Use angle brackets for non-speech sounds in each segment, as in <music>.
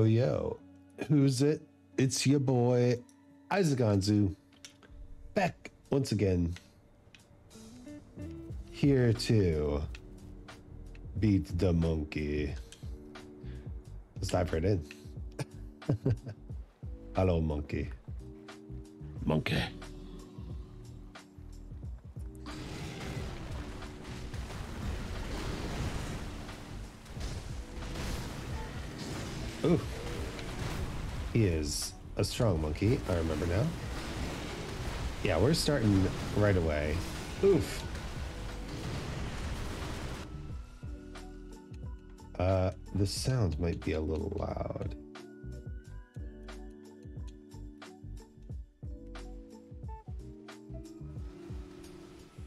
Yo, yo. Who's it? It's your boy, Isaac Anzu. Back once again. Here to beat the monkey. Let's dive right in. <laughs> Hello, monkey. Monkey. Ooh. He is a strong monkey, I remember now. Yeah, we're starting right away. Oof. Uh, the sounds might be a little loud.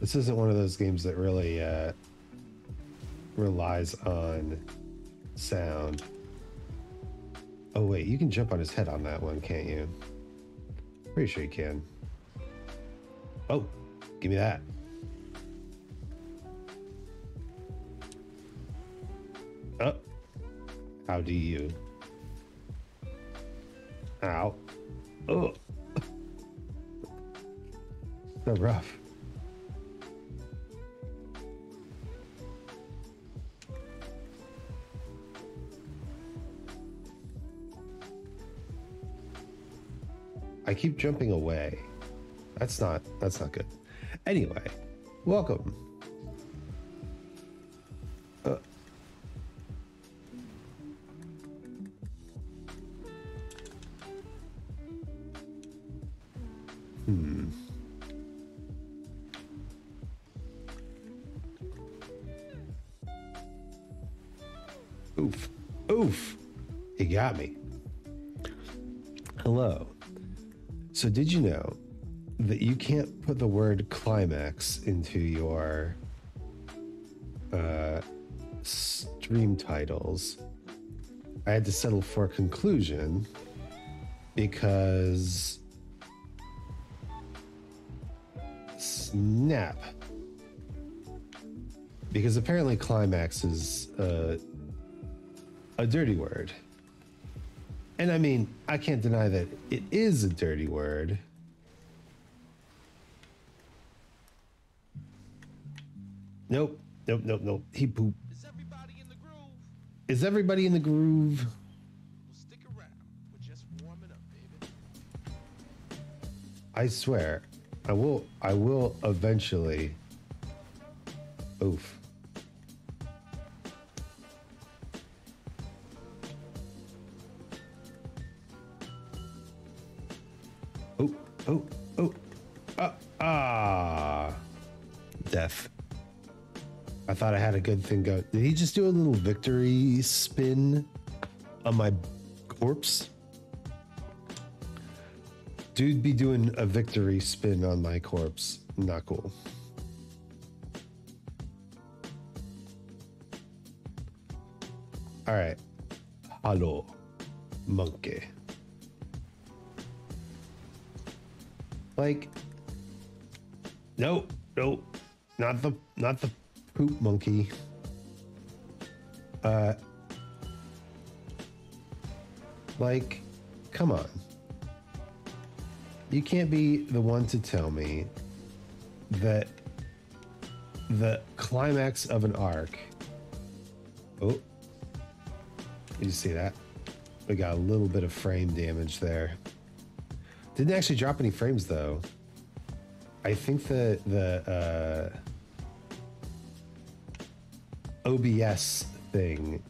This isn't one of those games that really uh, relies on sound. Oh wait, you can jump on his head on that one, can't you? Pretty sure you can. Oh, give me that. Oh, how do you? Ow. Oh. <laughs> so rough. I keep jumping away. That's not that's not good. Anyway, welcome. Uh, hmm. Oof. Oof. He got me. So, did you know that you can't put the word climax into your uh, stream titles? I had to settle for conclusion because snap. Because apparently, climax is uh, a dirty word. And I mean, I can't deny that it is a dirty word. Nope, nope, nope, nope. He poop. Is everybody in the groove? Is everybody in the groove? Well, stick around. We're just warming up, baby. I swear, I will. I will eventually. Oof. Oh, oh. Ah, ah. Death. I thought I had a good thing going. Did he just do a little victory spin on my corpse? Dude be doing a victory spin on my corpse. Not cool. All right. Hello, monkey. Like, no, no, not the, not the poop monkey. Uh, like, come on. You can't be the one to tell me that the climax of an arc. Oh, Did you see that? We got a little bit of frame damage there. Didn't actually drop any frames though. I think the the uh, OBS thing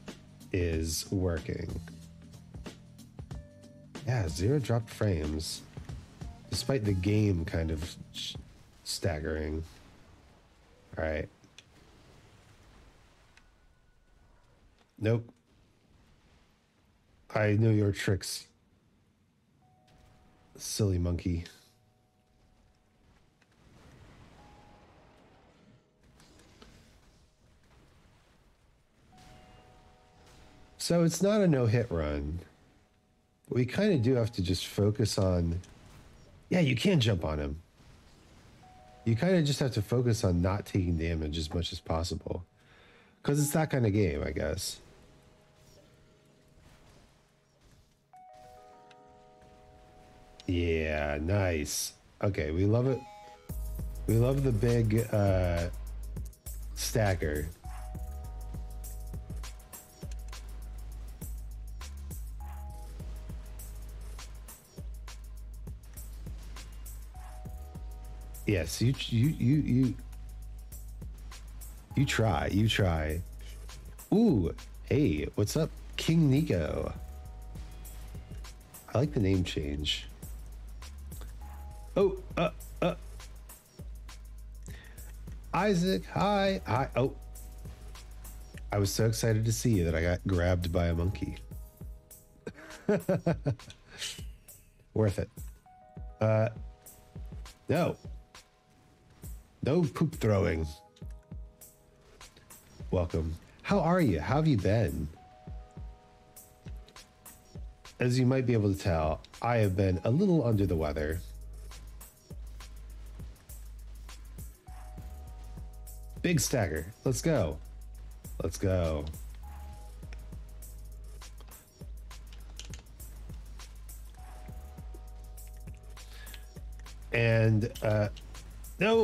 is working. Yeah, zero dropped frames, despite the game kind of staggering. All right. Nope. I know your tricks, silly monkey. So it's not a no hit run. We kind of do have to just focus on. Yeah, you can jump on him. You kind of just have to focus on not taking damage as much as possible. Because it's that kind of game, I guess. Yeah, nice. Okay, we love it. We love the big uh, stacker. Yes, you you you you you try, you try. Ooh, hey, what's up, King Nico? I like the name change. Oh, uh, uh. Isaac, hi. Hi. Oh. I was so excited to see you that I got grabbed by a monkey. <laughs> Worth it. Uh, no. No poop throwing. Welcome. How are you? How have you been? As you might be able to tell, I have been a little under the weather. Big stagger. Let's go. Let's go. And uh no,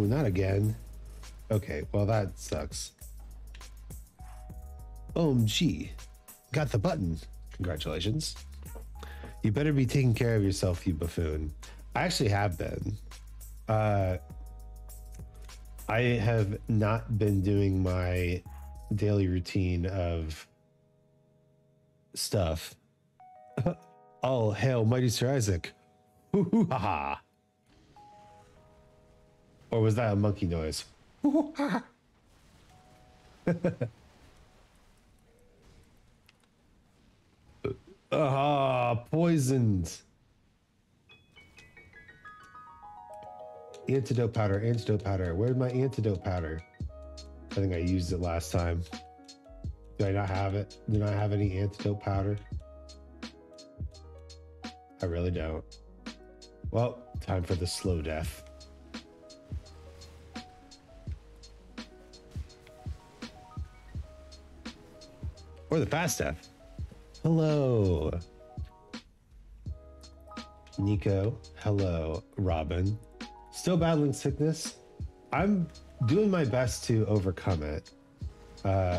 not again. Okay, well that sucks. OMG. Got the button. Congratulations. You better be taking care of yourself, you buffoon. I actually have been. Uh I have not been doing my daily routine of stuff. <laughs> oh, hail, mighty Sir Isaac. Hoo <laughs> hoo ha ha. Or was that a monkey noise? <laughs> Ah, poisoned. Antidote powder, antidote powder. Where's my antidote powder? I think I used it last time. Do I not have it? Do I have any antidote powder? I really don't. Well, time for the slow death. Or the fast death. Hello. Nico. Hello, Robin. Still battling sickness. I'm doing my best to overcome it. Uh,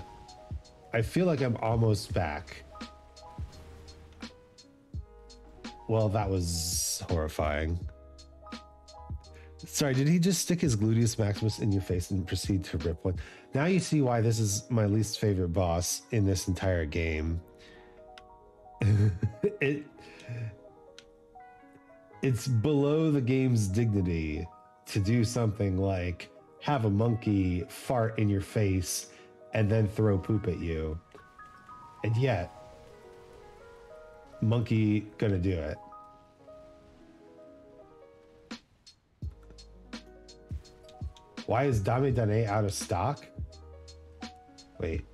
I feel like I'm almost back. Well, that was horrifying. Sorry, did he just stick his gluteus maximus in your face and proceed to rip one? Now you see why this is my least favorite boss in this entire game. <laughs> it it's below the game's dignity to do something like have a monkey fart in your face and then throw poop at you. And yet, monkey gonna do it. Why is Dame Da Ne out of stock? Wait.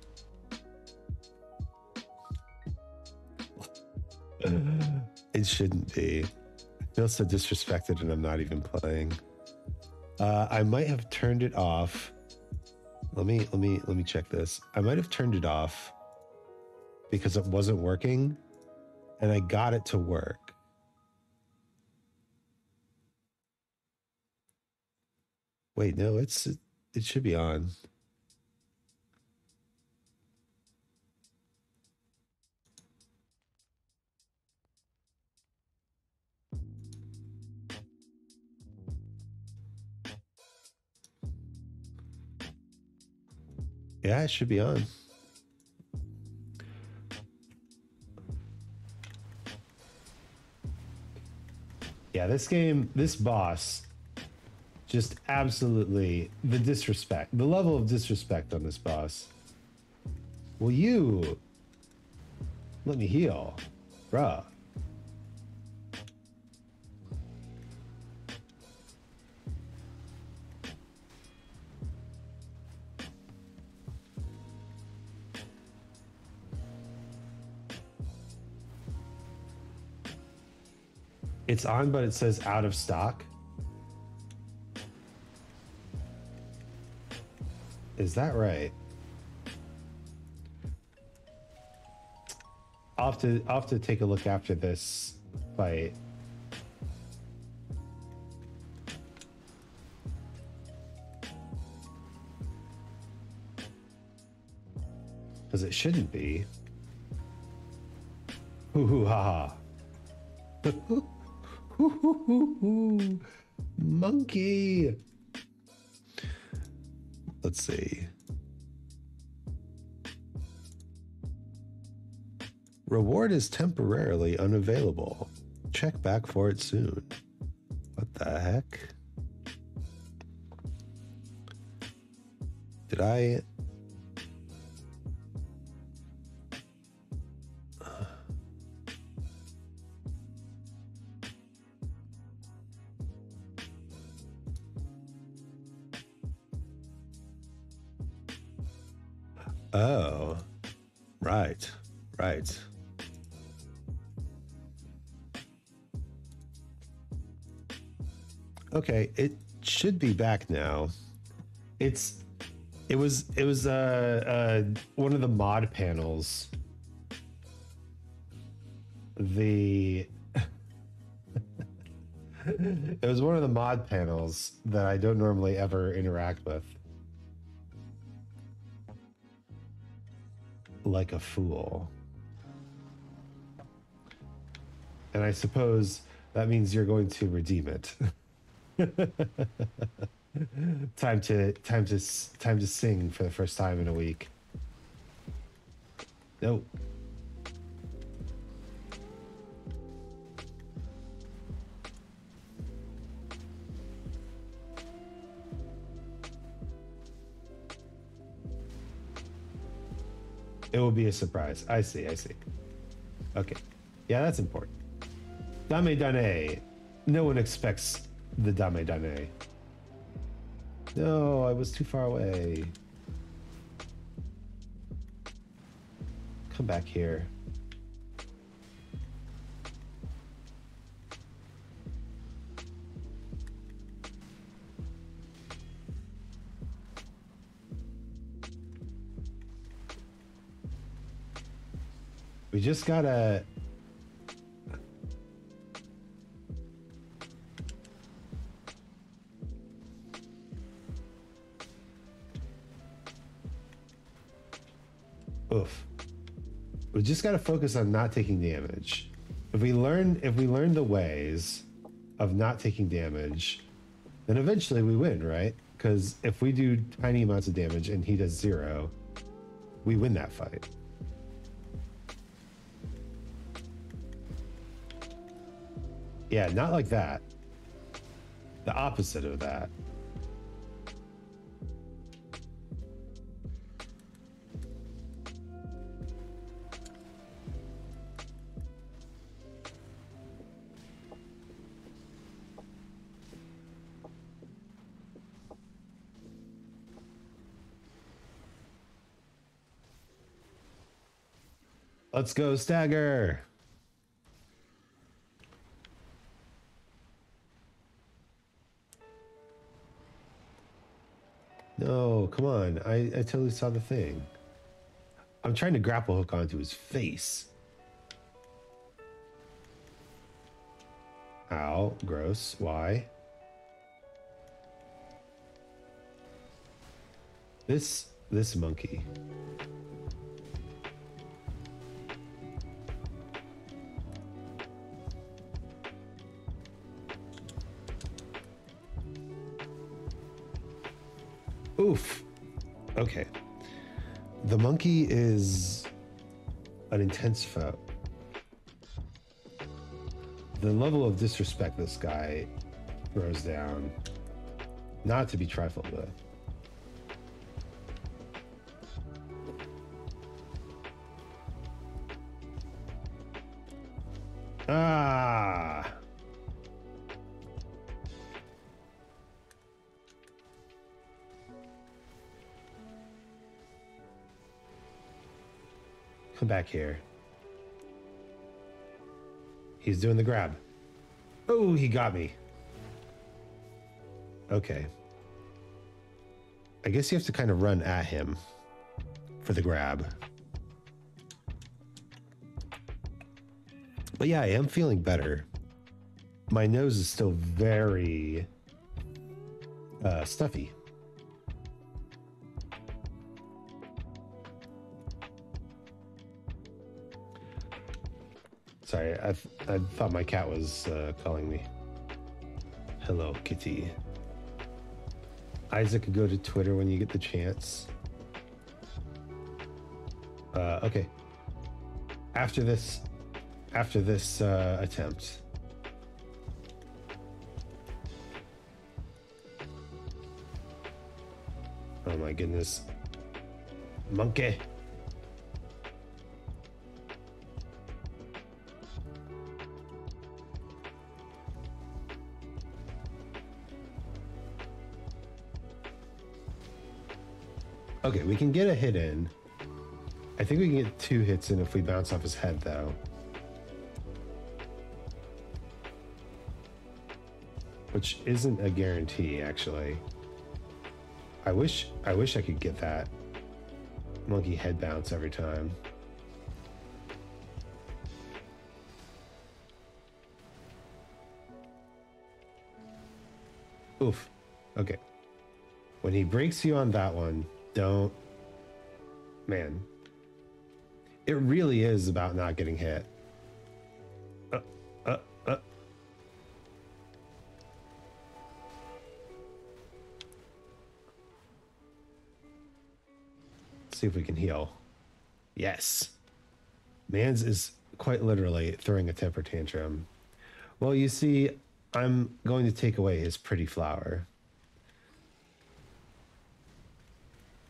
it shouldn't be. Feel so disrespected and I'm not even playing. Uh, I might have turned it off. Let me let me let me check this. I might have turned it off because it wasn't working and I got it to work. Wait, no, it's it should be on. Yeah, it should be on. Yeah, this game, this boss, just absolutely the disrespect, the level of disrespect on this boss. Will you let me heal, bruh? It's on, but it says out of stock. Is that right? I'll have to I'll have to take a look after this fight. Because it shouldn't be. Hoo hoo ha ha. <laughs> Monkey. Let's see. Reward is temporarily unavailable. Check back for it soon. What the heck? Did I? Okay, it should be back now. It's it was it was uh uh one of the mod panels. The <laughs> it was one of the mod panels that I don't normally ever interact with. Like a fool. And I suppose that means you're going to redeem it. <laughs> <laughs> time to time to time to sing for the first time in a week. No. It will be a surprise. I see, I see. Okay. Yeah, that's important. Dame Da Ne. No one expects the Dame Da Ne. No, I was too far away. Come back here. We just gotta. Just gotta focus on not taking damage. If we learn, if we learn the ways of not taking damage, then eventually we win, right? Because if we do tiny amounts of damage and he does zero, we win that fight. Yeah, not like that. The opposite of that. Let's go, Stagger. No, come on. I, I totally saw the thing. I'm trying to grapple hook onto his face. Ow, gross. Why? This this monkey. Oof. Okay. The monkey is an intense foe. The level of disrespect this guy throws down, not to be trifled with. Ah. Come back here. He's doing the grab. Oh, he got me. Okay. I guess you have to kind of run at him for the grab. But yeah, I am feeling better. My nose is still very uh, stuffy. Sorry, I, th- I thought my cat was uh, calling me. Hello, kitty. Isaac, go to Twitter when you get the chance. Uh, okay. After this, after this uh, attempt. Oh my goodness. Monkey. Okay, we can get a hit in. I think we can get two hits in if we bounce off his head, though. Which isn't a guarantee, actually. I wish I wish I could get that monkey head bounce every time. Oof. Okay. When he breaks you on that one, don't. Man. It really is about not getting hit. Uh, uh, uh. see if we can heal. Yes. Mans is quite literally throwing a temper tantrum. Well, you see, I'm going to take away his pretty flower.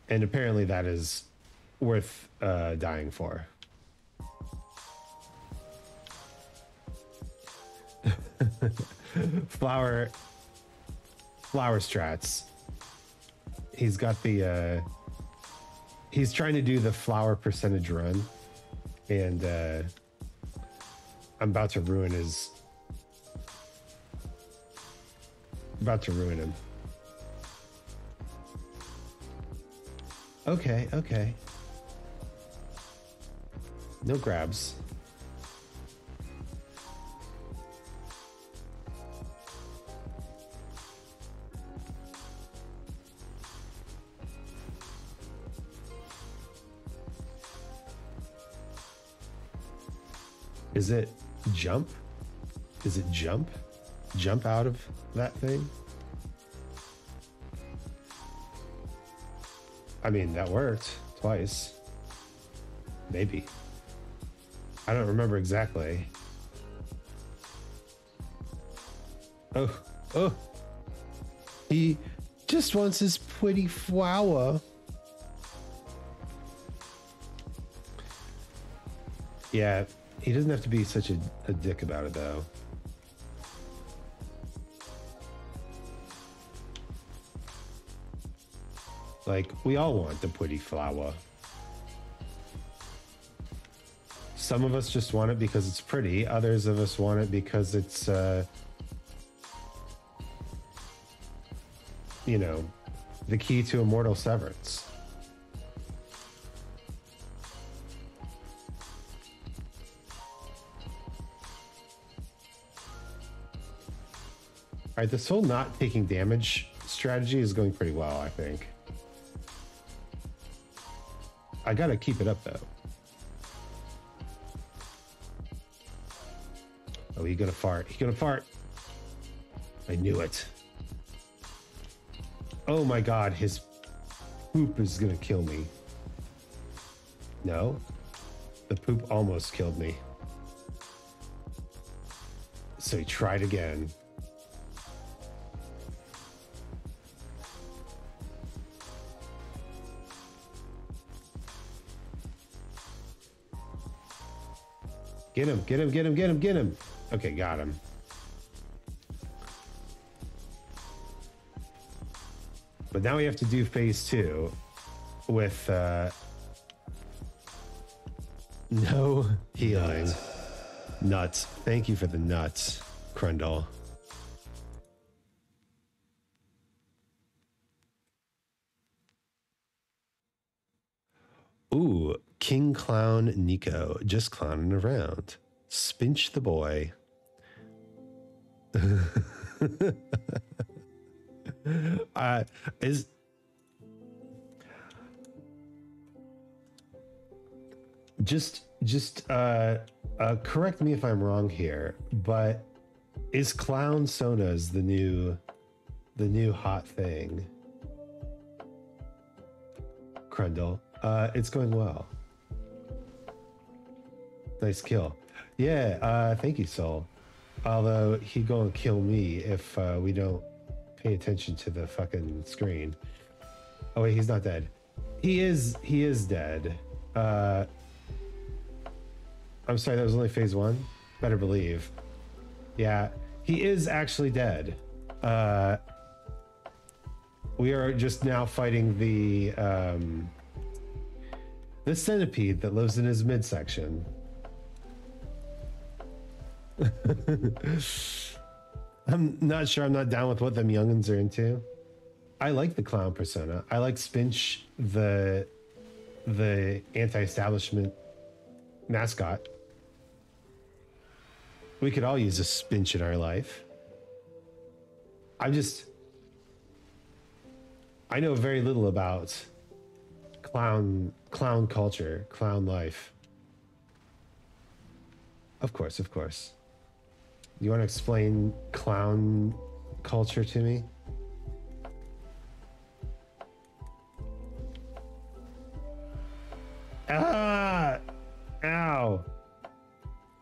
And apparently that is worth uh, dying for. <laughs> flower flower strats. He's got the uh he's trying to do the flower percentage run and uh I'm about to ruin his about to ruin him. Okay, okay. No grabs. Is it jump? Is it jump? Jump out of that thing? I mean, that worked twice. Maybe. I don't remember exactly. Oh, oh. He just wants his pretty flower. Yeah, he doesn't have to be such a, a dick about it, though. Like, we all want the pretty flower. Some of us just want it because it's pretty. Others of us want it because it's, uh, you know, the key to immortal severance. All right, this whole not taking damage strategy is going pretty well, I think. I gotta keep it up though. Oh, he gonna fart. He gonna fart. I knew it. Oh my god, his poop is gonna kill me. No, the poop almost killed me. So he tried again. Get him, get him, get him, get him, get him. Okay, got him. But now we have to do phase two with uh, no <laughs> healing. Nuts. Thank you for the nuts, Crundle. King Clown Nico, just clowning around. Spinch the boy. <laughs> uh, is just just uh Uh, correct me if I'm wrong here, but is clown sonas the new the new hot thing? Crundle. Uh, it's going well. Nice kill. Yeah, uh, thank you, Soul. Although he gonna kill me if uh, we don't pay attention to the fucking screen. Oh wait, he's not dead. He is. He is dead. Uh, I'm sorry, that was only phase one. Better believe. Yeah, he is actually dead. Uh, we are just now fighting the um, the centipede that lives in his midsection. <laughs> I'm not sure. I'm not down with what them youngins are into. I like the clown persona. I like Spinch, the the anti-establishment mascot. We could all use a Spinch in our life. I'm just. I know very little about clown clown culture, clown life. Of course, of course. You want to explain clown culture to me? Ah! Ow!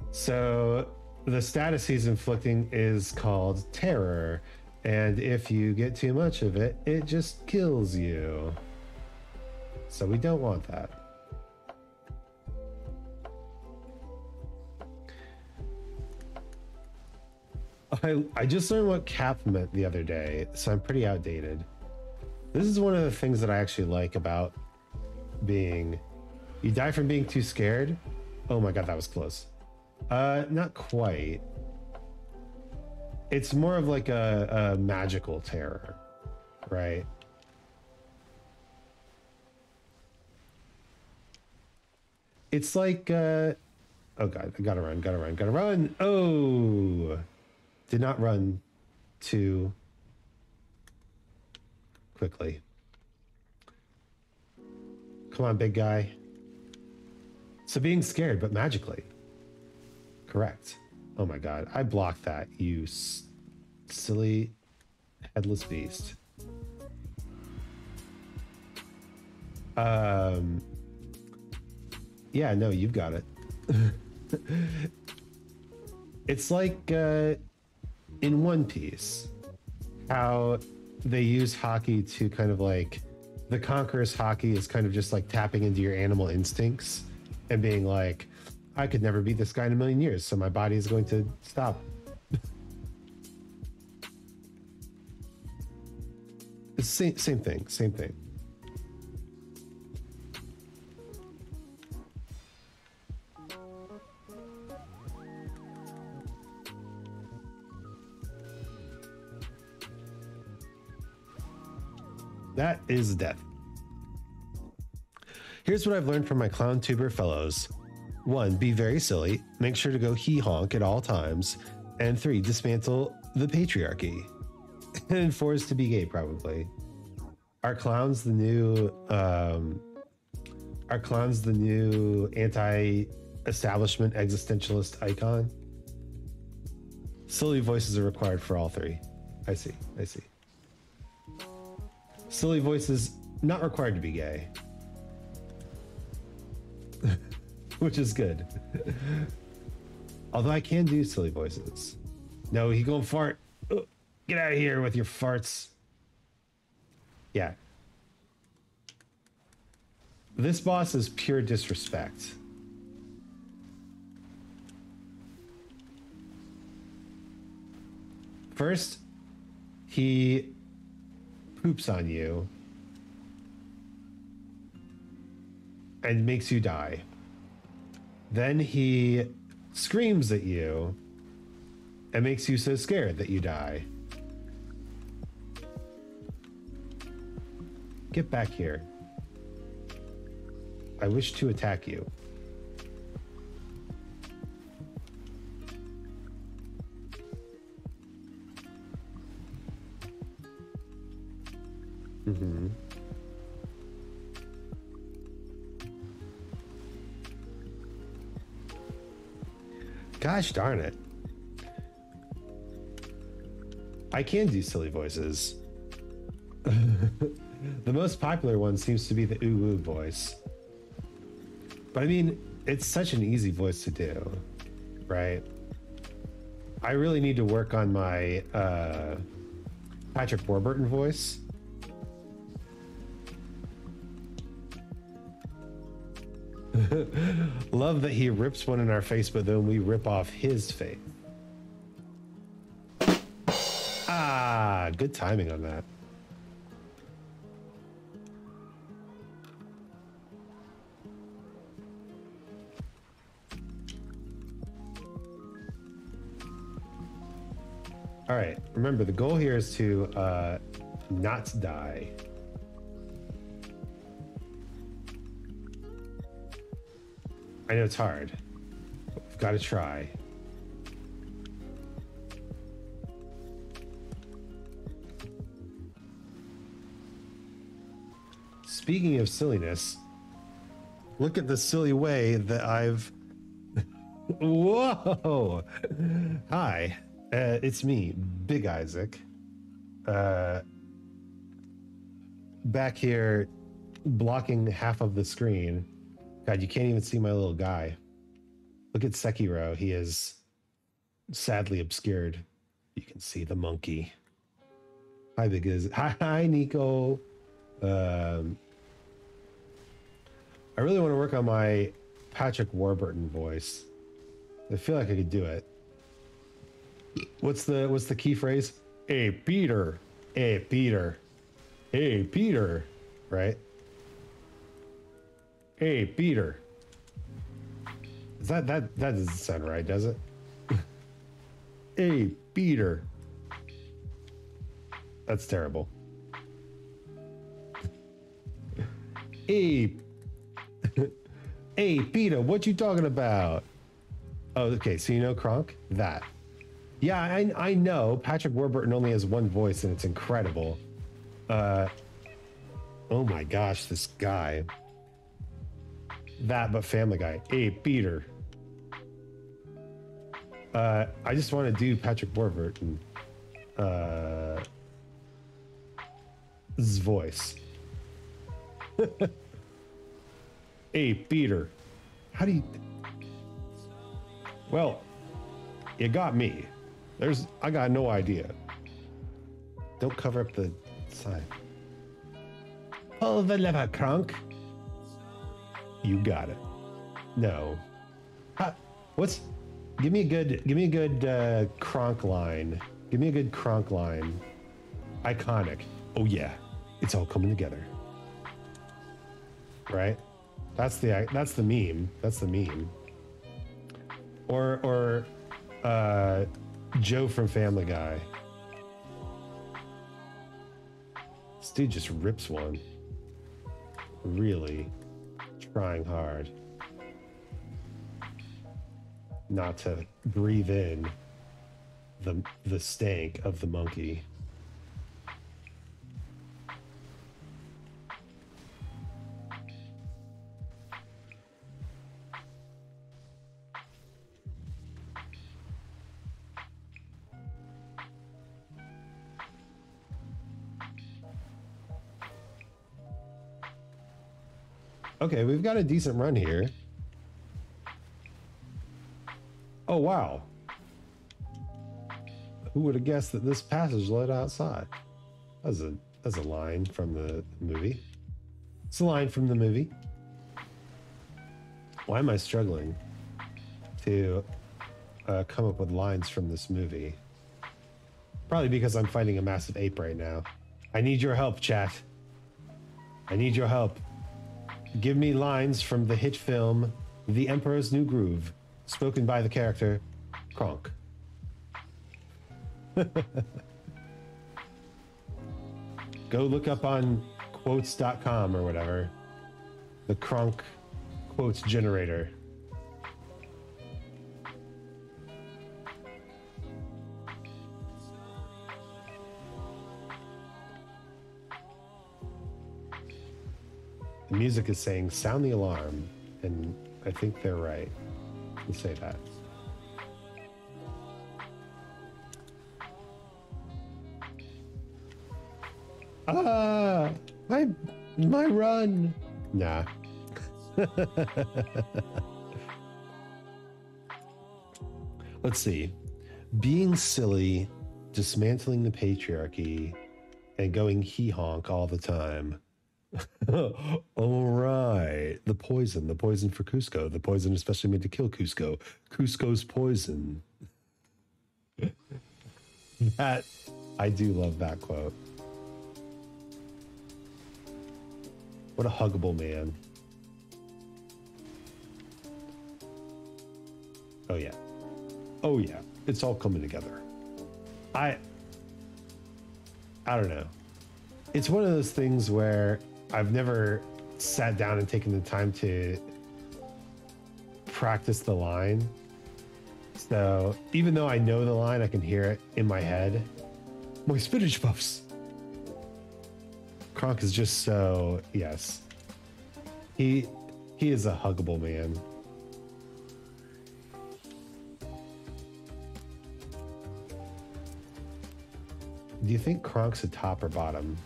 So, the status he's inflicting is called terror, and if you get too much of it, it just kills you. So, we don't want that. I, I just learned what cap meant the other day, so I'm pretty outdated. This is one of the things that I actually like about being. You die from being too scared? Oh my god, that was close. Uh, not quite. It's more of like a, a magical terror, right? It's like, uh, oh god, I gotta run, gotta run, gotta run. Oh, did not run too quickly. Come on, big guy. So being scared, but magically. Correct. Oh my god, I blocked that, you silly headless beast. Um. Yeah, no, you've got it. <laughs> it's like uh, in One Piece, how they use Haki to kind of like the conqueror's Haki is kind of just like tapping into your animal instincts and being like, I could never beat this guy in a million years, so my body is going to stop. <laughs> same same thing, same thing. That is death. Here's what I've learned from my clown tuber fellows. One, be very silly. Make sure to go hee honk at all times. And three, dismantle the patriarchy. <laughs> and four is to be gay, probably. Are clowns the new um are clowns the new anti-establishment existentialist icon? Silly voices are required for all three. I see. I see. Silly voices not required to be gay. <laughs> Which is good. <laughs> Although I can do silly voices. No, he gonna fart. Get out of here with your farts. Yeah. This boss is pure disrespect. First, he poops on you and makes you die. Then he screams at you and makes you so scared that you die. Get back here. I wish to attack you. Mm-hmm. Gosh darn it. I can do silly voices. <laughs> the most popular one seems to be the ooh ooh voice. But I mean, it's such an easy voice to do, right? I really need to work on my uh, Patrick Warburton voice. <laughs> Love that he rips one in our face, but then we rip off his face. Ah, good timing on that. All right. Remember, the goal here is to uh, not die. I know it's hard. We've got to try. Speaking of silliness, look at the silly way that I've. <laughs> Whoa! Hi, uh, it's me, Big Isaac. Uh, back here, blocking half of the screen. God, you can't even see my little guy. Look at Sekiro. He is sadly obscured. You can see the monkey. Hi, Big Is. Hi, hi, Nico. Um, I really want to work on my Patrick Warburton voice. I feel like I could do it. What's the what's the key phrase? Hey Peter. Hey Peter. Hey Peter. Right? Hey Peter. Is that that that doesn't sound right, does it? <laughs> hey Peter. That's terrible. hey <laughs> Hey Peter, what you talking about? Oh, okay. So you know Kronk? That. Yeah, I, I know. Patrick Warburton only has one voice, and it's incredible. Uh, oh my gosh, this guy. That, but Family Guy. Hey, Peter. Uh, I just want to do Patrick Warburton. Uh, voice. <laughs> hey, Peter. How do you? Well, you got me. There's, I got no idea. Don't cover up the sign. Pull the lever, Kronk. You got it. No. Ha, what's? Give me a good. Give me a good uh, Kronk line. Give me a good Kronk line. Iconic. Oh yeah, it's all coming together. Right. That's the that's the meme. That's the meme. Or or uh, Joe from Family Guy. This dude just rips one. Really trying hard not to breathe in the the stank of the monkey. Okay, we've got a decent run here. Oh, wow. Who would have guessed that this passage led outside? That's a that's a line from the movie. It's a line from the movie. Why am I struggling to uh, come up with lines from this movie? Probably because I'm fighting a massive ape right now. I need your help, chat. I need your help. Give me lines from the hit film The Emperor's New Groove, spoken by the character Kronk. <laughs> Go look up on quotes.com or whatever. The Kronk quotes generator. The music is saying, sound the alarm. And I think they're right to say that. Ah, my, my run. Nah. <laughs> Let's see. Being silly, dismantling the patriarchy, and going hee honk all the time. <laughs> all right. The poison, the poison for Kuzco, the poison especially made to kill Kuzco. Kuzco's poison. <laughs> that, I do love that quote. What a huggable man. Oh, yeah. Oh, yeah. It's all coming together. I. I don't know. It's one of those things where I've never sat down and taken the time to practice the line. So even though I know the line, I can hear it in my head. My spinach puffs. Kronk is just so yes. He he is a huggable man. Do you think Kronk's a top or bottom?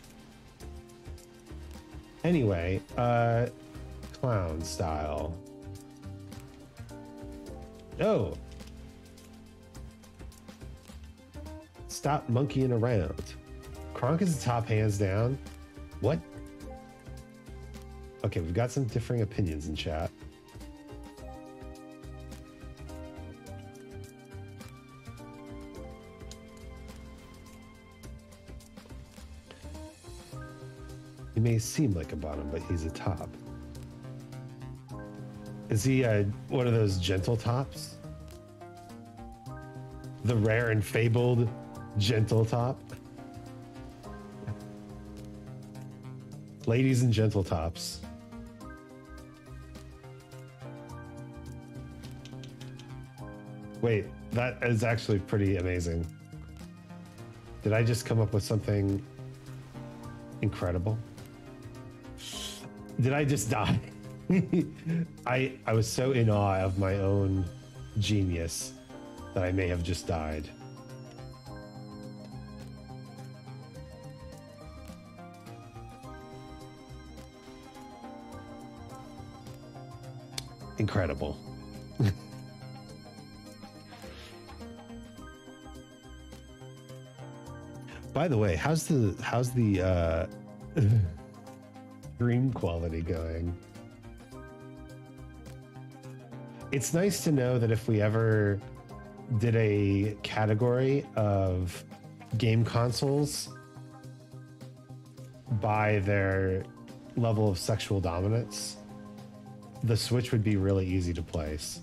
Anyway, uh clown style. Oh. Stop monkeying around. Kronk is the top hands down. What? Okay, we've got some differing opinions in chat. May seem like a bottom, but he's a top. Is he uh, one of those gentle tops? The rare and fabled gentle top? Ladies and gentle tops. Wait, that is actually pretty amazing. Did I just come up with something incredible? Did I just die? <laughs> I I was so in awe of my own genius that I may have just died. Incredible. <laughs> By the way, how's the how's the uh <laughs> stream quality going? It's nice to know that if we ever did a category of game consoles by their level of sexual dominance, the Switch would be really easy to place.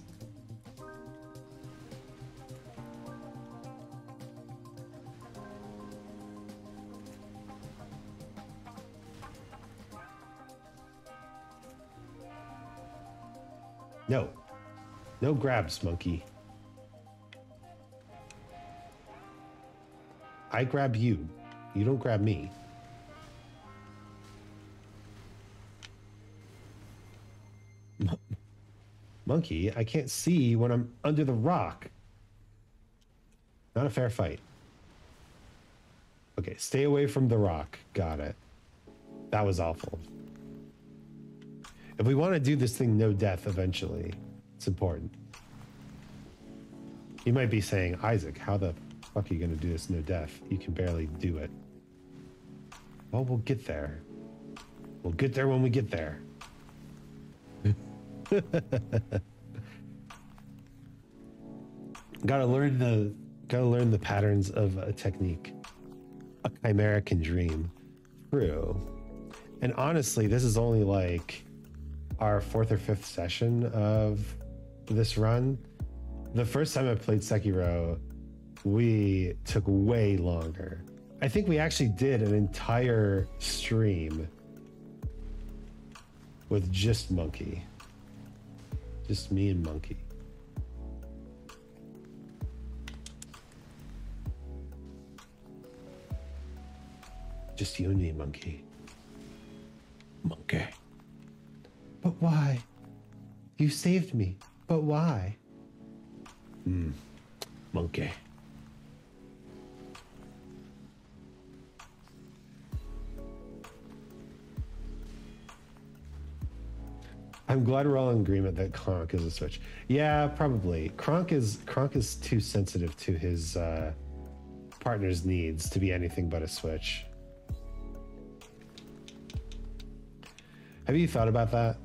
No. No grabs, monkey. I grab you. You don't grab me. Monkey, I can't see when I'm under the rock. Not a fair fight. Okay, stay away from the rock. Got it. That was awful. If we want to do this thing no death eventually, it's important. You might be saying, Isaac, how the fuck are you going to do this no death? You can barely do it. Well, we'll get there. We'll get there when we get there. <laughs> gotta learn the gotta learn the patterns of a technique. A chimera dream. True. And honestly, this is only like our fourth or fifth session of this run. The first time I played Sekiro, we took way longer. I think we actually did an entire stream with just Monkey. Just me and Monkey. Just you and me, Monkey. Monkey. But why? You saved me. But why? Monkey. I'm glad we're all in agreement that Kronk is a switch. Yeah, probably. Kronk is Kronk is too sensitive to his uh, partner's needs to be anything but a switch. Have you thought about that?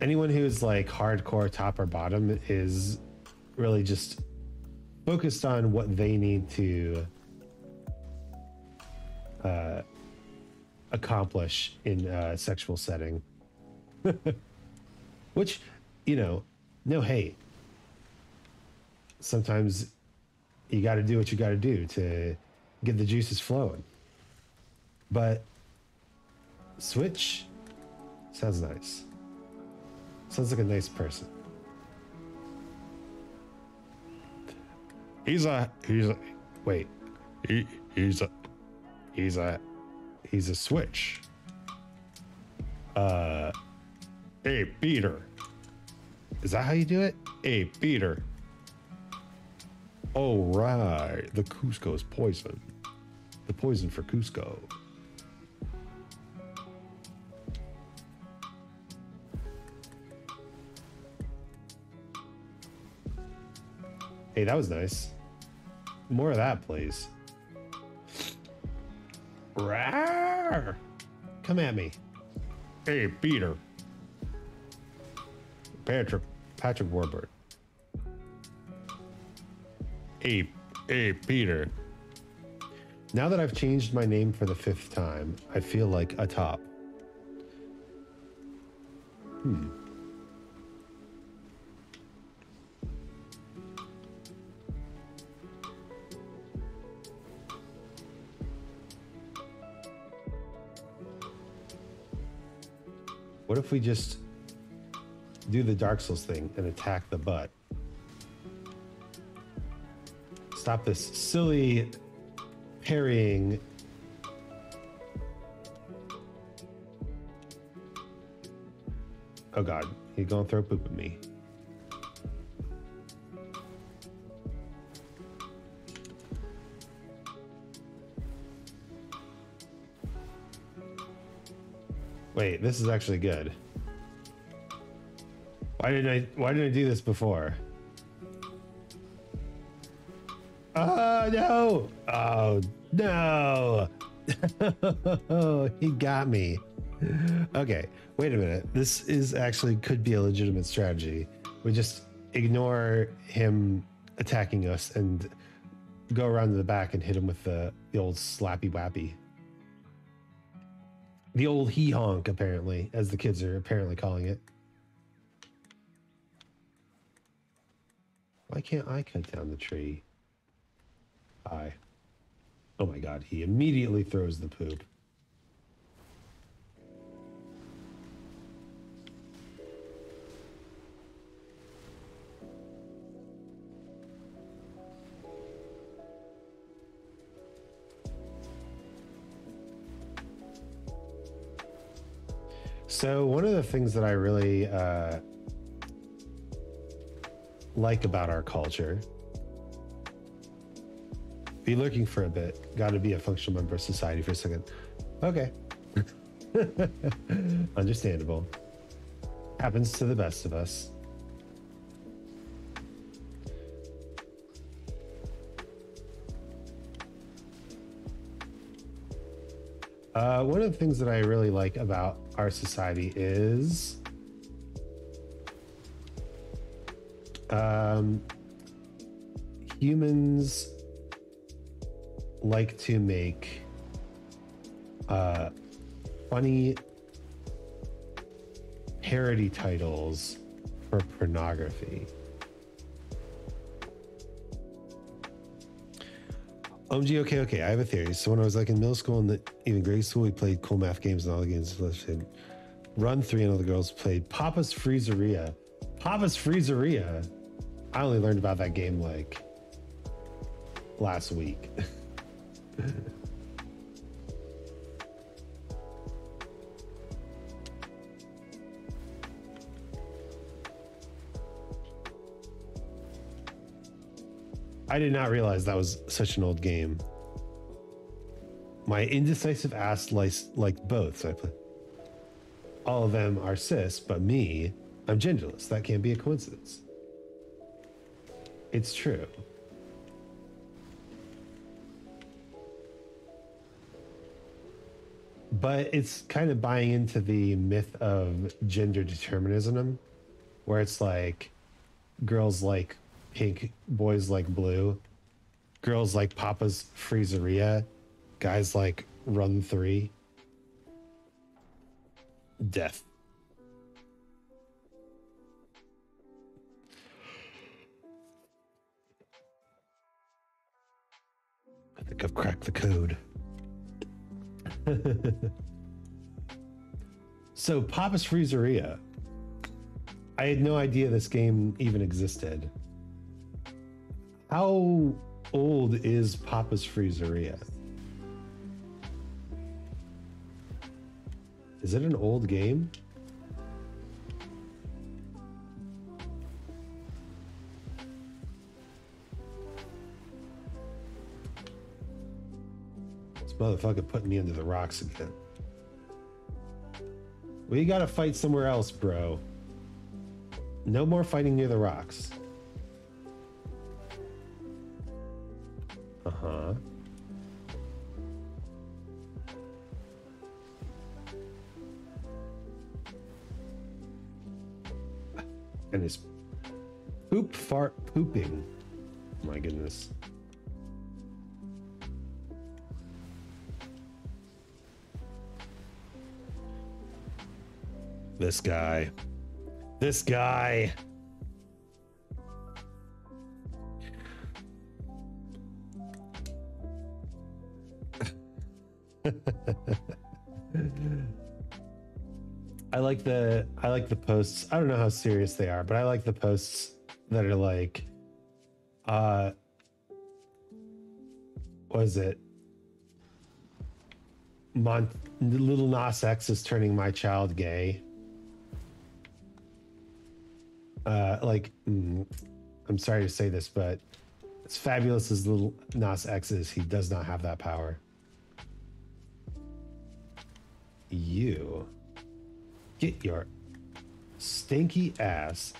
Anyone who's like hardcore top or bottom is really just focused on what they need to uh, accomplish in a sexual setting. <laughs> Which, you know, no hate. Sometimes you got to do what you got to do to get the juices flowing. But Switch sounds nice. Sounds like a nice person. He's a he's a wait. He he's a he's a he's a switch. Uh hey Peter. Is that how you do it? Hey Peter. Oh right. The Kuzco's poison. The poison for Kuzco. Hey, that was nice. More of that, please. Rawr! Come at me. Hey, Peter. Patrick. Patrick Warburg. Hey, hey, Peter. Now that I've changed my name for the fifth time, I feel like a top. Hmm. What if we just do the Dark Souls thing and attack the butt? Stop this silly parrying. Oh god, he's gonna throw poop at me. Wait, this is actually good. Why didn't I why didn't I do this before? Oh no! Oh no! <laughs> he got me. Okay, wait a minute. This is actually could be a legitimate strategy. We just ignore him attacking us and go around to the back and hit him with the, the old slappy wappy. The old he honk, apparently, as the kids are apparently calling it. Why can't I cut down the tree? I. Oh my god, he immediately throws the poop. So one of the things that I really uh, like about our culture, be looking for a bit. Got to be a functional member of society for a second. Okay, <laughs> understandable. Happens to the best of us. Uh, one of the things that I really like about our society is um, humans like to make uh, funny parody titles for pornography. Oh, OMG, okay, okay. I have a theory. So when I was like in middle school and the, even grade school, we played cool math games and all the games. Run three and all the girls played Papa's Freezeria. Papa's Freezeria. I only learned about that game like last week. <laughs> I did not realize that was such an old game. My indecisive ass likes liked both, so I put all of them are cis, but me, I'm genderless. That can't be a coincidence. It's true. But it's kind of buying into the myth of gender determinism, where it's like girls like pink, boys like blue, girls like Papa's Freezeria, guys like Run 3. Death. I think I've cracked the code. <laughs> so, Papa's Freezeria. I had no idea this game even existed. How old is Papa's Freezeria? Is it an old game? This motherfucker putting me under the rocks again. We gotta fight somewhere else, bro. No more fighting near the rocks. Huh. And his poop fart pooping. My goodness. This guy. This guy. <laughs> I like the I like the posts. I don't know how serious they are, but I like the posts that are like uh what is it? Mon- Lil Nas X is turning my child gay. Uh like mm, I'm sorry to say this, but as fabulous as Lil Nas X is, he does not have that power. You get your stinky ass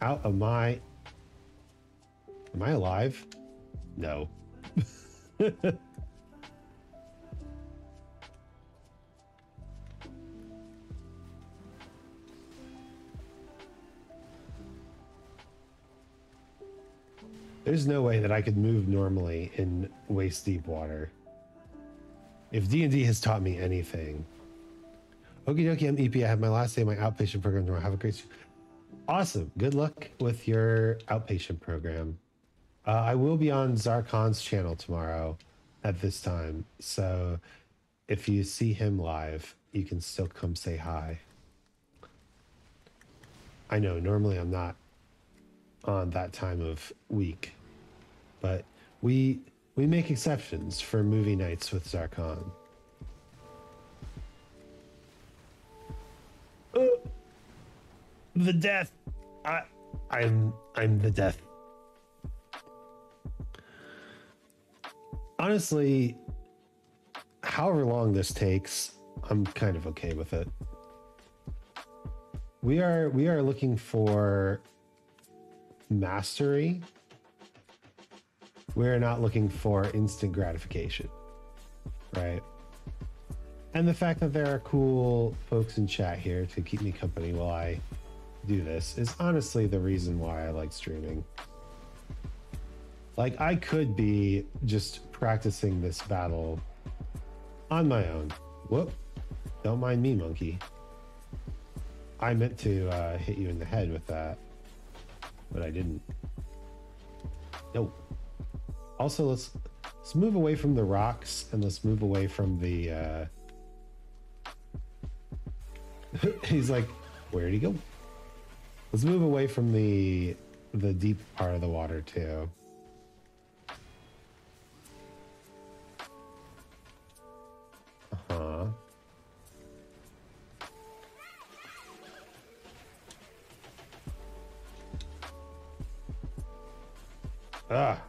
out of my. Am I alive? No. <laughs> There's no way that I could move normally in waist deep water. If D&D has taught me anything, Okie dokie, I'm EP. I have my last day of my outpatient program tomorrow. Have a great. Awesome. Good luck with your outpatient program. Uh, I will be on Zarkon's channel tomorrow at this time. So if you see him live, you can still come say hi. I know normally I'm not on that time of week, but we we make exceptions for movie nights with Zarkon. The death. I, I'm I'm the death. Honestly, however long this takes, I'm kind of okay with it. We are we are looking for mastery. We're not looking for instant gratification. Right? and the fact that there are cool folks in chat here to keep me company while I do this is honestly the reason why I like streaming. Like, I could be just practicing this battle on my own. Whoop. Don't mind me, monkey. I meant to uh, hit you in the head with that, but I didn't. No. Also, let's let's move away from the rocks and let's move away from the. Uh, <laughs> he's like, where'd he go? Let's move away from the the deep part of the water too. Uh-huh. Ah.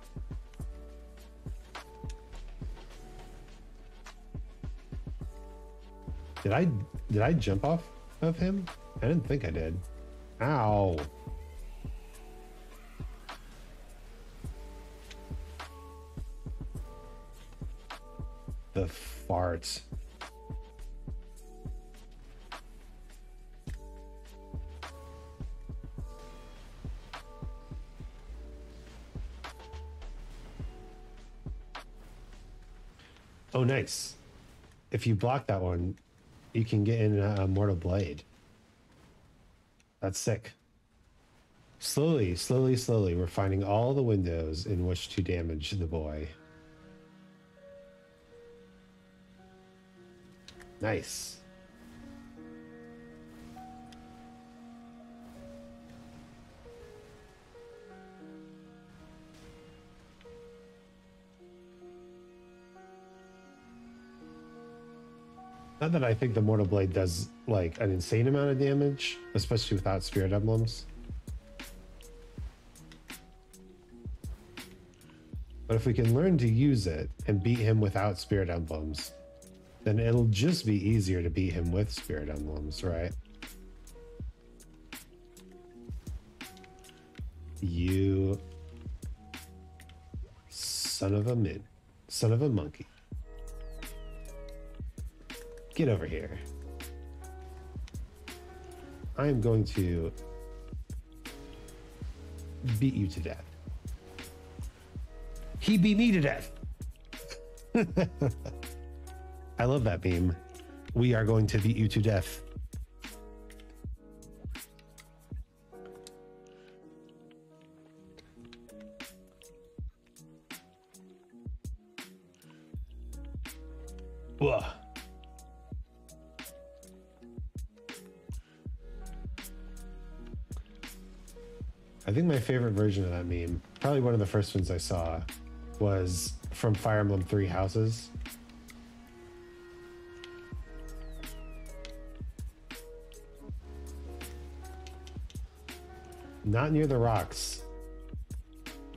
Did I did I jump off of him? I didn't think I did. Ow. The farts. Oh, nice. If you block that one, you can get in a Mortal Blade. That's sick. Slowly, slowly, slowly, we're finding all the windows in which to damage the boy. Nice. Not that I think the Mortal Blade does like an insane amount of damage, especially without Spirit Emblems. But if we can learn to use it and beat him without Spirit Emblems, then it'll just be easier to beat him with Spirit Emblems, right? You son of a min, son of a monkey. Get over here. I am going to beat you to death. He beat me to death. <laughs> I love that beam. We are going to beat you to death. Version of that meme, probably one of the first ones I saw, was from Fire Emblem Three Houses. Not near the rocks,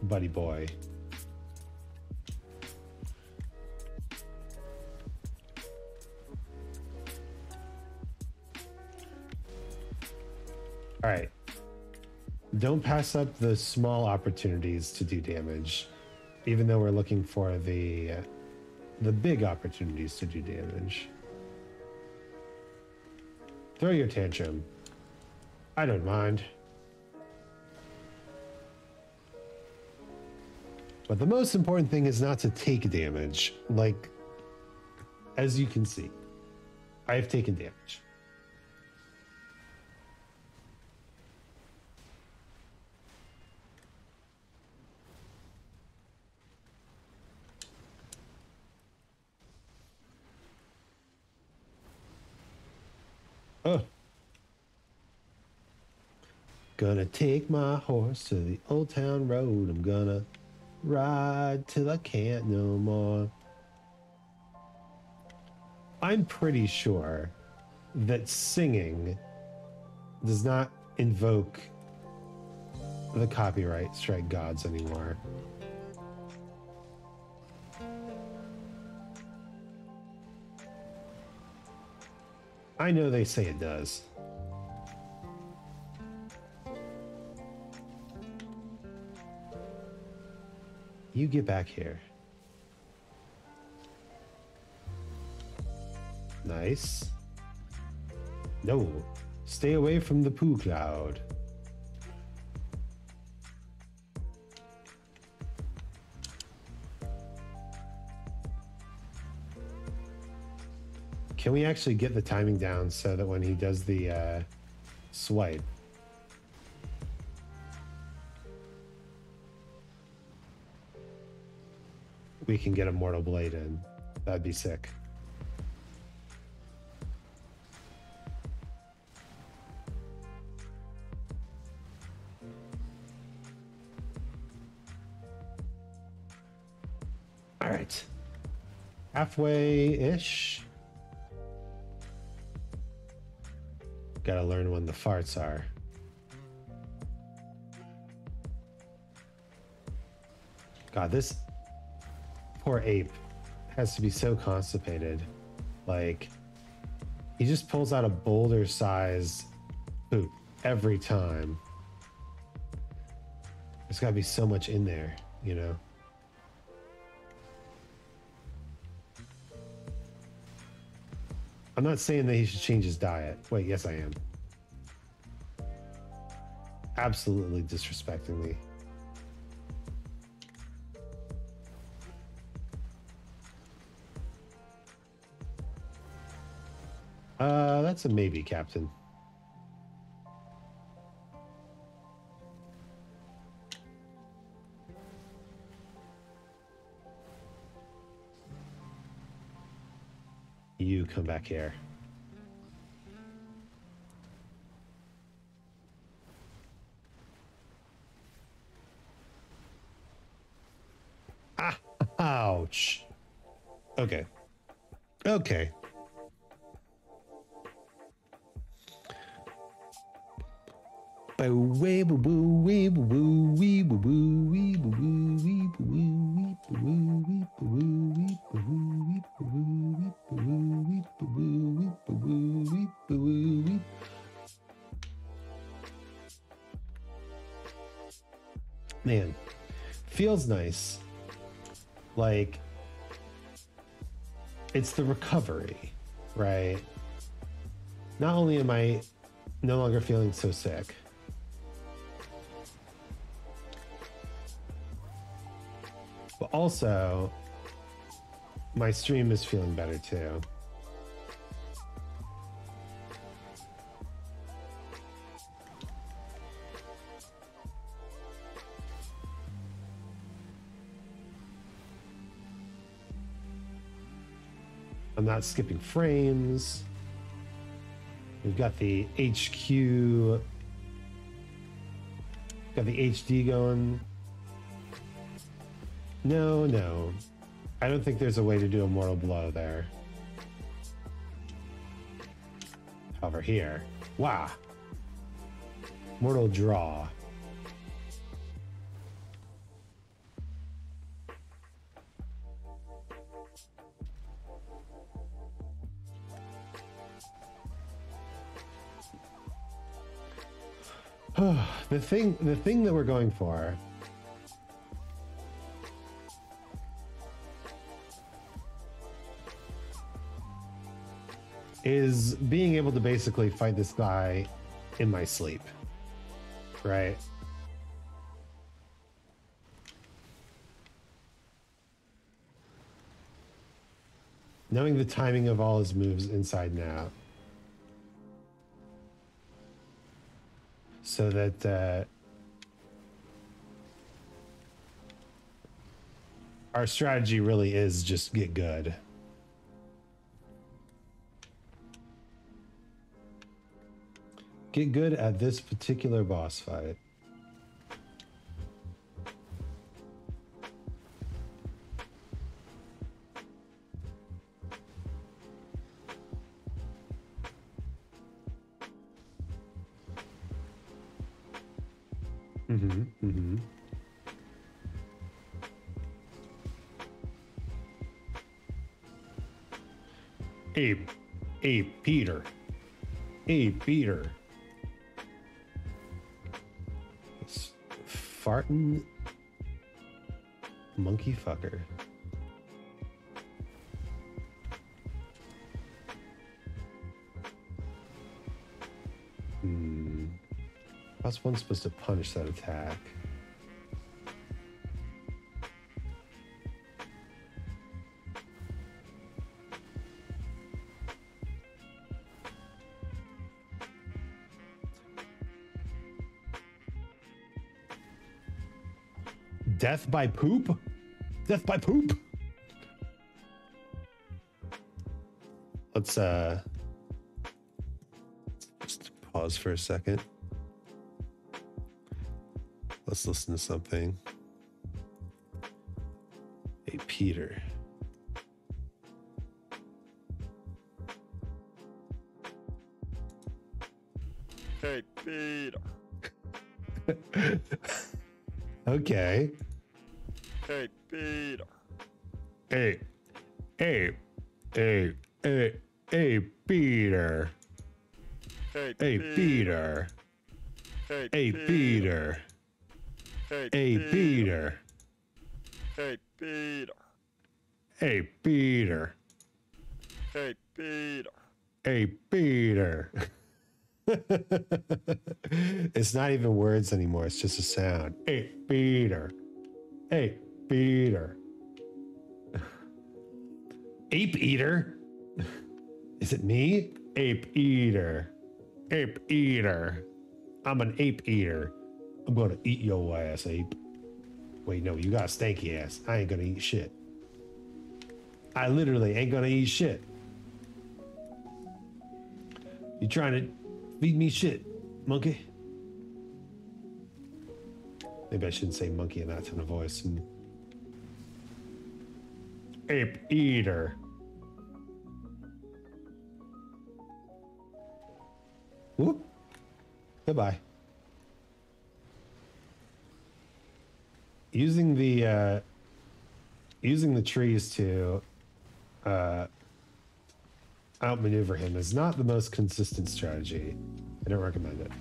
buddy boy. Don't pass up the small opportunities to do damage, even though we're looking for the uh, the big opportunities to do damage. Throw your tantrum. I don't mind. But the most important thing is not to take damage. Like, as you can see, I have taken damage. Oh. Gonna take my horse to the old town road. I'm gonna ride till I can't no more. I'm pretty sure that singing does not invoke the copyright strike gods anymore. I know they say it does. You get back here. Nice. No, stay away from the poo cloud. Can we actually get the timing down so that when he does the uh, swipe, we can get a Mortal Blade in? That'd be sick. All right. Halfway ish. Gotta learn when the farts are. God, this poor ape has to be so constipated. Like, he just pulls out a boulder sized poop every time. There's got to be so much in there, you know? I'm not saying that he should change his diet. Wait, yes, I am. Absolutely disrespecting me. Uh, that's a maybe, Captain. You come back here. Ah, ouch. Okay. Okay. Man, feels nice. Like it's the recovery, right? Not only am I no longer feeling so sick. Also, my stream is feeling better too. I'm not skipping frames. We've got the HQ, got the HD going. No, no. I don't think there's a way to do a mortal blow there. Over here. Wow. Mortal draw. <sighs> the thing the thing that we're going for is being able to basically fight this guy in my sleep. Right? Knowing the timing of all his moves inside and out. So that uh, our strategy really is just get good. Get good at this particular boss fight. Mm-hmm. Mm-hmm. Hey, hey, Peter. Hey, Peter. Monkey fucker. Hmm. How's one supposed to punish that attack? Death by poop? Death by poop? Let's uh just pause for a second. Let's listen to something. Hey Peter. Hey, Peter. <laughs> Okay. Hey. Hey. Hey. Hey. Hey Peter. Hey, Hey Peter. Hey, Peter. Hey, Peter. Hey, Peter. Hey, Peter. Hey, Peter. Hey, Peter. it's not even words anymore. It's just a sound. Hey, Peter. Hey, Peter. Ape eater. Is it me? Ape eater. Ape eater. I'm an ape eater. I'm gonna eat your ass, ape. Wait, no, you got a stanky ass. I ain't gonna eat shit. I literally ain't gonna eat shit. You trying to feed me shit, monkey? Maybe I shouldn't say monkey in that tone of voice. Ape eater. Whoop. Goodbye. Using the uh, using the trees to uh, outmaneuver him is not the most consistent strategy. I don't recommend it.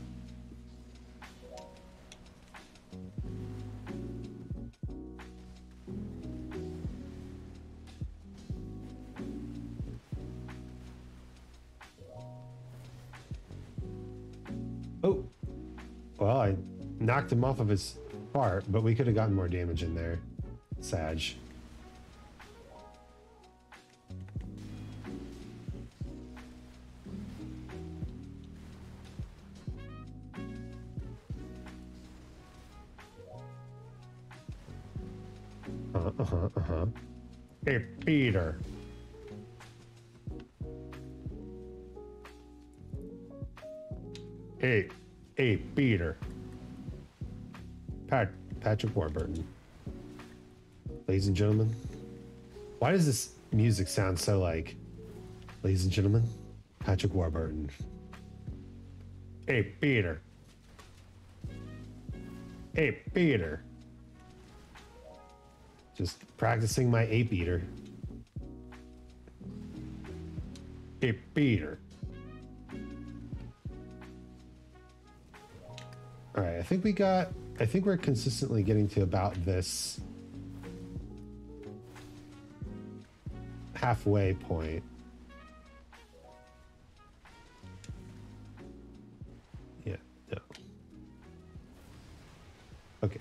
Well, I knocked him off of his part, but we could have gotten more damage in there. Sag. Uh huh. Uh huh. Hey, Peter. Hey, hey, Peter. Pat, Patrick Warburton. Ladies and gentlemen, why does this music sound so like, ladies and gentlemen, Patrick Warburton? Hey, Peter. Hey, Peter. Just practicing my ape eater. Hey, Peter. All right, I think we got. I think we're consistently getting to about this halfway point. Yeah, no. Okay.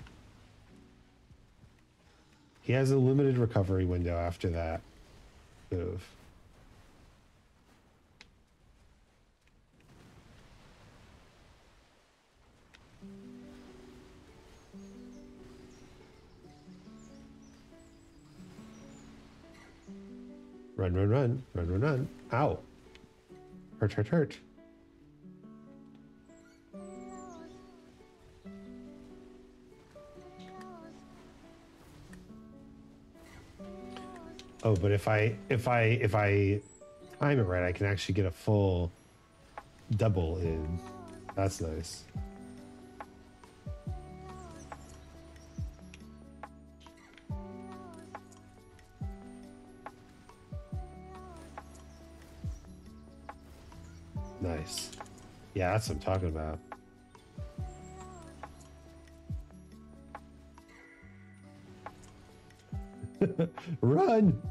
He has a limited recovery window after that move. Run, run, run, run, run, run. Ow. Hurt, hurt, hurt. Oh, but if I if I if I time it right, I can actually get a full double in. That's nice. Nice. Yeah, that's what I'm talking about. <laughs> Run!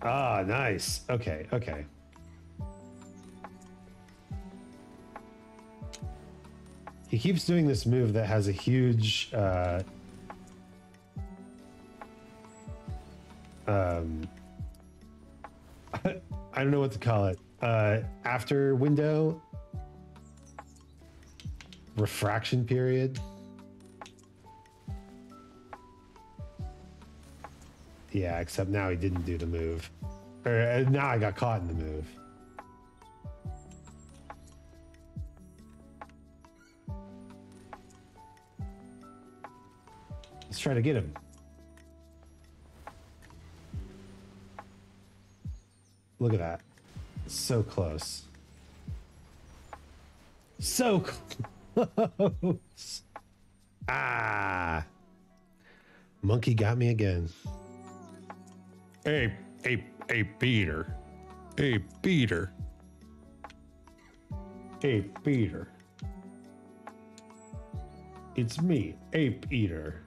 Ah, nice. Okay, okay. Keeps doing this move that has a huge uh, um, <laughs> I don't know what to call it. Uh, after window refraction period. Yeah, except now he didn't do the move. Or uh, now I got caught in the move. Try to get him. Look at that. So close. So <laughs> close. Ah. Monkey got me again. Hey, hey, hey, Peter. Hey, Peter. Hey, Peter. It's me, Ape Eater.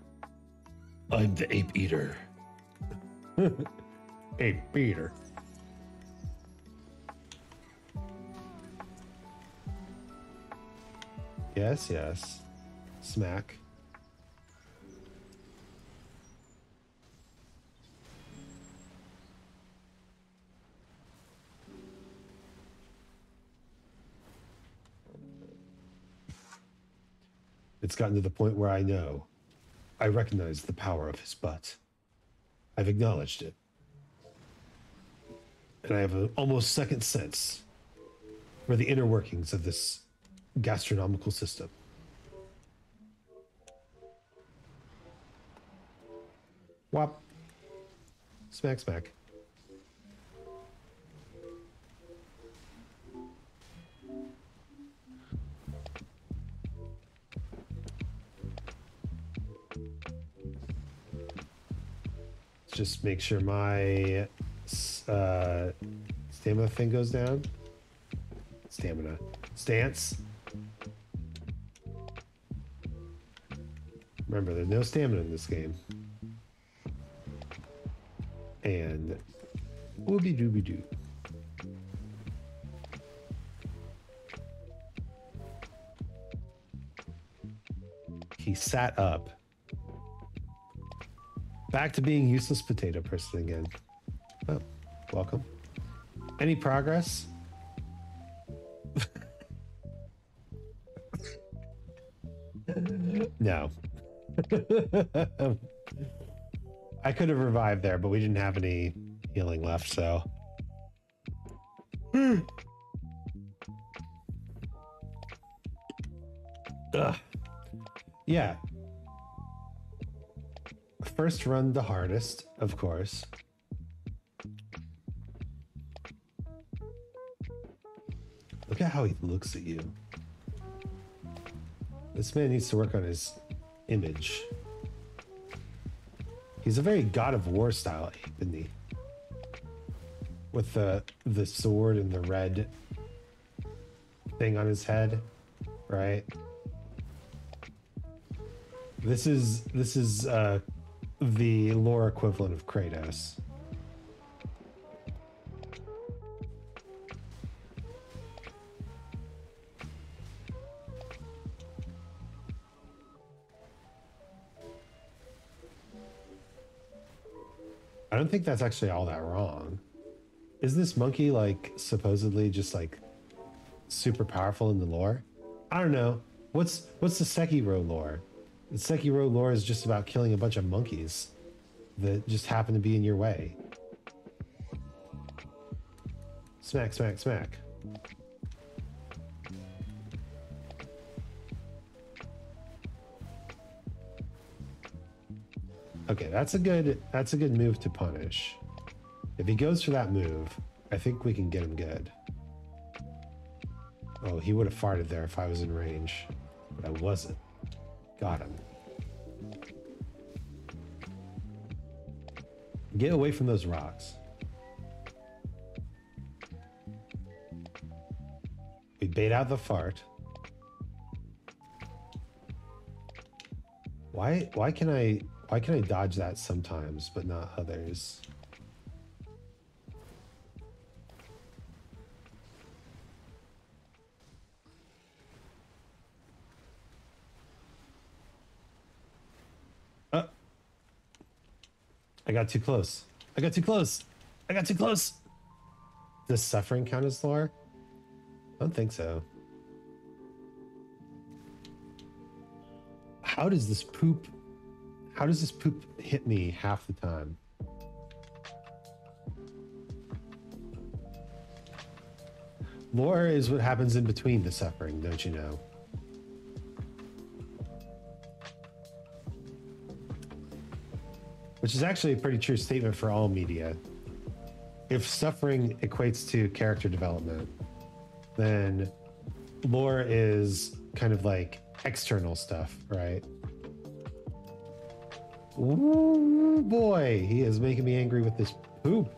I'm the ape eater. <laughs> Ape eater. Yes, yes. Smack. It's gotten to the point where I know. I recognize the power of his butt. I've acknowledged it. And I have an almost second sense for the inner workings of this gastronomical system. Whop. Smack, smack. Just make sure my uh, stamina thing goes down. Stamina. Stance. Remember, there's no stamina in this game. And whoopie dooby doo. He sat up. Back to being useless potato person again. Oh, welcome. Any progress? no. I could have revived there, but we didn't have any healing left, so. Ugh. Yeah. First run the hardest, of course. Look at how he looks at you. This man needs to work on his image. He's a very God of War style ape, isn't he? With the the sword and the red thing on his head, right? This is this is uh, the lore equivalent of Kratos. I don't think that's actually all that wrong. Is this monkey like supposedly just like super powerful in the lore? I don't know. What's what's the Sekiro lore? The Sekiro lore is just about killing a bunch of monkeys that just happen to be in your way. Smack, smack, smack. Okay, that's a good that's a good move to punish. If he goes for that move, I think we can get him good. Oh, he would have farted there if I was in range, but I wasn't. Got him. Get away from those rocks. We bait out the fart. Why why can I why can I dodge that sometimes but not others? I got too close. I got too close. I got too close. Does suffering count as lore? I don't think so. How does this poop how does this poop hit me half the time? Lore is what happens in between the suffering, don't you know? Which is actually a pretty true statement for all media. If suffering equates to character development, then lore is kind of like external stuff, right? Ooh, boy, he is making me angry with this poop.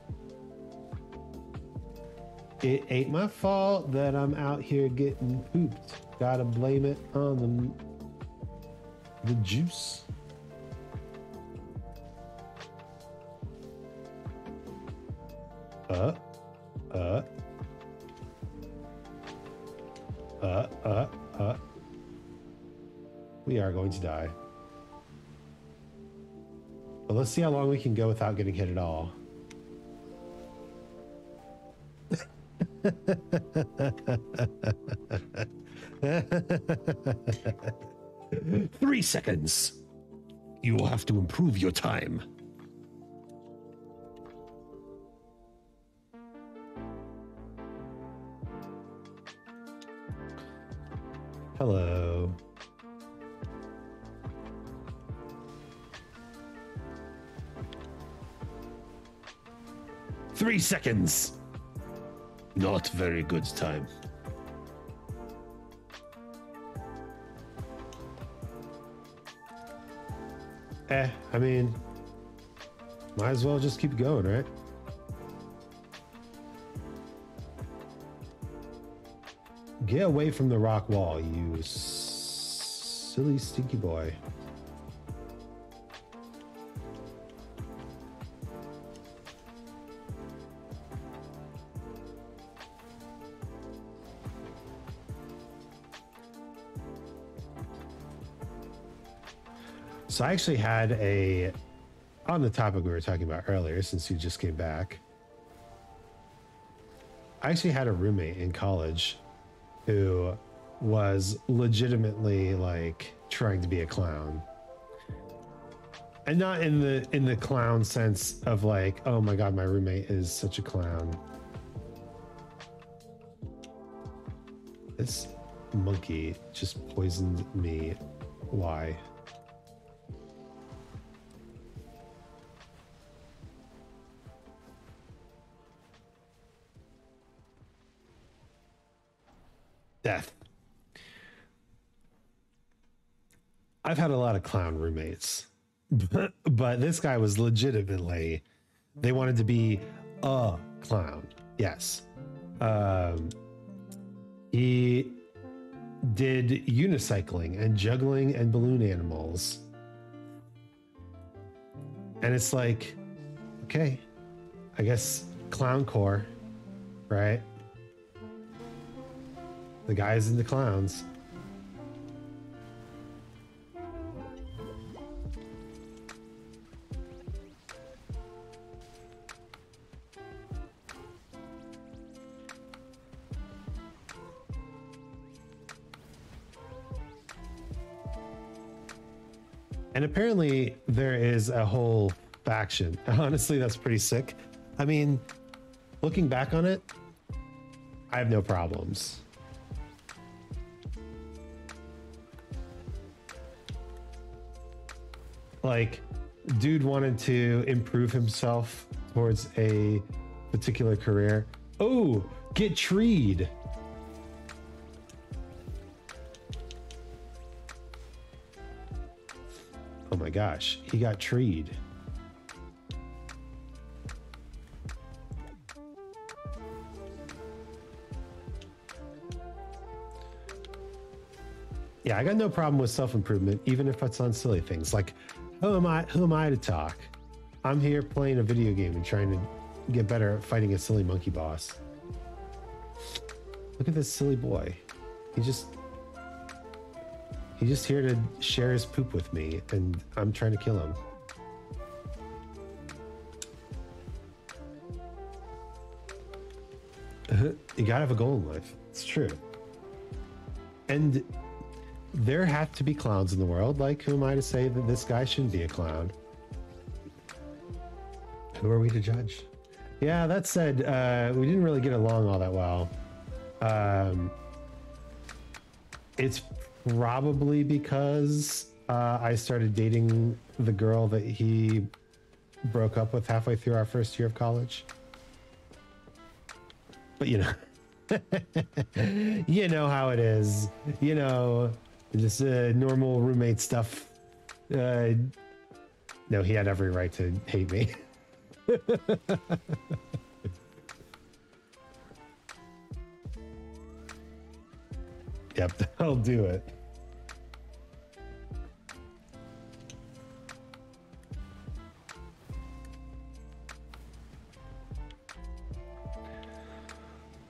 It ain't my fault that I'm out here getting pooped. Gotta blame it on the the juice. Uh, uh, uh, uh, uh. We are going to die. But let's see how long we can go without getting hit at all. Three seconds. You will have to improve your time. Hello. Three seconds. Not very good time. Eh, I mean, might as well just keep going, right? Get away from the rock wall, you silly stinky boy. So I actually had a on the topic we were talking about earlier, since you just came back. I actually had a roommate in college who was legitimately like trying to be a clown. And not in the in the clown sense of like, oh my god, my roommate is such a clown. This monkey just poisoned me. Why? I've had a lot of clown roommates, but, <laughs> but this guy was legitimately, they wanted to be a clown. Yes. Um, he did unicycling and juggling and balloon animals. And it's like, okay, I guess clown core, right? The guys and the clowns. And apparently, there is a whole faction. <laughs> Honestly, that's pretty sick. I mean, looking back on it, I have no problems. like dude wanted to improve himself towards a particular career oh get treed my gosh he got treed yeah i got no problem with self-improvement even if it's on silly things like who am I? Who am I to talk? I'm here playing a video game and trying to get better at fighting a silly monkey boss. Look at this silly boy. He just he's just here to share his poop with me, and I'm trying to kill him. <laughs> you gotta have a goal in life. It's true. And there have to be clowns in the world. Like, who am I to say that this guy shouldn't be a clown? Who are we to judge? Yeah, that said, uh, we didn't really get along all that well. Um, it's probably because uh, I started dating the girl that he broke up with halfway through our first year of college. But you know, <laughs> you know how it is. You know, just uh, normal roommate stuff. Uh, no, he had every right to hate me. <laughs> yep, I'll <laughs> do it.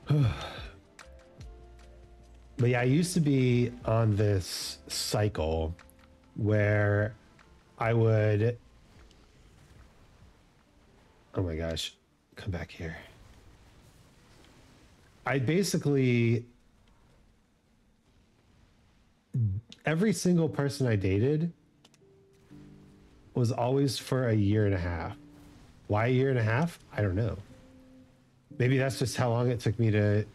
<sighs> But yeah, I used to be on this cycle where I would. Oh my gosh, come back here. I basically. Every single person I dated was always for a year and a half. Why a year and a half? I don't know. Maybe that's just how long it took me to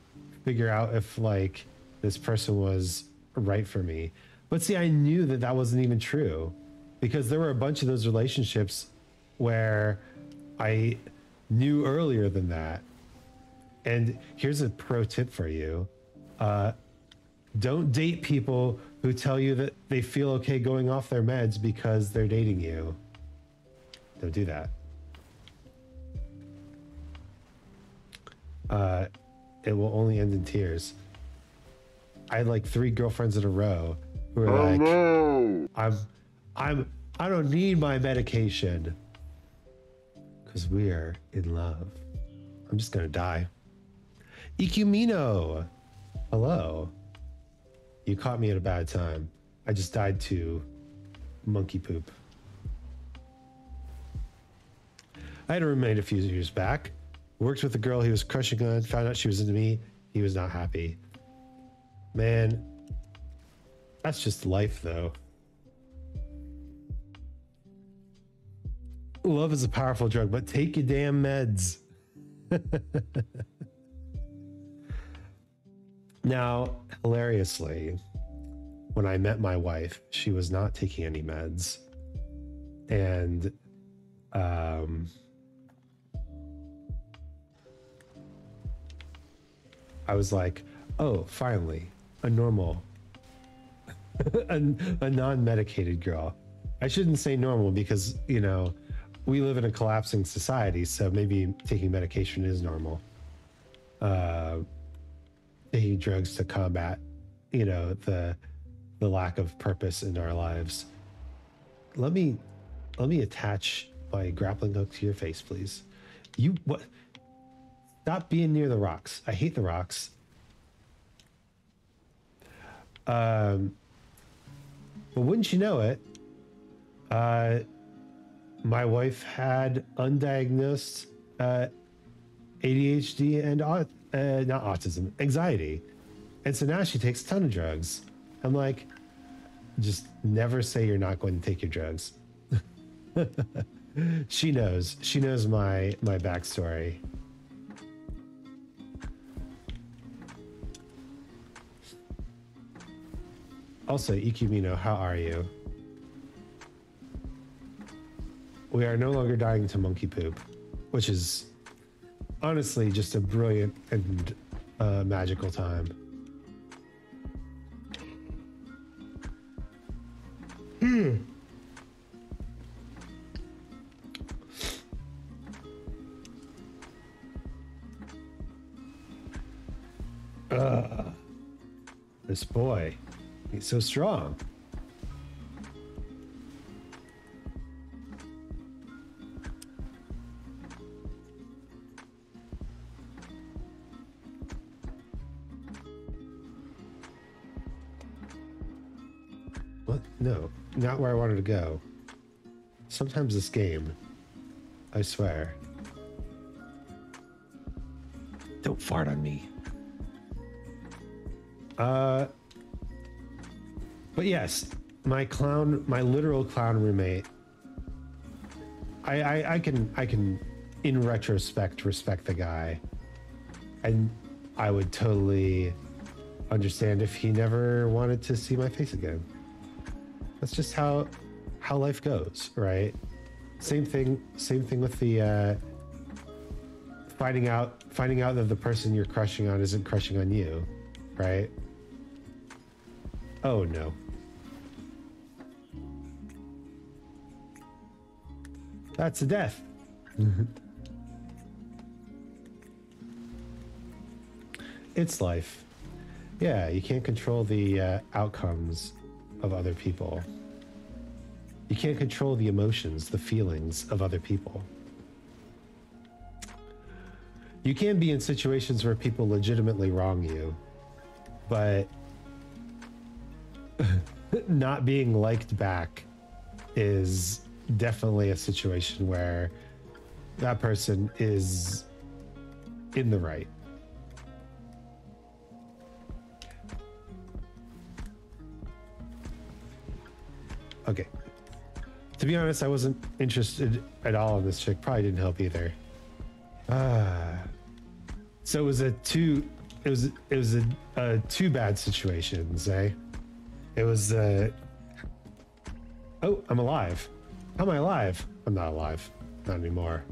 figure out if, like, this person was right for me. But see, I knew that that wasn't even true because there were a bunch of those relationships where I knew earlier than that. And here's a pro tip for you uh, don't date people who tell you that they feel okay going off their meds because they're dating you. Don't do that. Uh, it will only end in tears. I had like three girlfriends in a row who were like, no! I'm, I'm, I don't need my medication because we're in love. I'm just gonna die. Ecumino, hello. You caught me at a bad time. I just died to monkey poop. I had a roommate a few years back. Worked with a girl he was crushing on. Found out she was into me. He was not happy. Man, that's just life, though. Love is a powerful drug, but take your damn meds. <laughs> now, hilariously, when I met my wife, she was not taking any meds. And um, I was like, oh, finally, a normal, <laughs> a, a non medicated girl. I shouldn't say normal because, you know, we live in a collapsing society, so maybe taking medication is normal. Uh, taking drugs to combat, you know, the the lack of purpose in our lives. Let me let me attach my grappling hook to your face, please. You what? Stop being near the rocks. I hate the rocks. Um, but wouldn't you know it? Uh, my wife had undiagnosed uh, ADHD and uh, not autism, anxiety, and so now she takes a ton of drugs. I'm like, just never say you're not going to take your drugs. <laughs> she knows. She knows my my backstory. Also, Ecumino, how are you? We are no longer dying to monkey poop, which is honestly just a brilliant and uh, magical time. Hmm. Uh, this boy, he's so strong. No, not where I wanted to go. Sometimes this game, I swear. Don't fart on me. Uh, but yes, my clown, my literal clown roommate. I, I, I can, I can, in retrospect, respect the guy, and I would totally understand if he never wanted to see my face again. That's just how, how life goes, right? Same thing, same thing with the uh, finding out, finding out that the person you're crushing on isn't crushing on you, right? Oh no. That's a death. <laughs> it's life. Yeah, you can't control the uh, outcomes of other people. You can't control the emotions, the feelings of other people. You can be in situations where people legitimately wrong you, but <laughs> not being liked back is definitely a situation where that person is in the right. Okay. To be honest, I wasn't interested at all in this chick. Probably didn't help either. Ah. so it was a two. It was it was a, a two bad situations, eh? It was. Uh, oh, I'm alive. How am I alive? I'm not alive. Not anymore.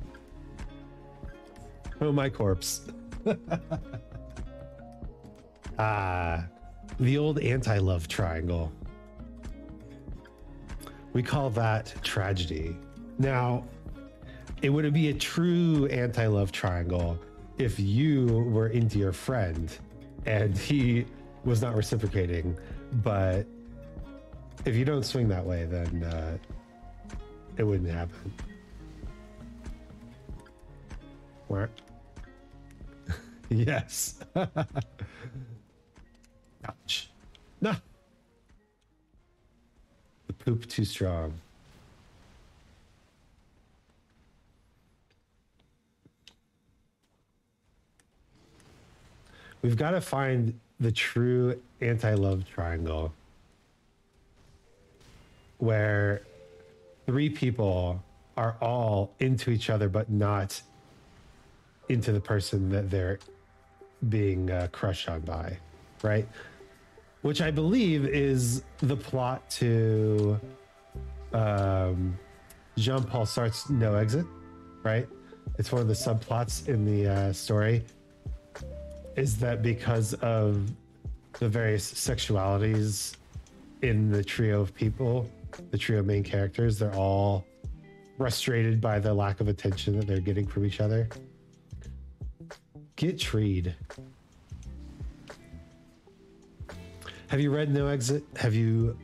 Oh, my corpse. <laughs> ah, the old anti-love triangle. We call that tragedy. Now, it would be a true anti love triangle if you were into your friend and he was not reciprocating. But if you don't swing that way, then uh, it wouldn't happen. Where? <laughs> yes. <laughs> poop too strong. We've got to find the true anti love triangle where three people are all into each other, but not into the person that they're being uh, crushed on by, right? Which I believe is the plot to um, Jean Paul Sartre's No Exit, right? It's one of the subplots in the uh, story is that because of the various sexualities in the trio of people, the trio of main characters, they're all frustrated by the lack of attention that they're getting from each other. Get treed. Have you read No Exit? Have you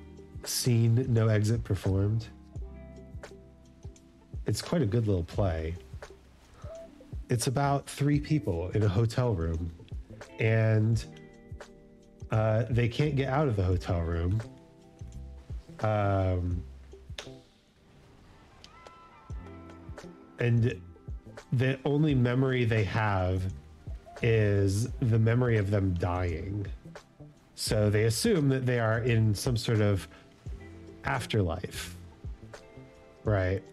seen No Exit performed? It's quite a good little play. It's about three people in a hotel room and uh, they can't get out of the hotel room. Um, and the only memory they have is the memory of them dying. So they assume that they are in some sort of afterlife. Right.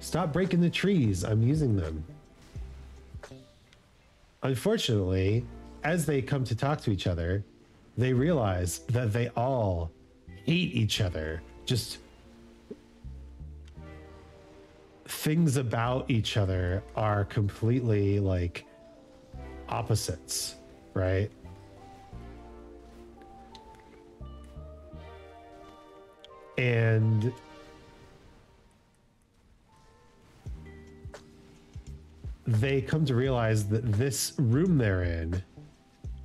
Stop breaking the trees. I'm using them. Unfortunately, as they come to talk to each other, they realize that they all hate each other. Just things about each other are completely like opposites, right? And they come to realize that this room they're in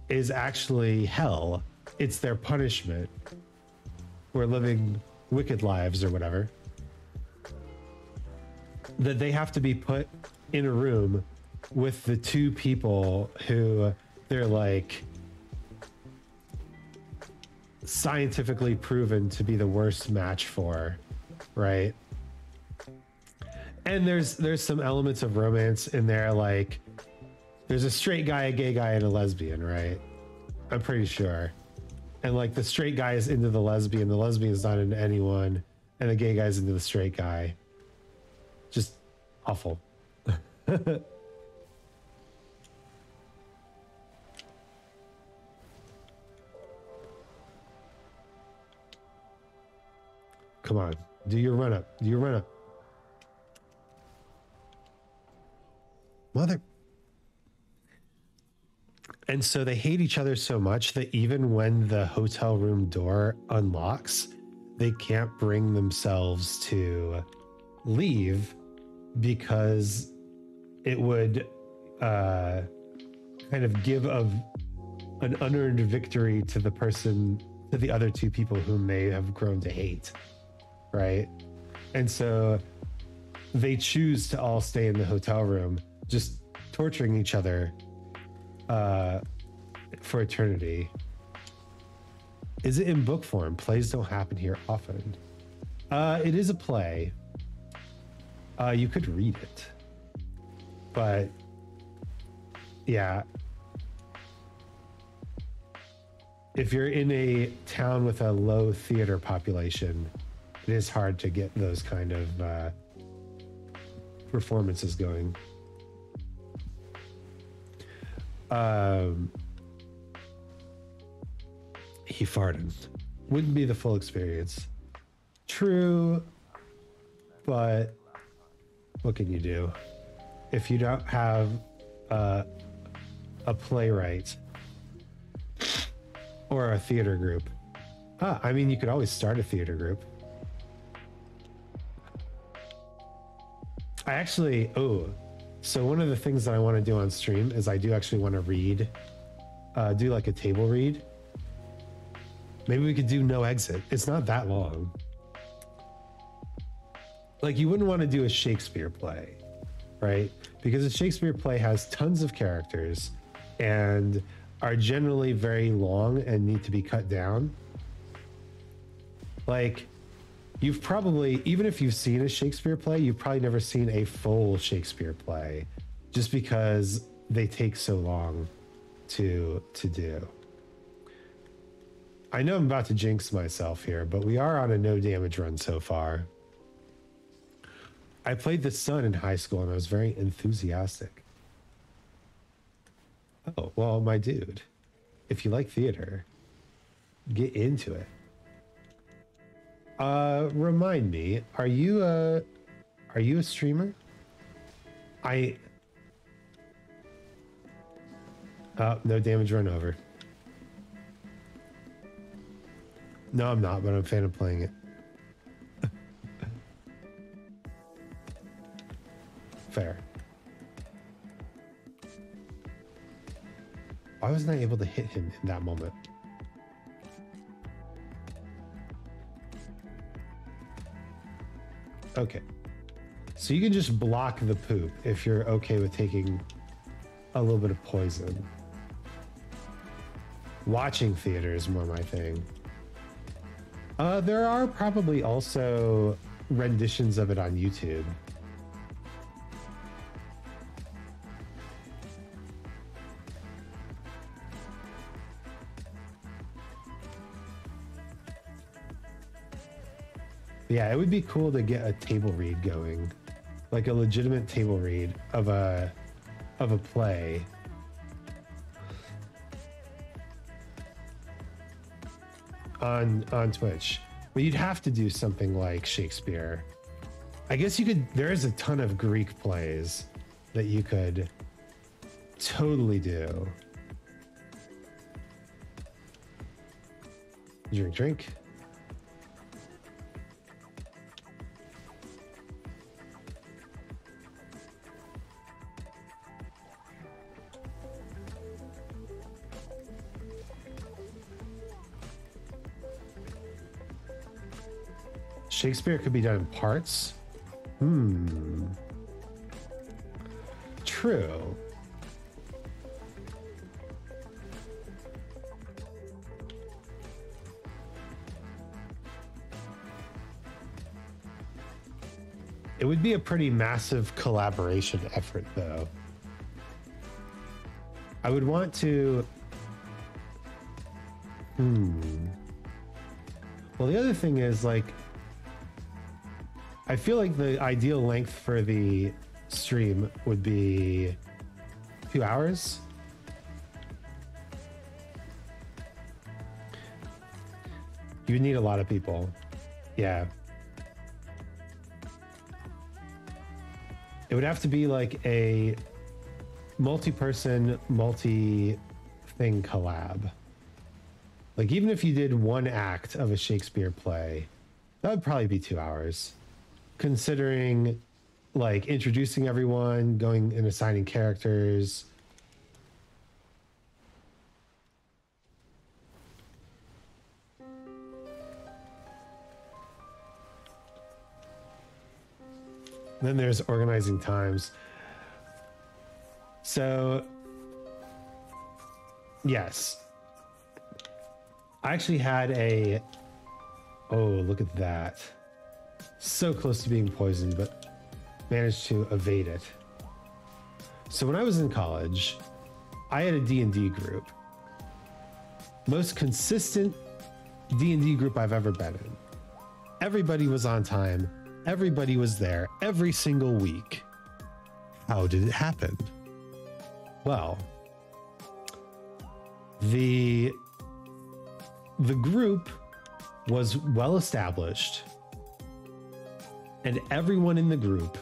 is actually hell. It's their punishment. We're living wicked lives or whatever. That they have to be put in a room with the two people who they're like scientifically proven to be the worst match for, right? and there's there's some elements of romance in there like there's a straight guy a gay guy and a lesbian right? I'm pretty sure. And like the straight guy is into the lesbian the lesbian is not into anyone and the gay guy's into the straight guy. Just awful <laughs> come on. Do your run up do your run up Mother. And so they hate each other so much that even when the hotel room door unlocks, they can't bring themselves to leave because it would uh, kind of give of an unearned victory to the person to the other two people whom they have grown to hate right? And so they choose to all stay in the hotel room just torturing each other uh, for eternity. Is it in book form? Plays don't happen here often. Uh, it is a play. Uh, you could read it. But yeah. If you're in a town with a low theater population it is hard to get those kind of uh, performances going um he farted wouldn't be the full experience true but what can you do if you don't have uh, a playwright or a theater group. Ah, I mean, you could always start a theater group. I actually, oh, so one of the things that I want to do on stream is I do actually want to read, uh, do like a table read. Maybe we could do no exit. It's not that long. Like, you wouldn't want to do a Shakespeare play, right? Because a Shakespeare play has tons of characters and are generally very long and need to be cut down. Like, you've probably, even if you've seen a Shakespeare play, you've probably never seen a full Shakespeare play just because they take so long to to do. I know I'm about to jinx myself here, but we are on a no damage run so far. I played The Sun in high school and I was very enthusiastic. Oh, well, my dude, if you like theater, get into it. Uh, remind me, are you a are you a streamer? I Oh, no damage run over. No, I'm not, but I'm a fan of playing it. <laughs> Fair. Why wasn't I able to hit him in that moment? Okay. So you can just block the poop if you're okay with taking a little bit of poison. Watching theater is more my thing. Uh, there are probably also renditions of it on YouTube. Yeah, it would be cool to get a table read going, like a legitimate table read of a of a play. On on Twitch. But you'd have to do something like Shakespeare. I guess you could there is a ton of Greek plays that you could totally do. Drink, drink. Shakespeare could be done in parts. Hmm. True. It would be a pretty massive collaboration effort, though. I would want to. Hmm. Well, the other thing is, like, I feel like the ideal length for the stream would be two hours. You need a lot of people. Yeah. It would have to be like a multi person, multi thing collab. Like, even if you did one act of a Shakespeare play, That would probably be two hours, considering like introducing everyone, going and assigning characters. Then there's organizing times. So, yes. I actually had a. Oh, look at that. So close to being poisoned, but managed to evade it. So when I was in college, I had a D&D group. Most consistent D&D group I've ever been in. Everybody was on time. Everybody was there every single week. How did it happen? Well, the the group was well established and everyone in the group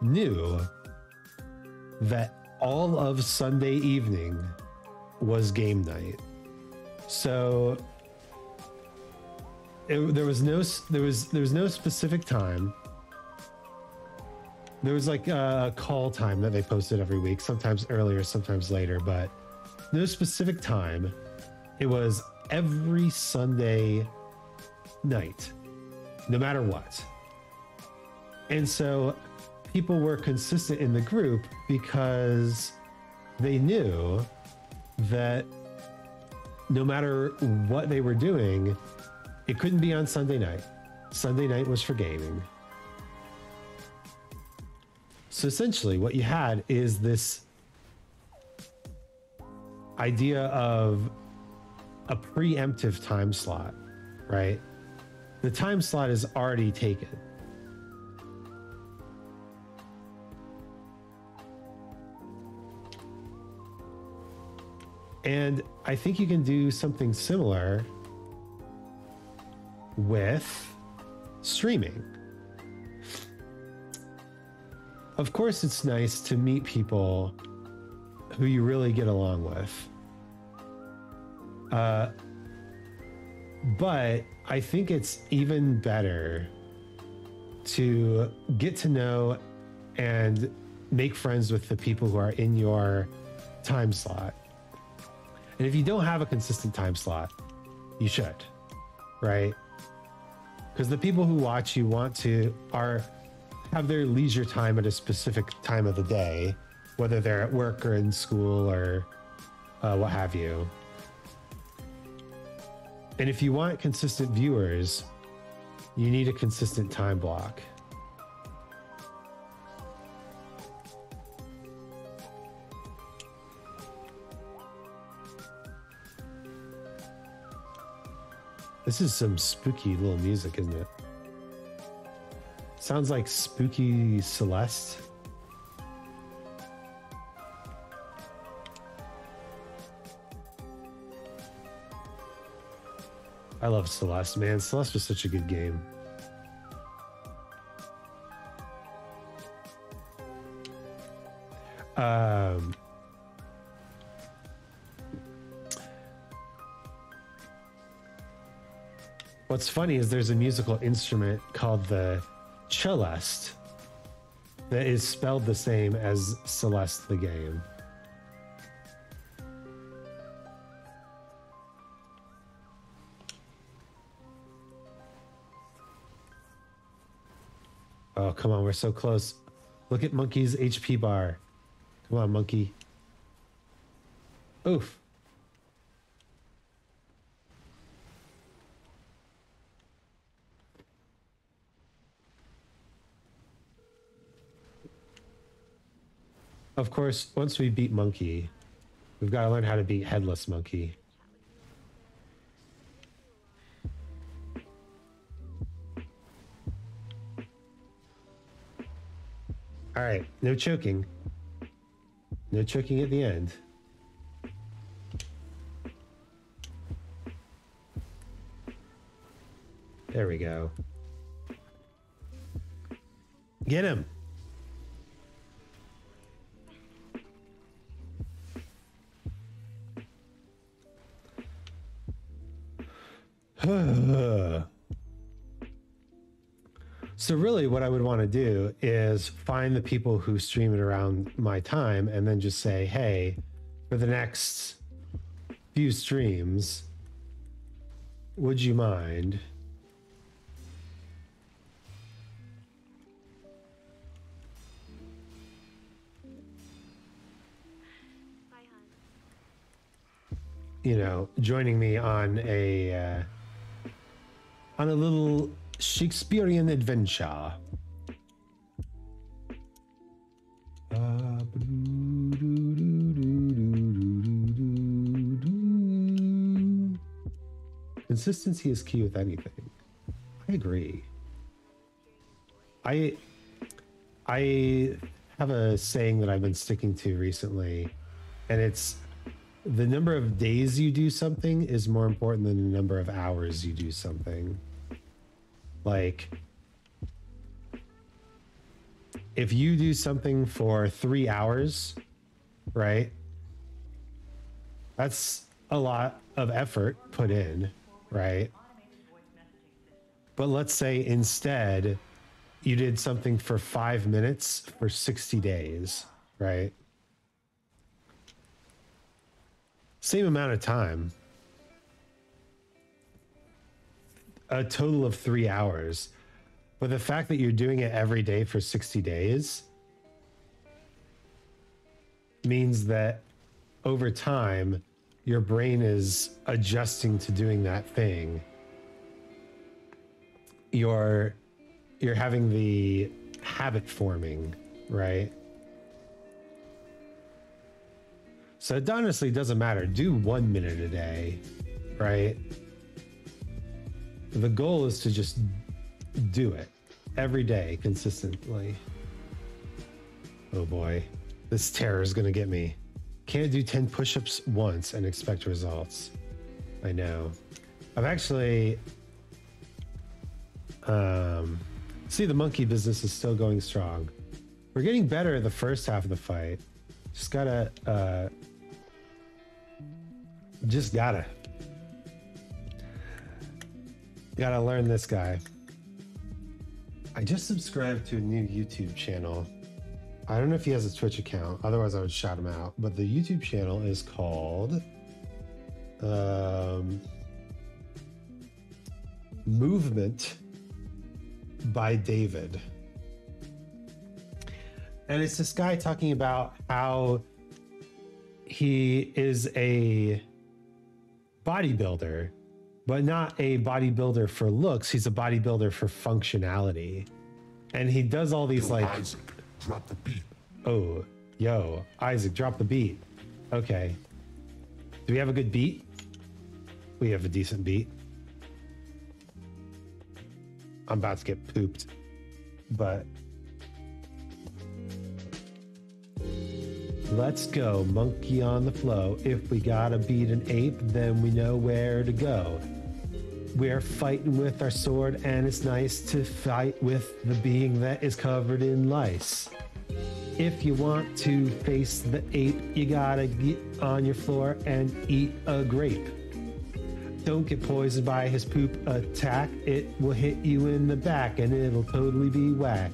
knew that all of Sunday evening was game night. So it, there was no there was there was no specific time. There was like a call time that they posted every week, sometimes earlier, sometimes later, but no specific time. It was every Sunday night, no matter what. And so people were consistent in the group because they knew that no matter what they were doing, it couldn't be on Sunday night. Sunday night was for gaming. So essentially, what you had is this idea of a preemptive time slot, right? The time slot is already taken. And I think you can do something similar with streaming. Of course, it's nice to meet people who you really get along with. Uh, but I think it's even better to get to know and make friends with the people who are in your time slot. And if you don't have a consistent time slot, you should, right? Because the people who watch you want to are have their leisure time at a specific time of the day, whether they're at work or in school or uh, what have you. And if you want consistent viewers, you need a consistent time block. This is some spooky little music, isn't it? Sounds like spooky Celeste. I love Celeste, man. Celeste was such a good game. Um, what's funny is there's a musical instrument called the celeste that is spelled the same as Celeste the game. Oh, come on, we're so close. Look at Monkey's HP bar. Come on, Monkey. Oof. Of course, once we beat Monkey, we've got to learn how to beat Headless Monkey. All right, no choking. No choking at the end. There we go. Get him. <laughs> So really what I would want to do is find the people who stream it around my time and then just say, "Hey, for the next few streams, would you mind you know, joining me on a uh, on a little Shakespearean adventure. Consistency is key with anything. I agree. I I have a saying that I've been sticking to recently, and it's the number of days you do something is more important than the number of hours you do something. Like, if you do something for three hours, right? That's a lot of effort put in, right? But let's say instead you did something for five minutes for 60 days, right? Same amount of time. A total of three hours. But the fact that you're doing it every day for 60 days means that over time, your brain is adjusting to doing that thing. You're you're having the habit forming, right? So it honestly doesn't matter. Do one minute a day, right? The goal is to just do it every day consistently. Oh boy, this terror is going to get me. Can't do 10 push ups once and expect results. I know. I've actually. Um, see, the monkey business is still going strong. We're getting better the first half of the fight. Just gotta. Uh, just gotta. Gotta learn this guy. I just subscribed to a new YouTube channel. I don't know if he has a Twitch account, otherwise I would shout him out. But the YouTube channel is called um, Movement by David. And it's this guy talking about how he is a bodybuilder, but not a bodybuilder for looks. He's a bodybuilder for functionality. And he does all these like Isaac, drop the beat. Oh, yo, Isaac, drop the beat. Okay. Do we have a good beat? We have a decent beat. I'm about to get pooped, but let's go, monkey on the flow. If we gotta beat an ape, then we know where to go. We're fighting with our sword, and it's nice to fight with the being that is covered in lice. If you want to face the ape, you gotta get on your floor and eat a grape. Don't get poisoned by his poop attack. It will hit you in the back and it'll totally be whack.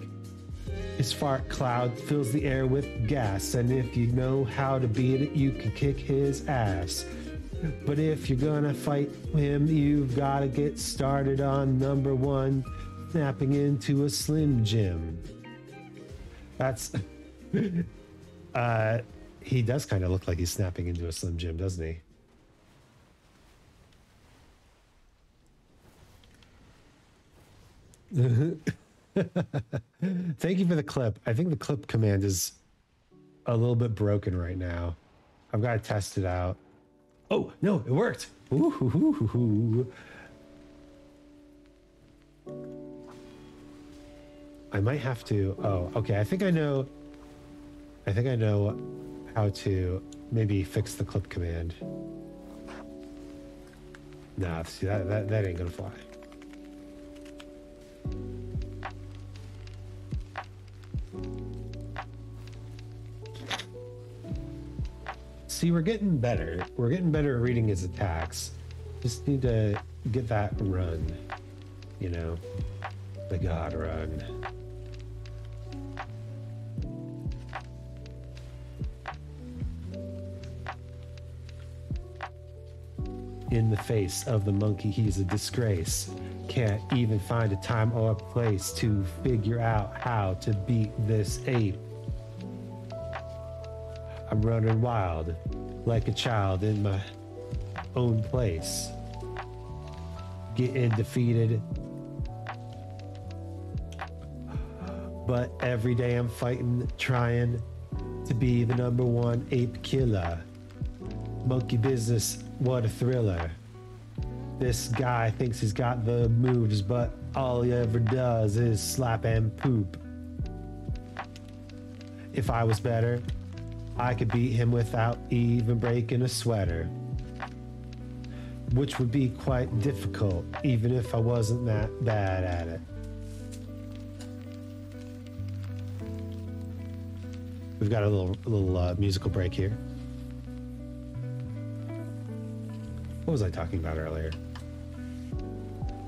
His fart cloud fills the air with gas, and if you know how to beat it, you can kick his ass. But if you're gonna fight him, you've gotta get started on number one, snapping into a Slim Jim. That's. <laughs> uh, he does kind of look like he's snapping into a Slim Jim, doesn't he? <laughs> <laughs> Thank you for the clip. I think the clip command is a little bit broken right now. I've got to test it out. Oh, no, it worked. Ooh. I might have to. Oh, okay. I think I know. I think I know how to maybe fix the clip command. Nah, see that that, that ain't gonna fly. See, we're getting better. We're getting better at reading his attacks. Just need to get that run. you know, the God Run. In the face of the monkey, he's a disgrace. Can't even find a time or a place to figure out how to beat this ape. Running wild, like a child in my own place. Getting defeated. But every day I'm fighting, trying to be the number one ape killer. Monkey business, what a thriller. This guy thinks he's got the moves, but all he ever does is slap and poop. If I was better, I could beat him without even breaking a sweater. Which would be quite difficult, even if I wasn't that bad at it. We've got a little, little uh, musical break here. What was I talking about earlier?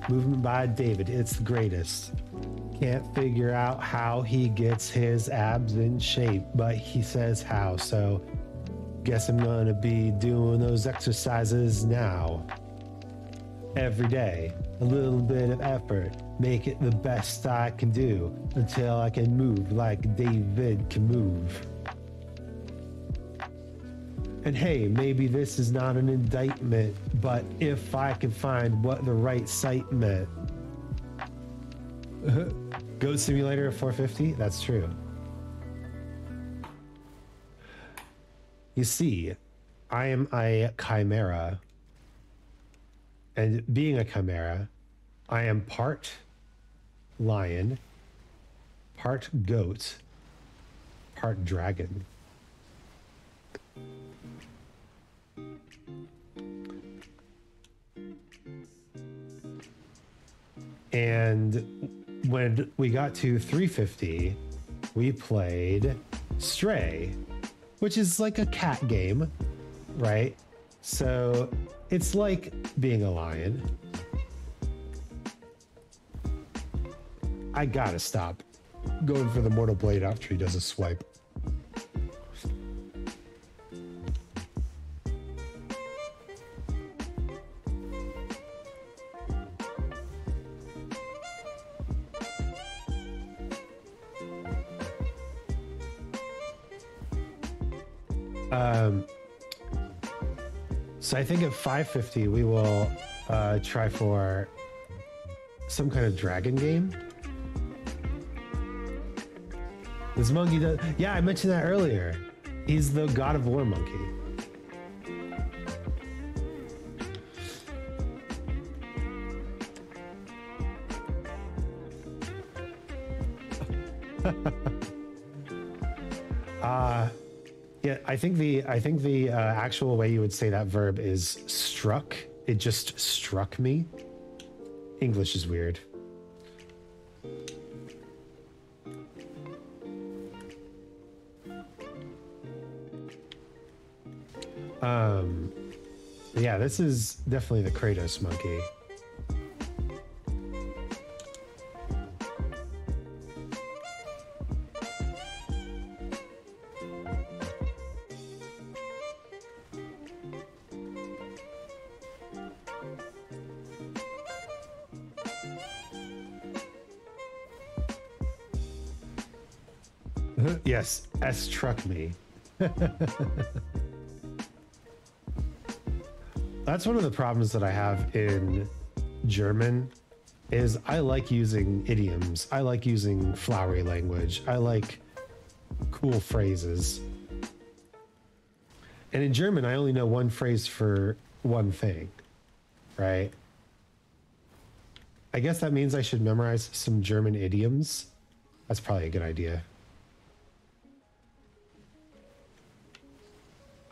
Movement by David. It's the greatest. Can't figure out how he gets his abs in shape, but he says how. So, guess I'm gonna be doing those exercises now. Every day, a little bit of effort, make it the best I can do until I can move like David can move. And hey, maybe this is not an indictment, but if I can find what the right site meant. <laughs> Goat Simulator 450? That's true. You see, I am a chimera. And being a chimera, I am part lion, part goat, part dragon. And when we got to 350, we played Stray, which is like a cat game, right? So it's like being a lion. I gotta stop going for the Mortal Blade after he does a swipe. Um, so I think at 550 we will uh, try for some kind of dragon game. This monkey does. Yeah, I mentioned that earlier. He's the god of war monkey. <laughs> yeah, I think the I think the uh, actual way you would say that verb is struck. It just struck me. English is weird. Um, yeah, this is definitely the Kratos monkey. S struck me. That's one of the problems that I have in German is I like using idioms. I like using flowery language. I like cool phrases. And in German, I only know one phrase for one thing, right? I guess that means I should memorize some German idioms. That's probably a good idea.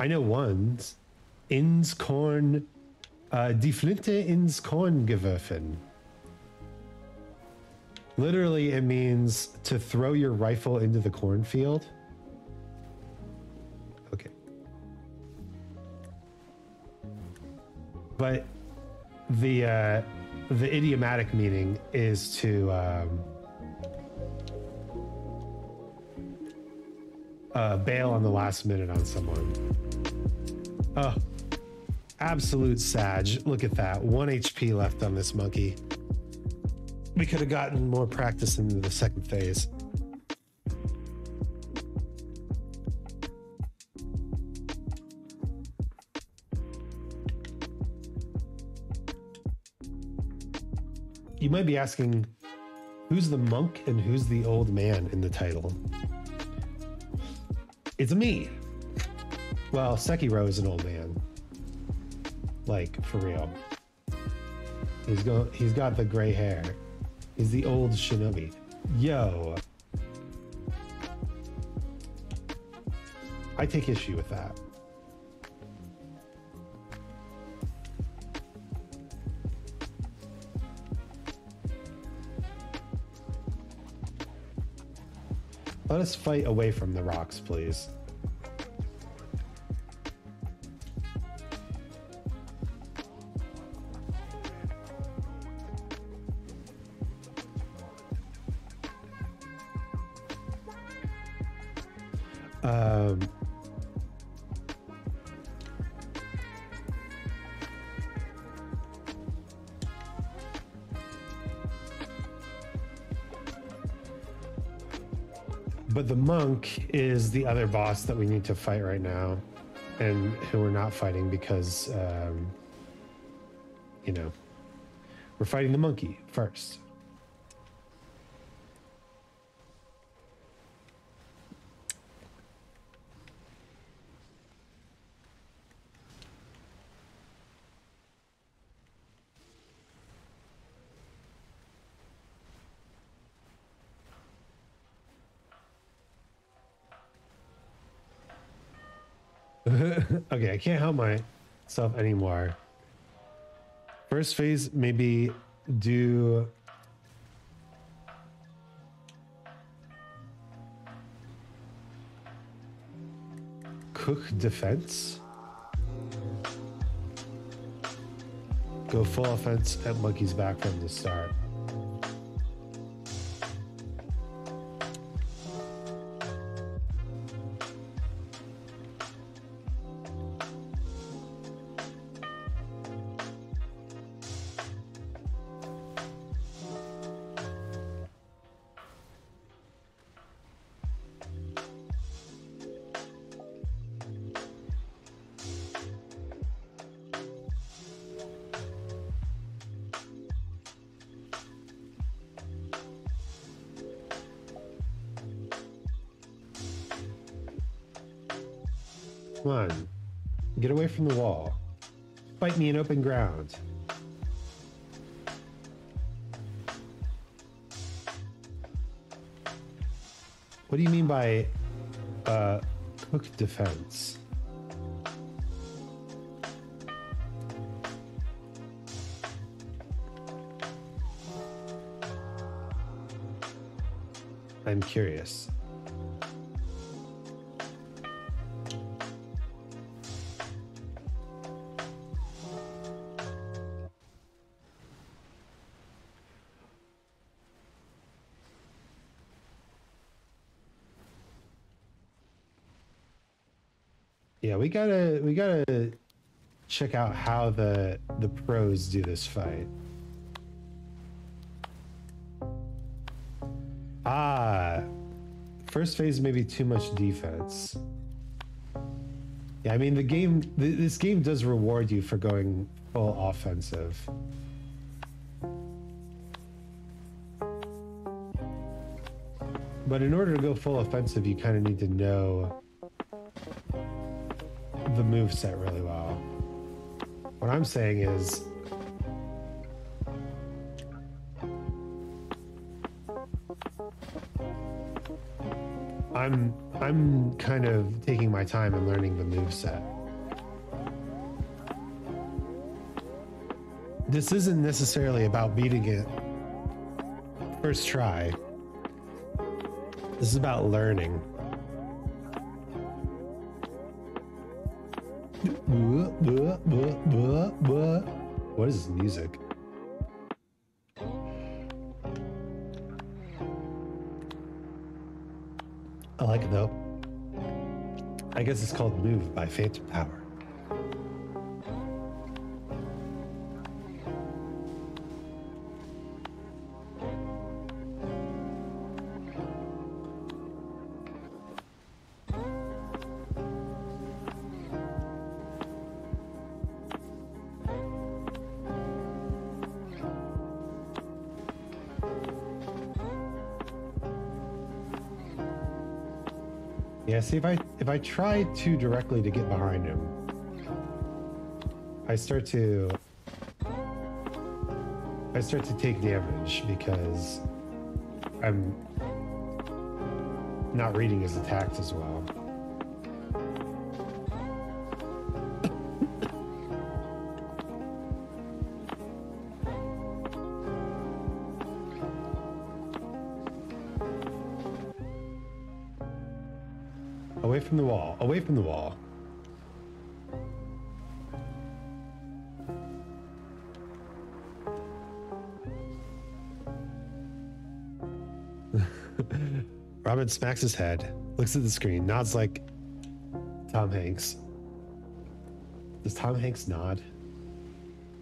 I know ones. Ins Korn, uh, die Flinte ins Korn geworfen. Literally, it means to throw your rifle into the cornfield. Okay. But the uh, the idiomatic meaning is to um, uh, bail on the last minute on someone. Oh, absolute sag. Look at that. One HP left on this monkey. We could have gotten more practice into the second phase. You might be asking, who's the monk and who's the old man in the title? It's me. Well, Sekiro is an old man. Like, for real. He's go he's got the gray hair. He's the old shinobi. Yo. I take issue with that. Let us fight away from the rocks, please. Is the other boss that we need to fight right now, and who we're not fighting because, um, you know, we're fighting the monkey first. Can't help myself anymore. First phase, maybe do. Cook defense. Go full offense at Monkey's back from the start. In open ground. What do you mean by uh, cook defense? I'm curious. Gotta we gotta check out how the the pros do this fight. Ah, first phase maybe too much defense. Yeah, I mean the game th- this game does reward you for going full offensive. But in order to go full offensive, you kind of need to know the move set really well. What I'm saying is I'm I'm kind of taking my time and learning the move set. This isn't necessarily about beating it first try. This is about learning. blah, blah, blah. What is this music? I like it though. I guess it's called Move by Phantom Power. See if I if I try too directly to get behind him, I start to I start to take damage because I'm not reading his attacks as well. Away from the wall. Away from the wall. <laughs> Robin smacks his head, looks at the screen, nods like Tom Hanks. Does Tom Hanks nod?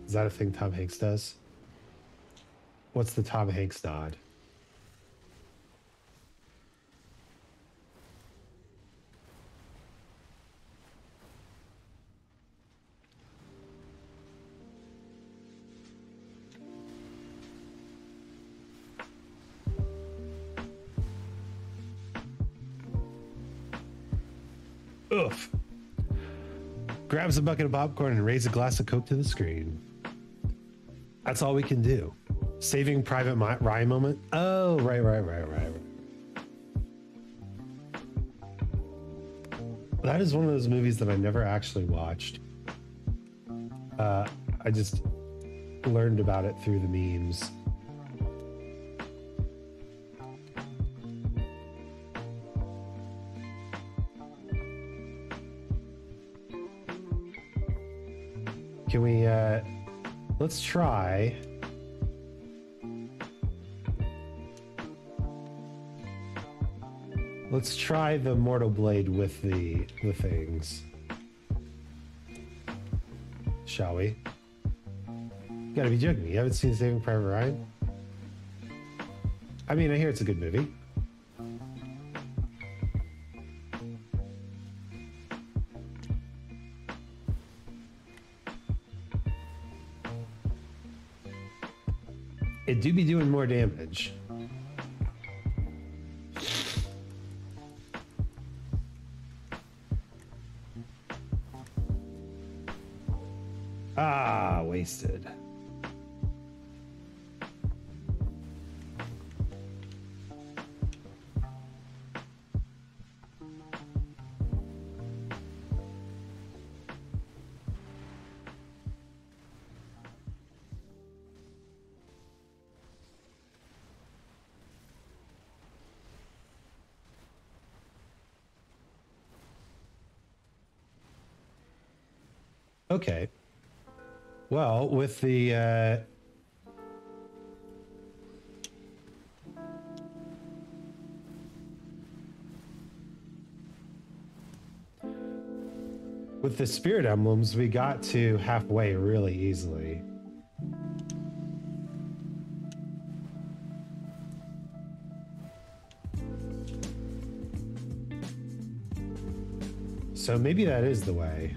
Is that a thing Tom Hanks does? What's the Tom Hanks nod? Grabs a bucket of popcorn and raises a glass of Coke to the screen. That's all we can do. Saving Private Mi- Ryan moment. Oh, right, right, right, right. That is one of those movies that I never actually watched. Uh, I just learned about it through the memes. Let's try Let's try the mortal blade with the the things. Shall we? You gotta be joking. You haven't seen Saving Private Ryan? I mean, I hear it's a good movie. Do be doing more damage. Okay. Well, with the uh, with the spirit emblems, we got to halfway really easily. So maybe that is the way.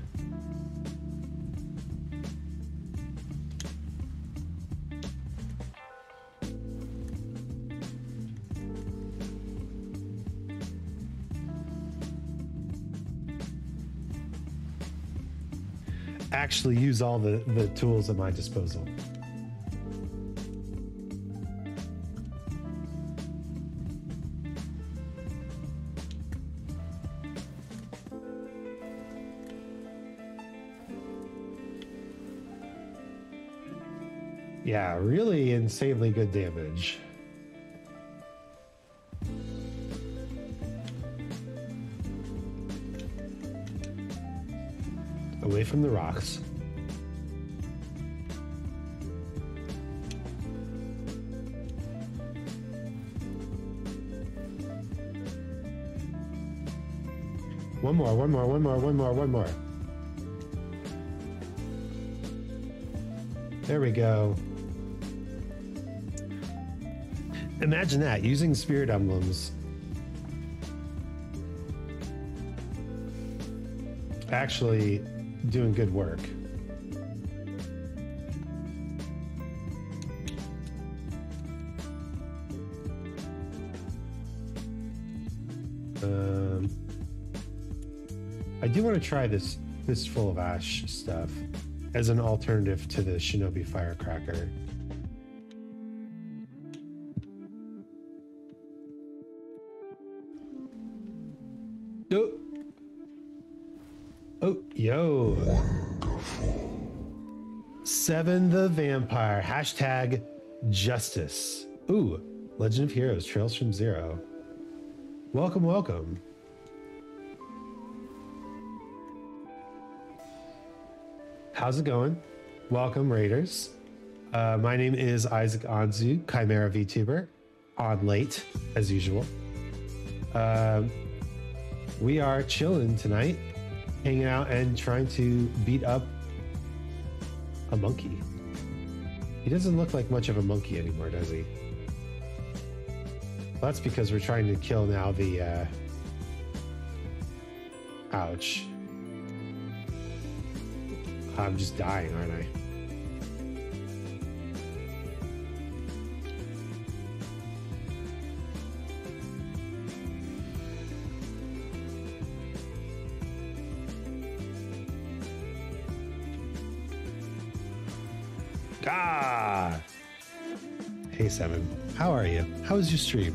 Actually use all the, the tools at my disposal. Yeah, really insanely good damage. From the rocks. One more, one more, one more, one more, one more. There we go. Imagine that using spirit emblems. Actually, doing good work. Um, I do want to try this this fistful of ash stuff as an alternative to the shinobi firecracker. Yo. Seven the Vampire. Hashtag justice. Ooh, Legend of Heroes, Trails from Zero. Welcome, welcome. How's it going? Welcome, Raiders. Uh, my name is Isaac Anzu, Chimera VTuber, on late as usual. Um, we are chilling tonight, hanging out and trying to beat up a monkey. He doesn't look like much of a monkey anymore, does he? Well, that's because we're trying to kill now the. Uh... Ouch. I'm just dying, aren't I? Ah! Hey, Seven. How are you? How was your stream?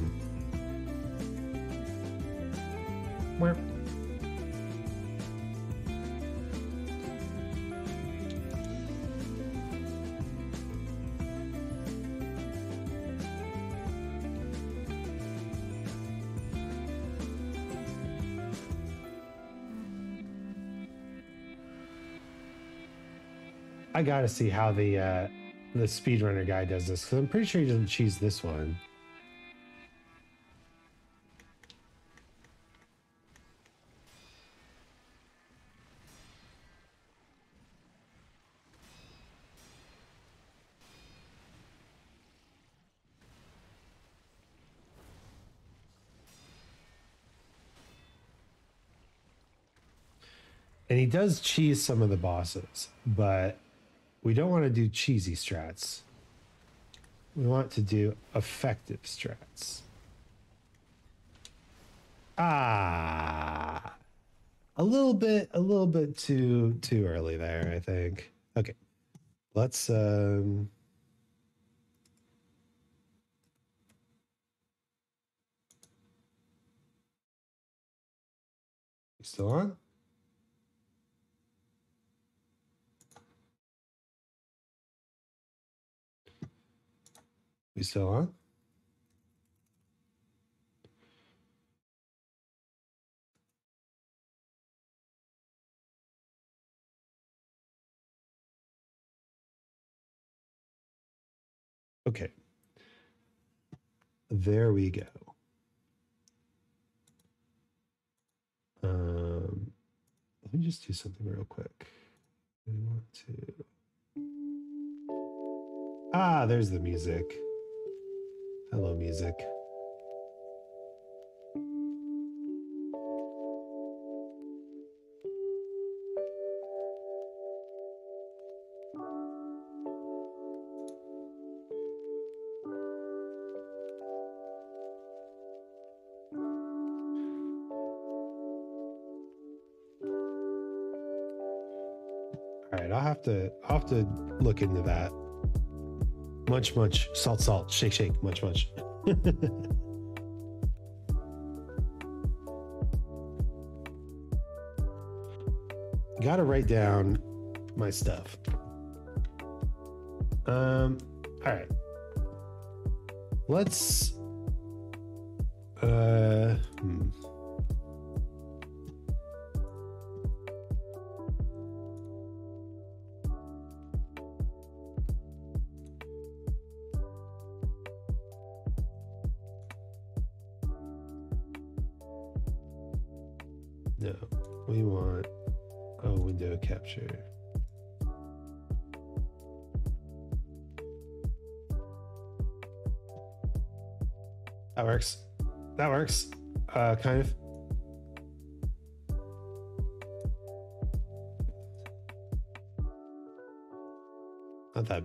Where? I gotta see how the uh, the speedrunner guy does this because I'm pretty sure he doesn't choose this one. And he does cheese some of the bosses, but we don't want to do cheesy strats. We want to do effective strats. Ah, a little bit, a little bit too too early there, I think. Okay, let's. um Still on? We still on? Okay. There we go. Um, let me just do something real quick. Want to. Ah, there's the music. Hello, music. All right, I'll have to I'll have to look into that. Munch, munch, salt, salt, shake, shake, munch, munch. <laughs> Gotta write down my stuff. Um, all right. Let's. Uh,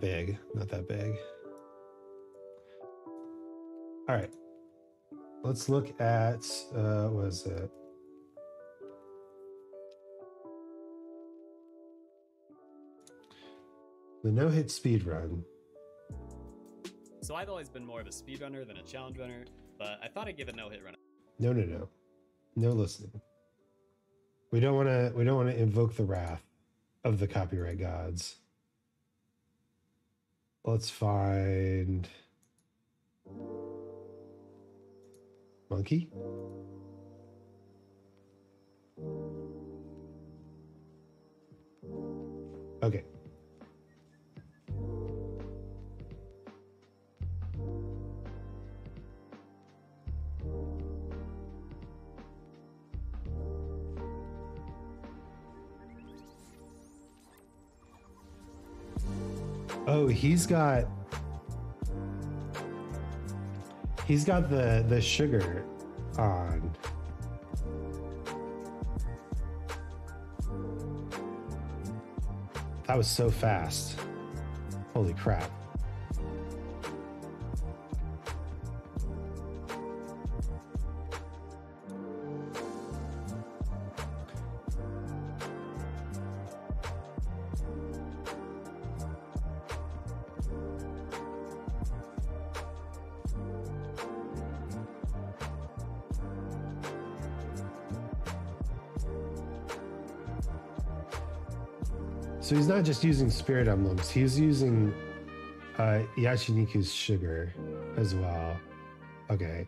big. Not that big. All right. Let's look at uh what is it? The no-hit speed run. So I've always been more of a speedrunner than a challenge runner, but I thought I'd give a no hit run. No, no, no. No listening. We don't want to we don't want to invoke the wrath of the copyright gods. Let's find Monkey. Okay. He's got He's got the the sugar on. That was so fast. Holy crap. Not just using spirit emblems, he's using uh, Yashariku's sugar as well. Okay.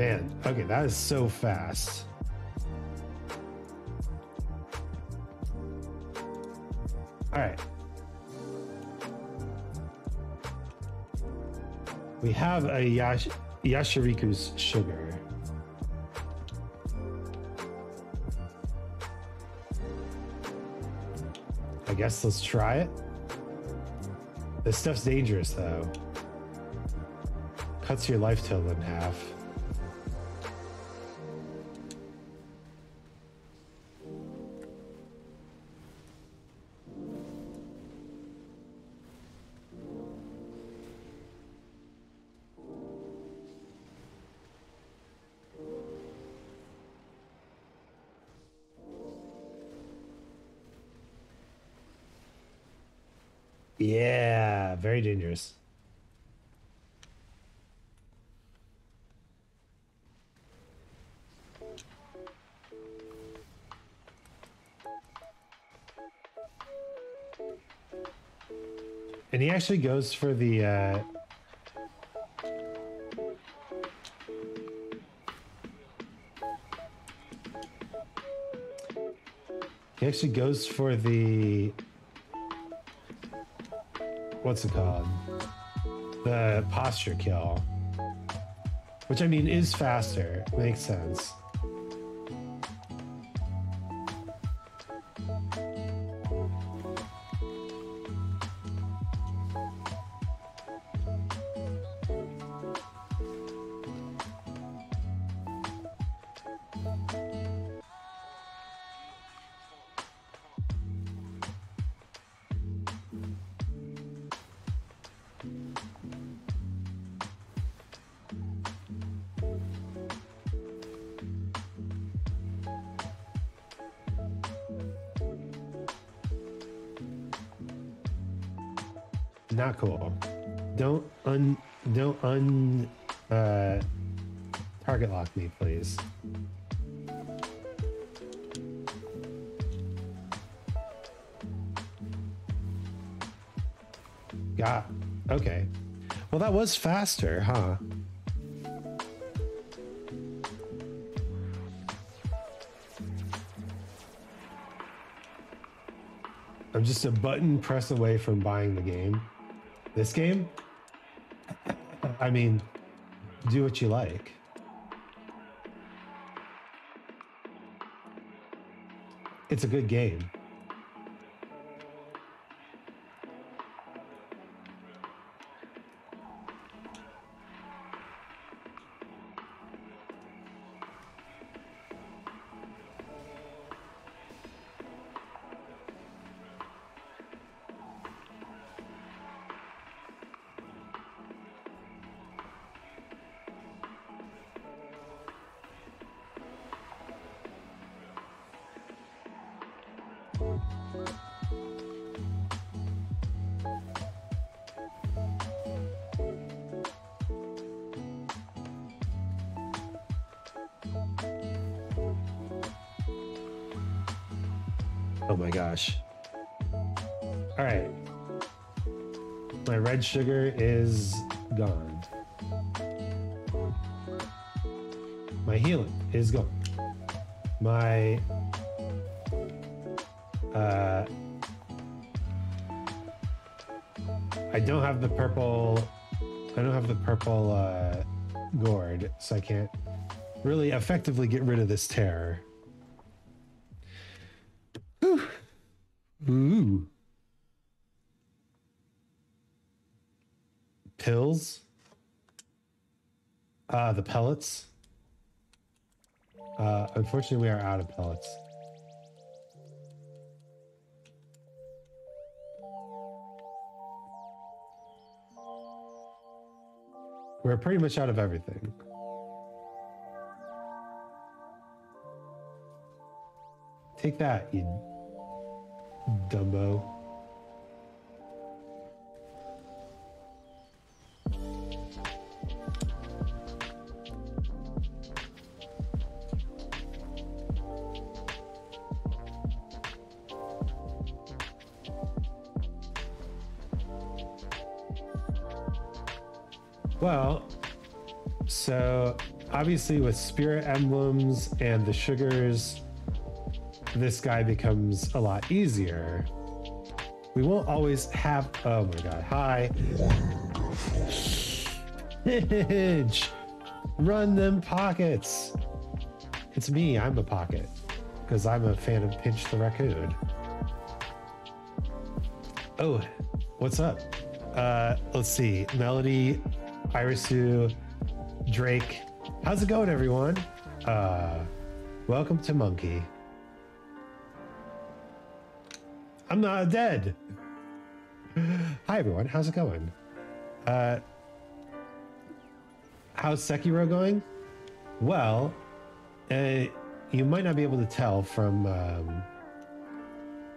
Man, okay, that is so fast. All right. We have a Yash- Yashariku's sugar. I guess let's try it. This stuff's dangerous though. Cuts your life total in half. Actually goes for the uh He actually goes for the what's it called? The posture kill. Which I mean is faster. Makes sense. Was faster, huh? I'm just a button press away from buying the game. This game? I mean, do what you like. It's a good game. Can't really effectively get rid of this terror. Ooh. Pills. Uh, the pellets. Uh, unfortunately, we are out of pellets. We're pretty much out of everything. Take that, you Dumbo. Well, so obviously with spirit emblems and the sugars, this guy becomes a lot easier. We won't always have. Oh my god! Hi, Midge, run them pockets. It's me. I'm a pocket because I'm a fan of Pinch the Raccoon. Oh, what's up? Uh, let's see. Melody, Irisu, Drake. How's it going, everyone? Uh, welcome to Monkey. I'm not dead. Hi everyone, how's it going? Uh, how's Sekiro going? Well, uh, you might not be able to tell from um,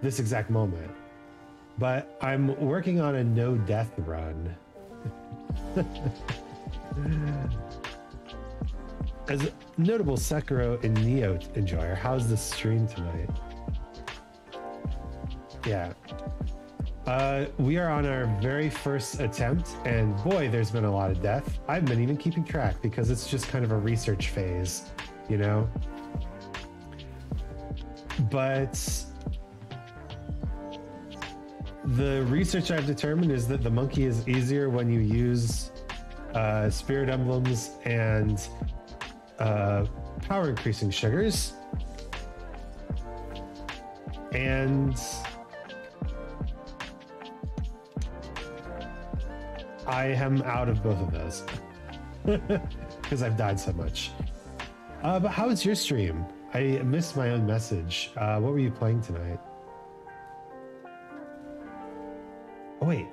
this exact moment, but I'm working on a no death run. <laughs> As notable Sekiro and Nioh enjoyer, how's the stream tonight? Yeah. Uh, we are on our very first attempt, and boy, there's been a lot of death. I haven't been even keeping track because it's just kind of a research phase, you know? But the research I've determined is that the monkey is easier when you use uh, spirit emblems and uh, power increasing sugars. And I am out of both of those <laughs> because I've died so much. Uh, but how was your stream? I missed my own message. Uh, what were you playing tonight? Oh wait,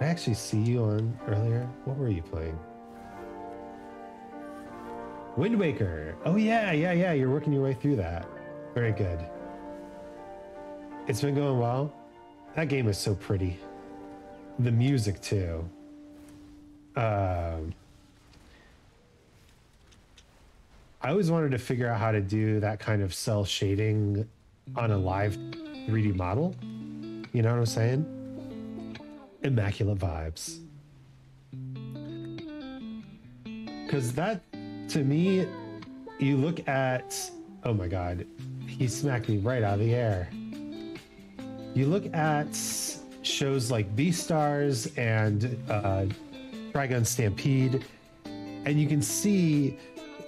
I actually see you on earlier. What were you playing? Wind Waker. Oh yeah, yeah, yeah. You're working your way through that. Very good. It's been going well. That game is so pretty. The music too. Um, I always wanted to figure out how to do that kind of cel shading on a live 3D model. You know what I'm saying? immaculate vibes. Because that, to me, you look at, oh my god, he smacked me right out of the air. You look at shows like Beastars and uh, Trigun Stampede, and you can see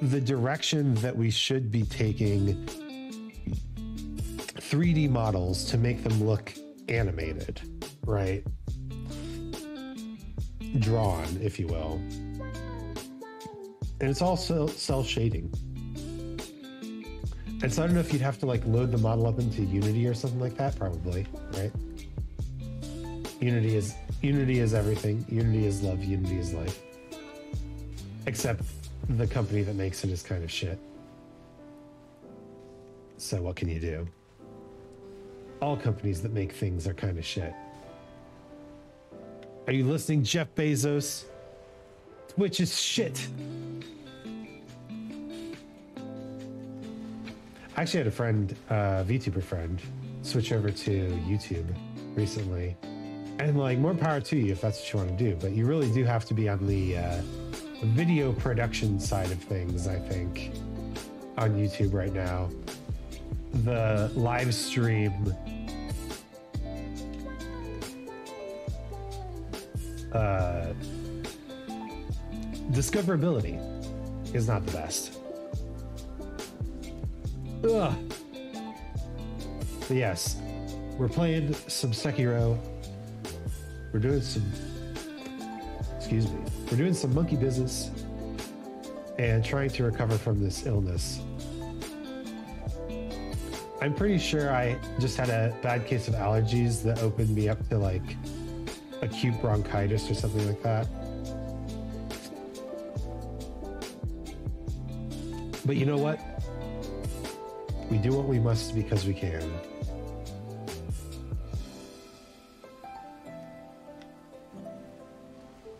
the direction that we should be taking 3D models to make them look animated, right? Drawn, if you will. And it's also cel shading. And so I don't know if you'd have to like load the model up into Unity or something like that, probably, right? Unity is Unity is everything. Unity is love. Unity is life. Except the company that makes it is kind of shit. So what can you do? All companies that make things are kind of shit. Are you listening, Jeff Bezos? Twitch is shit. I actually had a friend, uh, VTuber friend, switch over to YouTube recently. And like, more power to you if that's what you want to do. But you really do have to be on the uh, video production side of things, I think, on YouTube right now. The live stream uh, discoverability is not the best. Ugh. But yes, we're playing some Sekiro. We're doing some. Excuse me. We're doing some monkey business and trying to recover from this illness. I'm pretty sure I just had a bad case of allergies that opened me up to like acute bronchitis or something like that. But you know what? We do what we must because we can.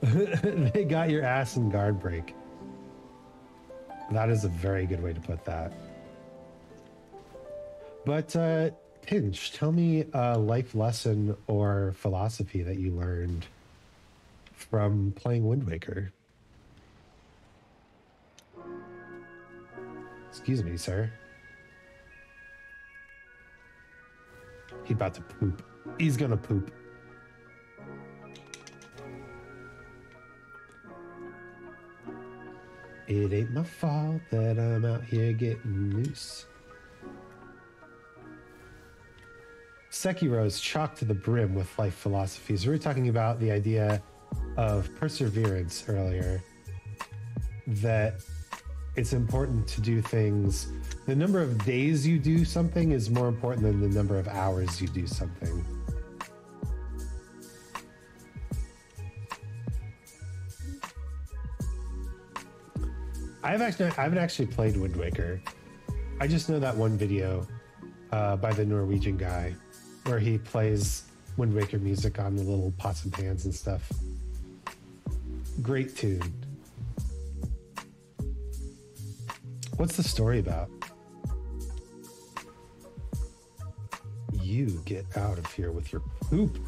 <laughs> they got your ass in guard break. That is a very good way to put that. But uh Pinch, tell me a life lesson or philosophy that you learned from playing Wind Waker. Excuse me, sir. He about to poop. He's gonna poop. It ain't my fault that I'm out here getting loose. Sekiro is chocked to the brim with life philosophies. We were talking about the idea of perseverance earlier, that it's important to do things. The number of days you do something is more important than the number of hours you do something. I've actually I haven't actually played Wind Waker. I just know that one video uh, by the Norwegian guy where he plays Wind Waker music on the little pots and pans and stuff. Great tune. What's the story about? You get out of here with your poop.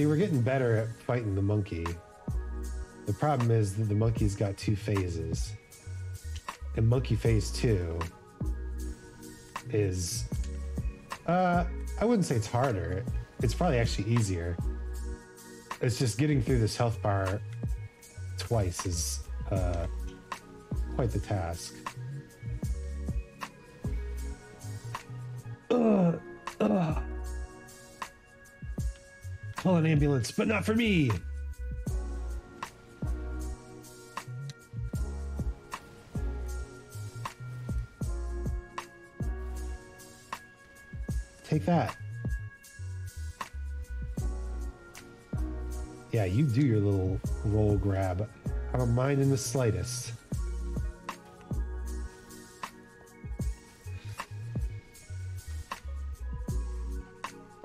See, we're getting better at fighting the monkey. The problem is that the monkey's got two phases. And monkey phase two is uh I wouldn't say it's harder. It's probably actually easier. It's just getting through this health bar twice is uh quite the task. An ambulance, but not for me. Take that. Yeah, you do your little roll grab. I don't mind in the slightest.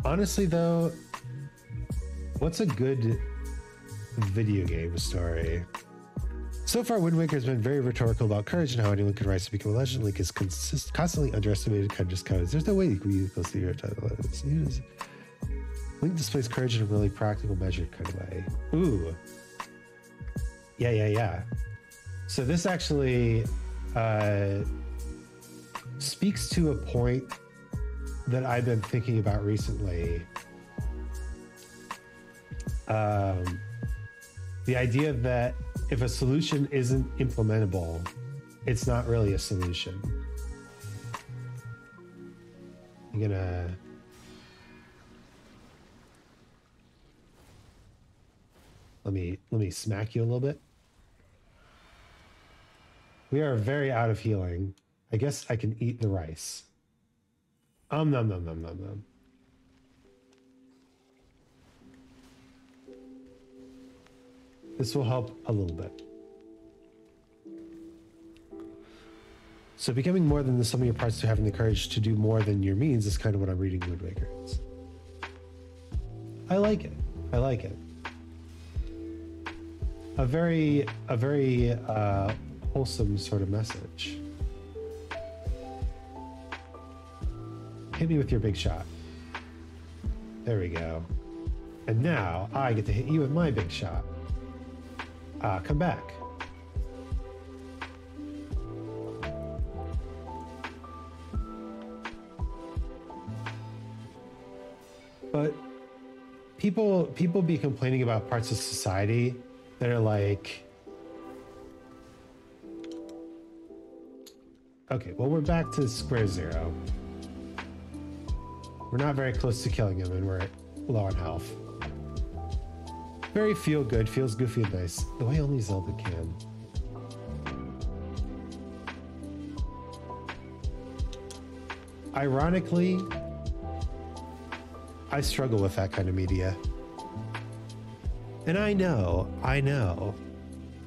Honestly, though, What's a good video game story? So far, Wind Waker has been very rhetorical about courage and how anyone can rise to become a legend. Link is consist- constantly underestimated, kind of codes. There's no way you can be close to your title. Link displays courage in a really practical, measured kind of way. Ooh. Yeah, yeah, yeah. So this actually uh, speaks to a point that I've been thinking about recently. Um, the idea that if a solution isn't implementable, it's not really a solution. I'm gonna. Let me let me smack you a little bit. We are very out of healing. I guess I can eat the rice. Um num num num num num. This will help a little bit. So becoming more than the sum of your parts to having the courage to do more than your means is kind of what I'm reading Wind Waker. is. I like it. I like it. A very, a very uh, wholesome sort of message. Hit me with your big shot. There we go. And now I get to hit you with my big shot. Ah, come back. But people people be complaining about parts of society that are like Okay, well we're back to square zero. We're not very close to killing him and we're low on health. Very feel good, feels goofy and nice. The way only Zelda can. Ironically, I struggle with that kind of media. And I know, I know,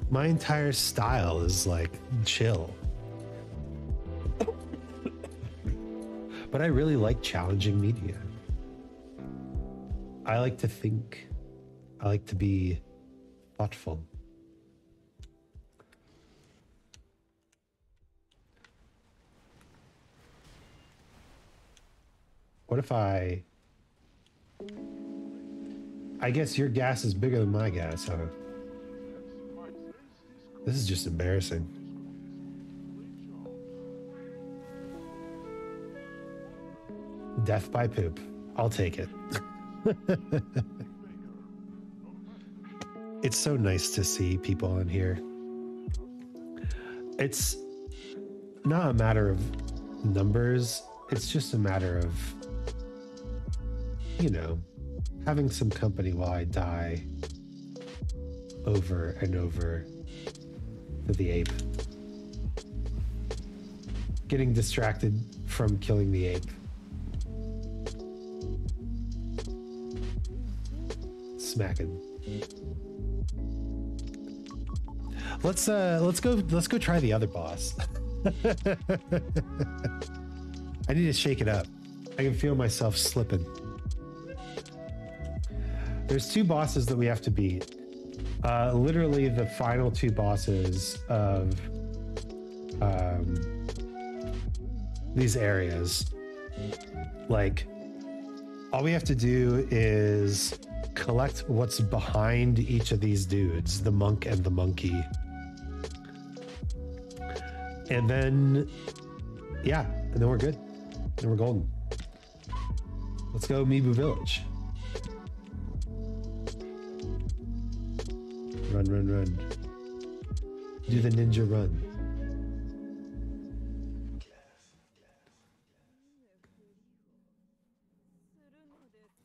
my entire style is like chill. but I really like challenging media. I like to think. I like to be thoughtful. What if I. I guess your gas is bigger than my gas, huh? This is just embarrassing. Death by poop. I'll take it. <laughs> it's so nice to see people on here. It's not a matter of numbers, it's just a matter of, you know, having some company while I die over and over for the ape. Getting distracted from killing the ape. Smacking. Let's uh let's go let's go try the other boss. <laughs> I need to shake it up. I can feel myself slipping. There's two bosses that we have to beat. Uh, literally the final two bosses of um, these areas. Like, all we have to do is collect what's behind each of these dudes the monk and the monkey. And then, yeah, and then we're good. Then we're golden. Let's go, Mibu Village. Run, run, run. Do the ninja run.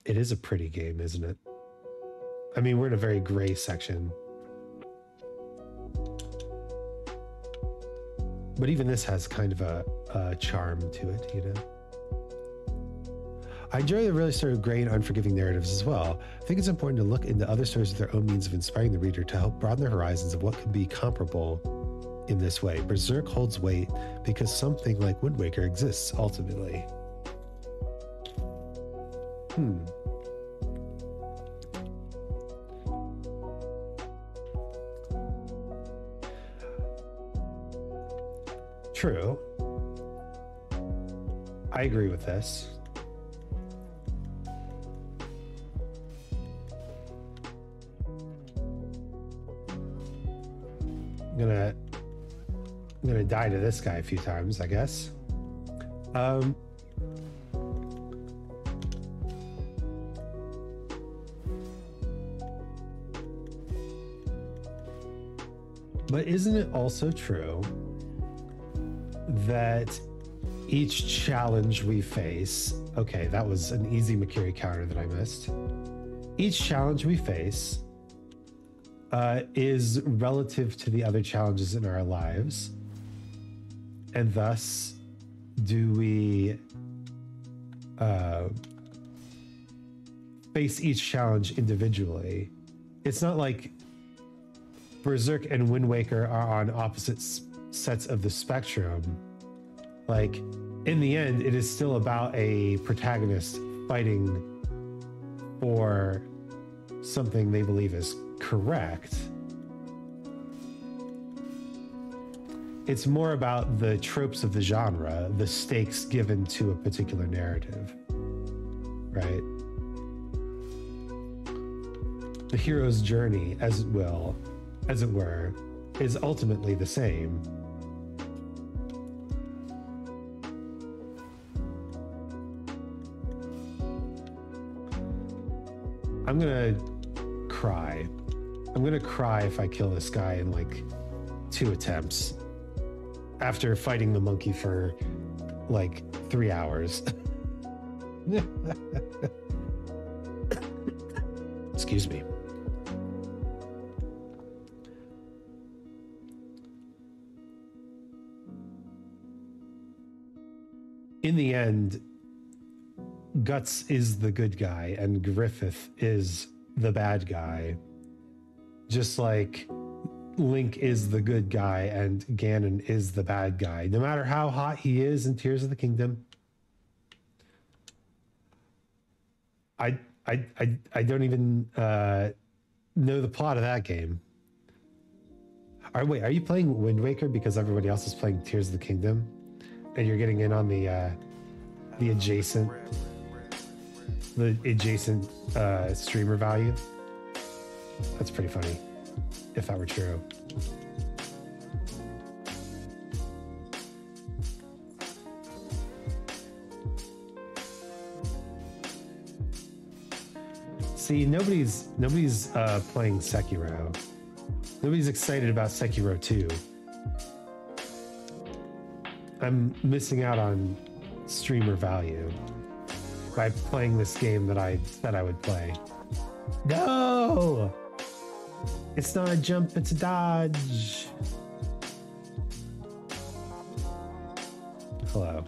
It is a pretty game, isn't it? I mean, we're in a very gray section. But even this has kind of a, a charm to it, you know? I enjoy the really sort of gray and unforgiving narratives as well. I think it's important to look into other stories with their own means of inspiring the reader to help broaden their horizons of what can be comparable in this way. Berserk holds weight because something like Wind Waker exists ultimately. Hmm. True. I agree with this. I'm gonna I'm gonna die to this guy a few times, I guess. Um But isn't it also true that each challenge we face, okay, that was an easy Mikiri counter that I missed. Each challenge we face uh, is relative to the other challenges in our lives. And thus, do we uh, face each challenge individually? It's not like Berserk and Wind Waker are on opposite sets of the spectrum. Like, in the end, it is still about a protagonist fighting for something they believe is correct. It's more about the tropes of the genre, the stakes given to a particular narrative, right? The hero's journey, as it will, as it were, is ultimately the same. I'm gonna cry. I'm gonna cry if I kill this guy in like two attempts after fighting the monkey for like three hours. <laughs> Excuse me. In the end, Guts is the good guy and Griffith is the bad guy. Just like Link is the good guy and Ganon is the bad guy. No matter how hot he is in Tears of the Kingdom. I I I, I don't even uh, know the plot of that game. Are wait, are you playing Wind Waker because everybody else is playing Tears of the Kingdom? And you're getting in on the uh, the adjacent the adjacent uh, streamer value. That's pretty funny, if that were true. See, nobody's nobody's uh, playing Sekiro. Nobody's excited about Sekiro 2. I'm missing out on streamer value by playing this game that I said I would play. No! It's not a jump, it's a dodge. Hello.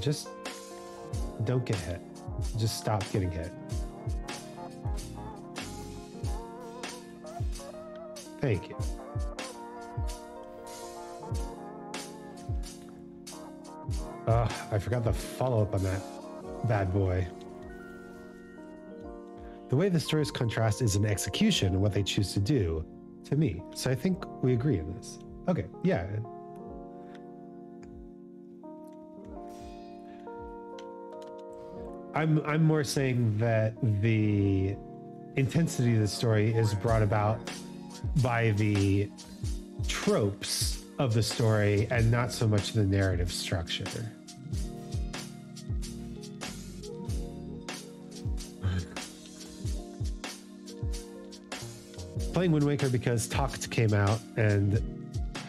Just don't get hit. Just stop getting hit. Thank you. Ugh, I forgot the follow up on that bad boy. The way the stories contrast is in execution and what they choose to do to me. So I think we agree on this. Okay, yeah. I'm I'm more saying that the intensity of the story is brought about by the tropes of the story and not so much the narrative structure. Playing Wind Waker because Talked came out and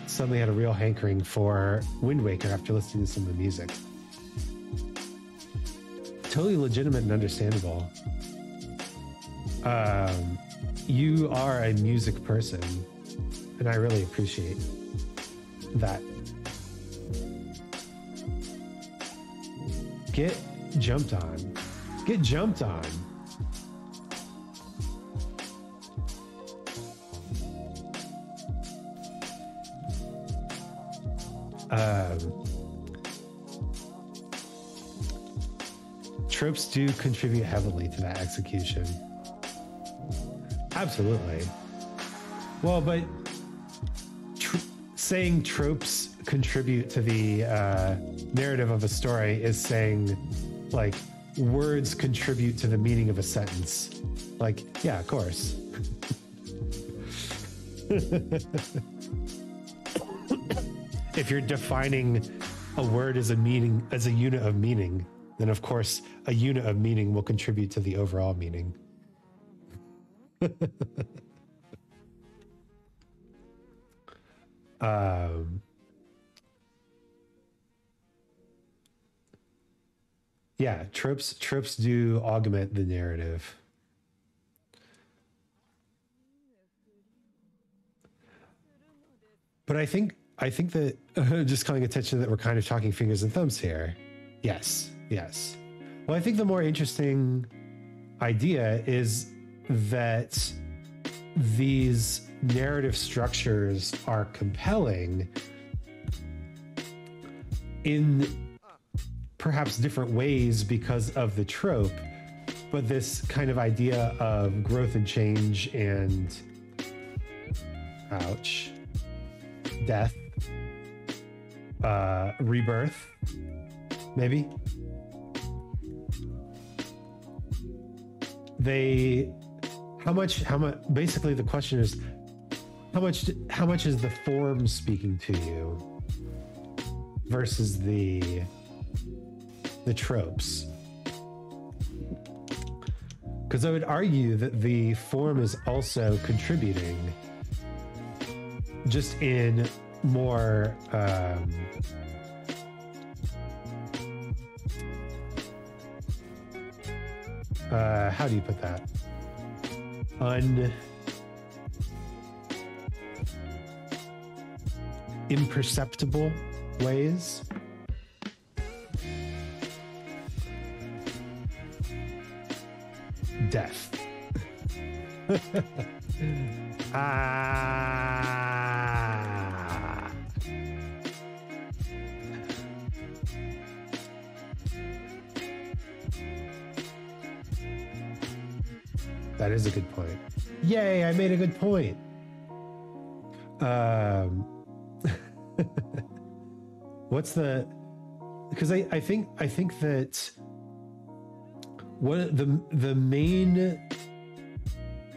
suddenly had a real hankering for Wind Waker after listening to some of the music. Totally legitimate and understandable. Um, you are a music person, and I really appreciate that. Get jumped on. Get jumped on. Um, tropes do contribute heavily to that execution. Absolutely. Well, but tr- saying tropes contribute to the uh, narrative of a story is saying, like, words contribute to the meaning of a sentence. Like, yeah, of course. <laughs> if you're defining a word as a meaning as a unit of meaning, then of course a unit of meaning will contribute to the overall meaning. Um, yeah, tropes tropes do augment the narrative. But I think I think that <laughs> just calling attention that we're kind of talking fingers and thumbs here. Yes, yes. Well, I think the more interesting idea is that these narrative structures are compelling in perhaps different ways because of the trope, but this kind of idea of growth and change and ouch death, uh, rebirth, maybe. They, how much? How much? Basically, the question is, how much? How much is the form speaking to you versus the the tropes? Because I would argue that the form is also contributing just in more um, uh, how do you put that un imperceptible ways. Death. <laughs> Ah That is a good point. Yay, I made a good point. Um, <laughs> what's the? Because I, I think I think that what the the main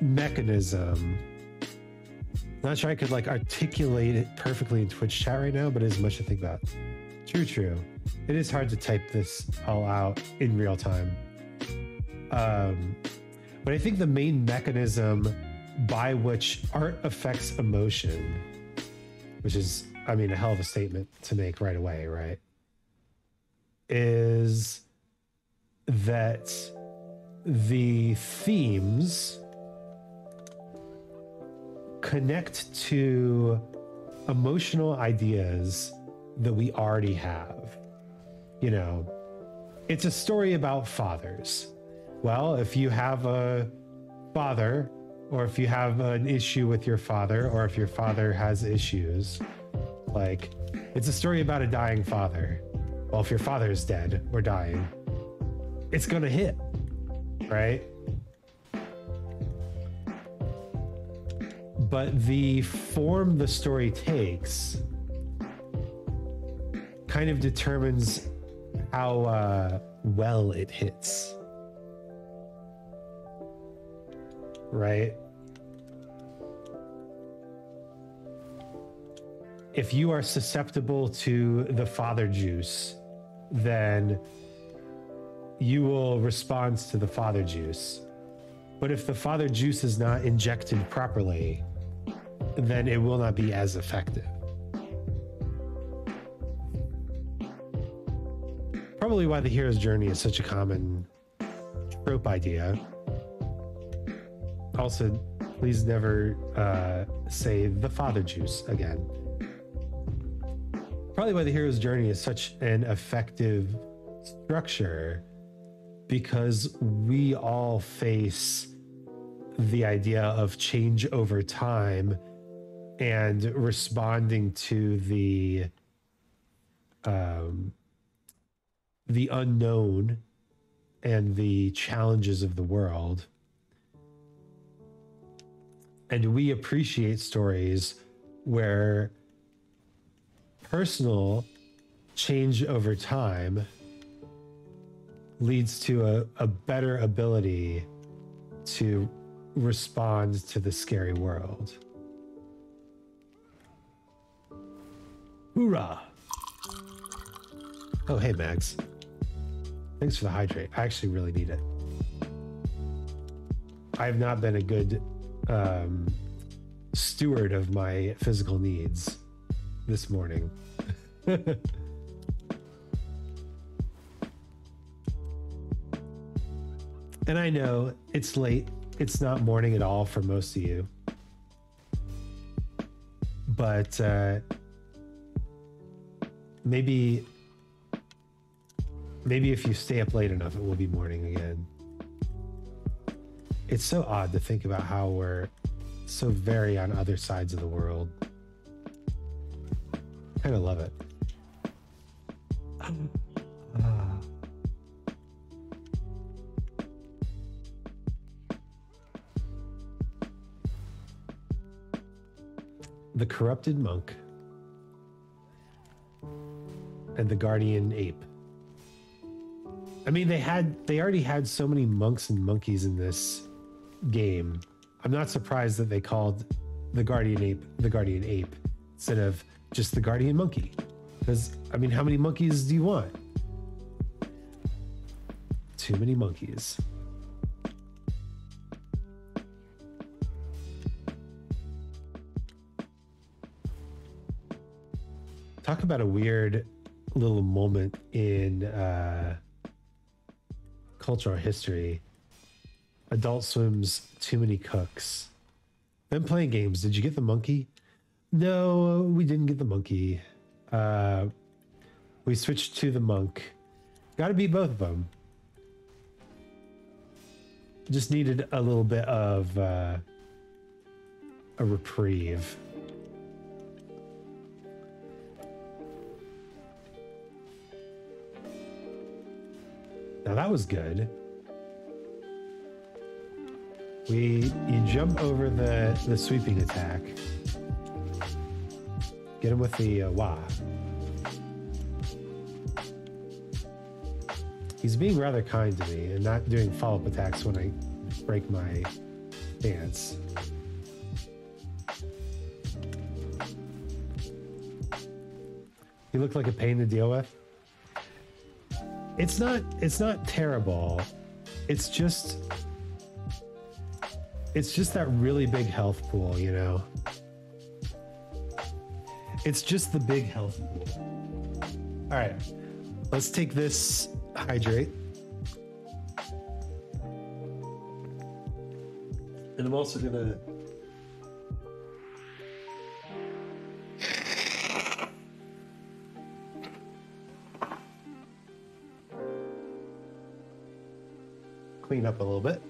mechanism. Not sure I could like articulate it perfectly in Twitch chat right now, but it is much to think about. True, true. It is hard to type this all out in real time. Um, but I think the main mechanism by which art affects emotion, which is, I mean, a hell of a statement to make right away, right? Is that the themes connect to emotional ideas that we already have. You know, it's a story about fathers. Well, if you have a father, or if you have an issue with your father, or if your father has issues, like it's a story about a dying father. Well, if your father is dead or dying, it's gonna hit, right? But the form the story takes kind of determines how uh, well it hits. Right? If you are susceptible to the father juice, then you will respond to the father juice. But if the father juice is not injected properly, then it will not be as effective. Probably why the hero's journey is such a common trope idea. Also, please never uh, say the father juice again. Probably why the hero's journey is such an effective structure because we all face the idea of change over time and responding to the um, the unknown and the challenges of the world. And we appreciate stories where personal change over time leads to a, a better ability to respond to the scary world. Hoorah! Oh, hey, Mags. Thanks for the hydrate. I actually really need it. I have not been a good um, steward of my physical needs this morning. <laughs> and I know it's late. It's not morning at all for most of you. But uh, maybe maybe if you stay up late enough it will be morning again it's so odd to think about how we're so very on other sides of the world. Kind of love it. Ah. the corrupted monk and the guardian ape. I mean, they had they already had so many monks and monkeys in this game. I'm not surprised that they called the guardian ape the guardian ape instead of just the guardian monkey. Because I mean, how many monkeys do you want? Too many monkeys. Talk about a weird little moment in uh cultural history. Adult Swim's Too Many Cooks. Been playing games. Did you get the monkey? No, we didn't get the monkey. Uh, we switched to the monk. Got to beat both of them. Just needed a little bit of uh, a reprieve. Now that was good. We you jump over the the sweeping attack. Get him with the uh, wah. He's being rather kind to me and not doing follow up attacks when I break my stance. He looked like a pain to deal with it's not it's not terrible it's just it's just that really big health pool you know? It's just the big health pool. All right let's take this hydrate. And i'm also gonna clean up a little bit.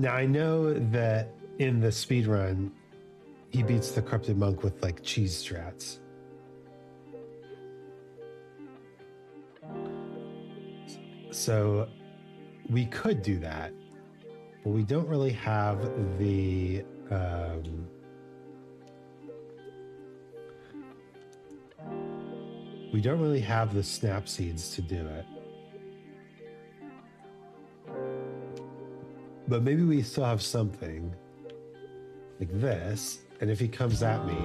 Now I know that in the speed run, he beats the corrupted monk with like cheese strats. So we could do that, but we don't really have the um, we don't really have the snap seeds to do it. But maybe we still have something like this. And if he comes at me,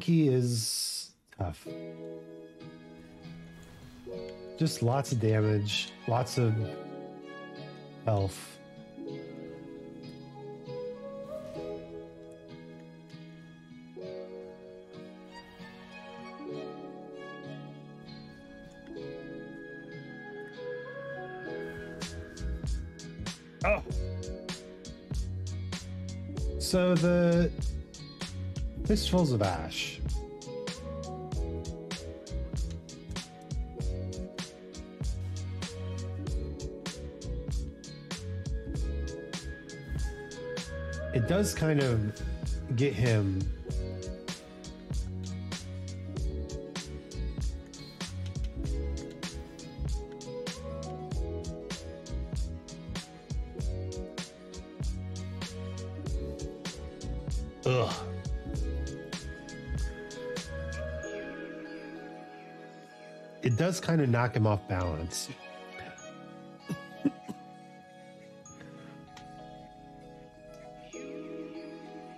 Monkey is tough. Just lots of damage, lots of health. Oh. So the fistfuls of ash. It does kind of get him kind of knock him off balance.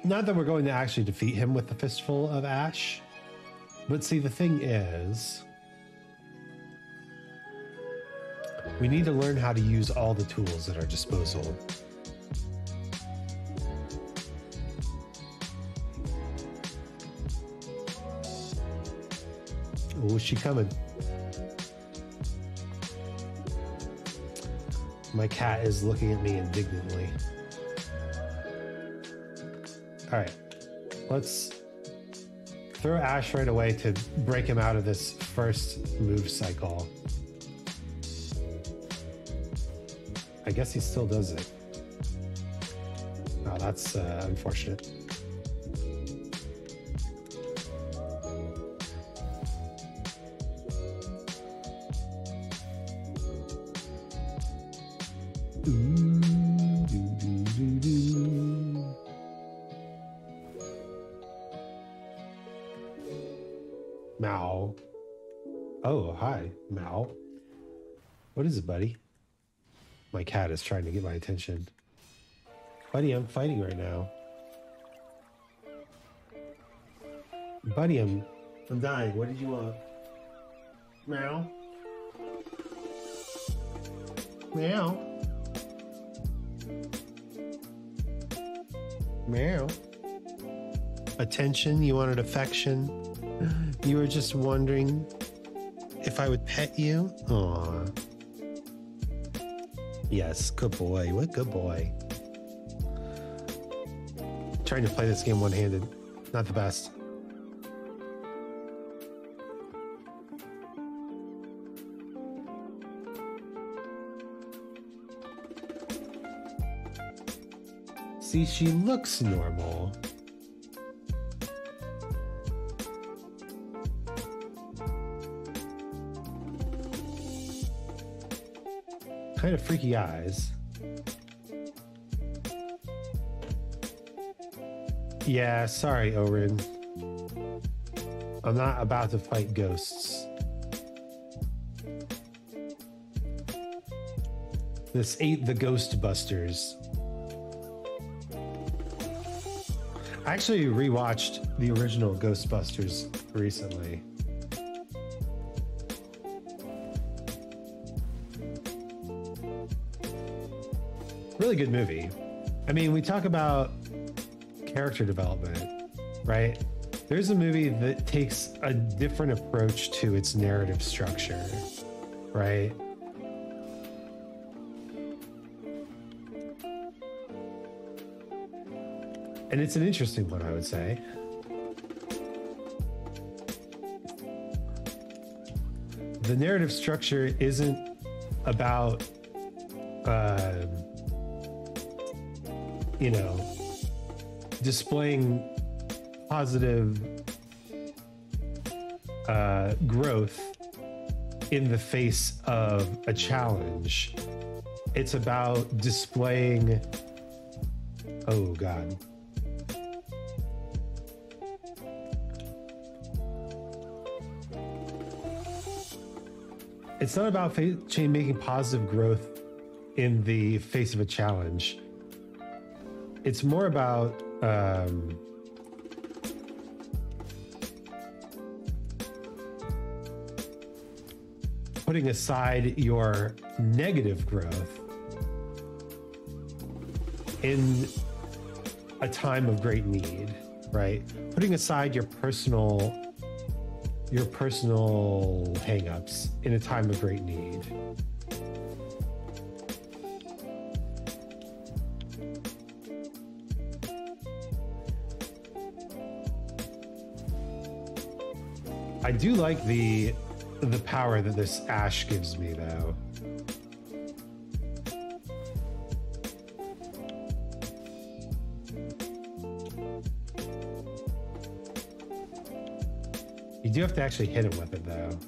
Not that we're going to actually defeat him with the fistful of ash, but see, the thing is, we need to learn how to use all the tools at our disposal. Oh, is she coming? My cat is looking at me indignantly. All right, let's throw Ash right away to break him out of this first move cycle. I guess he still does it. Oh, that's uh, unfortunate. Is it, buddy? My cat is trying to get my attention. Buddy, I'm fighting right now. Buddy, I'm I'm dying. What did you want? Meow. Meow. Meow. Attention, you wanted affection. You were just wondering if I would pet you? Aw. Yes, good boy. What good boy. Trying to play this game one handed. Not the best. See, she looks normal. Kind of freaky eyes. Yeah, sorry, Orin. I'm not about to fight ghosts. This ain't the Ghostbusters. I actually rewatched the original Ghostbusters recently. Really good movie. I mean, we talk about character development, right? There's a movie that takes a different approach to its narrative structure, right? And it's an interesting one, I would say. The narrative structure isn't about, um, you know, displaying positive uh, growth in the face of a challenge. It's about displaying, oh God. It's not about fa- making positive growth in the face of a challenge. It's more about um, putting aside your negative growth in a time of great need, right? Putting aside your personal your personal hangups in a time of great need. I do like the the power that this ash gives me though. You do have to actually hit him with it though.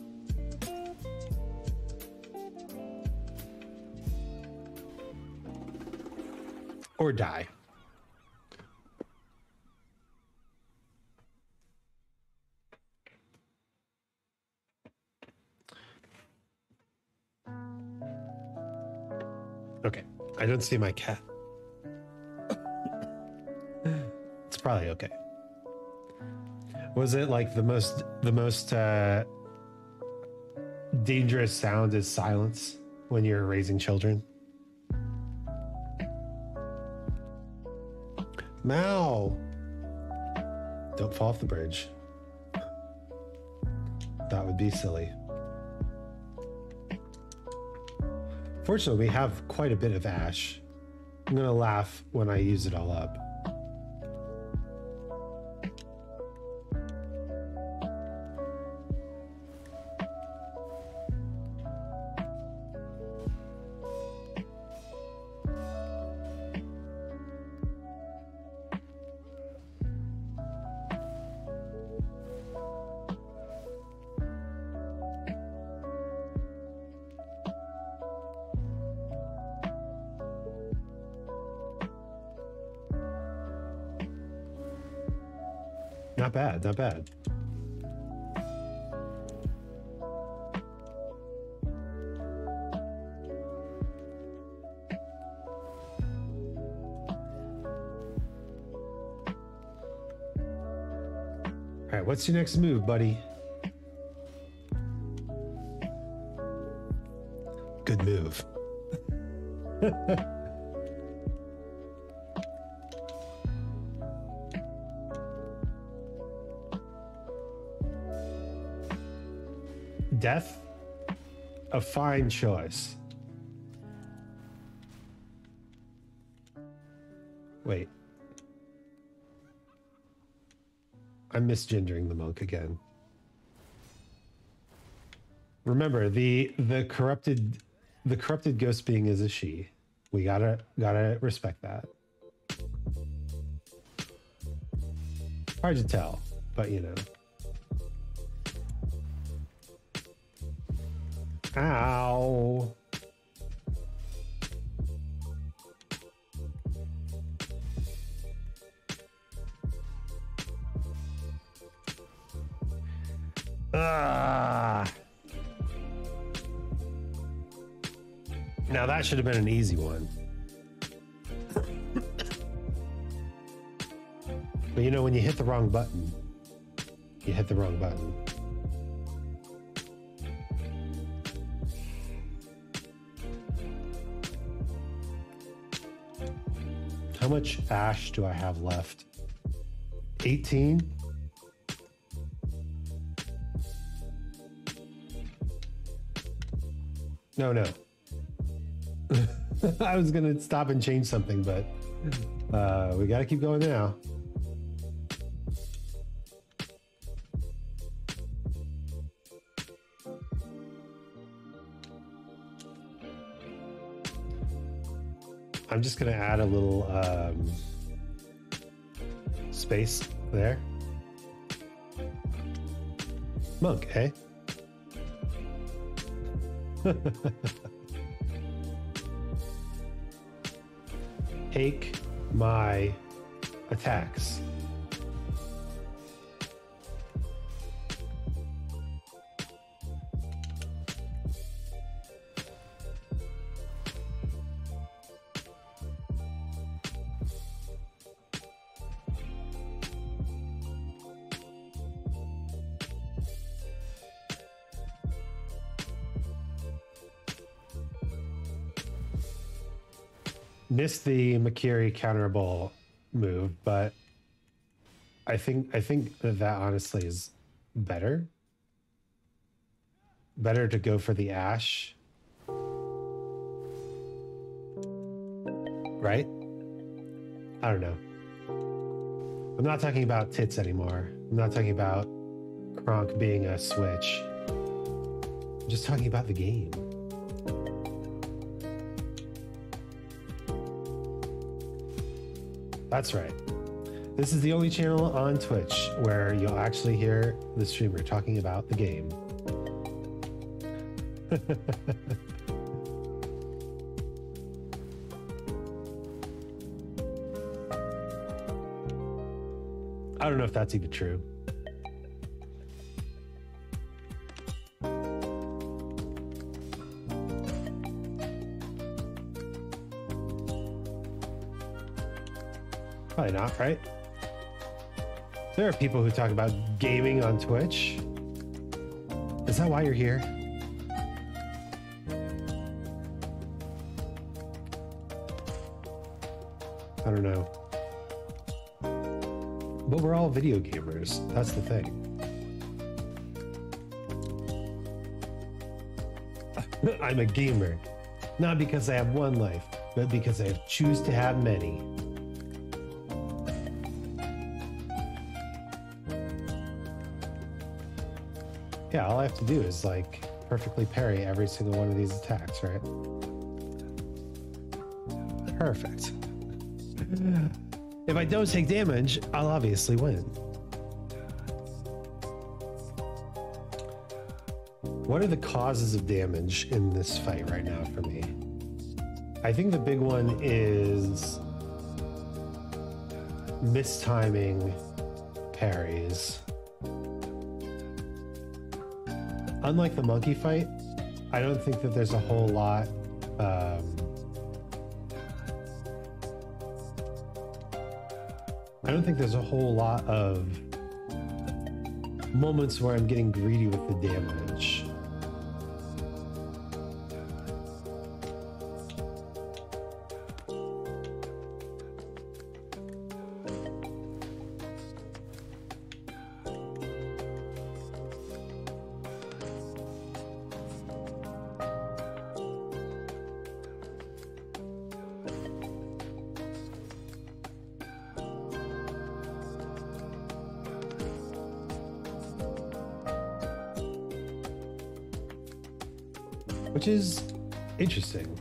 Or die. See my cat. it's probably okay. Was it like the most the most uh dangerous sound is silence when you're raising children? Mao. Don't fall off the bridge. That would be silly. Fortunately, we have quite a bit of ash. I'm gonna laugh when I use it all up. Not bad, not bad. All right, what's your next move, buddy? Good move. <laughs> Death? A fine choice. Wait. I'm misgendering the monk again. Remember, the the corrupted the corrupted ghost being is a she. We gotta gotta respect that. Hard to tell, but you know. Ow. Ah. Now that should have been an easy one. but you know, when you hit the wrong button, you hit the wrong button. How much ash do I have left? 18? No, no. <laughs> I was going to stop and change something, but uh, we got to keep going now. Just to add a little um, space there. Monk, eh? <laughs> Take my attacks. Missed the Mikiri counterable move, but I think I think that that honestly is better. Better to go for the ash. Right? I don't know. I'm not talking about tits anymore. I'm not talking about Kronk being a switch. I'm just talking about the game. That's right. This is the only channel on Twitch where you'll actually hear the streamer talking about the game. <laughs> I don't know if that's even true. Probably not, right? There are people who talk about gaming on Twitch. Is that why you're here? I don't know. But we're all video gamers. That's the thing. <laughs> I'm a gamer. Not because I have one life, but because I choose to have many. Yeah, all I have to do is like perfectly parry every single one of these attacks, right? Perfect. If I don't take damage, I'll obviously win. What are the causes of damage in this fight right now for me? I think the big one is mistiming parries. Unlike the monkey fight, I don't think that there's a whole lot. Um, I don't think there's a whole lot of moments where I'm getting greedy with the damage. Which is interesting.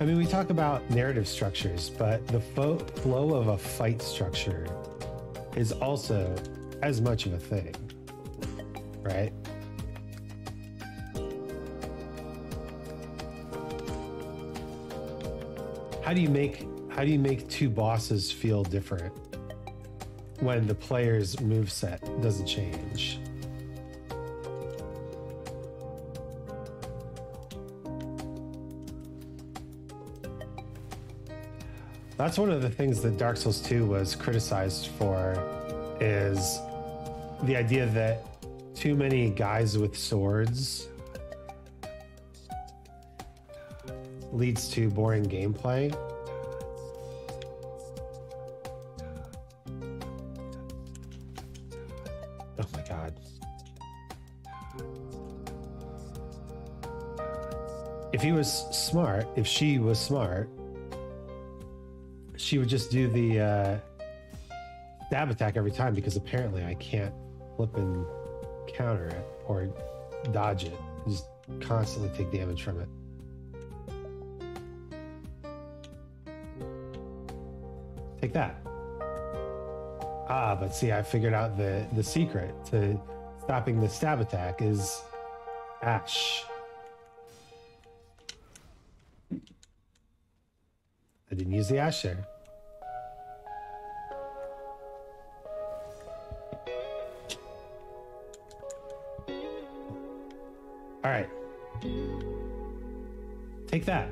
I mean, we talk about narrative structures, but the fo- flow of a fight structure is also as much of a thing, right? How do you make how do you make two bosses feel different when the player's move set doesn't change? That's one of the things that Dark Souls 2 was criticized for is the idea that too many guys with swords leads to boring gameplay. Oh my god. If he was smart, if she was smart, she would just do the uh, stab attack every time because apparently I can't flip and counter it or dodge it. I just constantly take damage from it. Take that. Ah, but see, I figured out the the secret to stopping the stab attack is Ash. I didn't use the Ash there. Take that.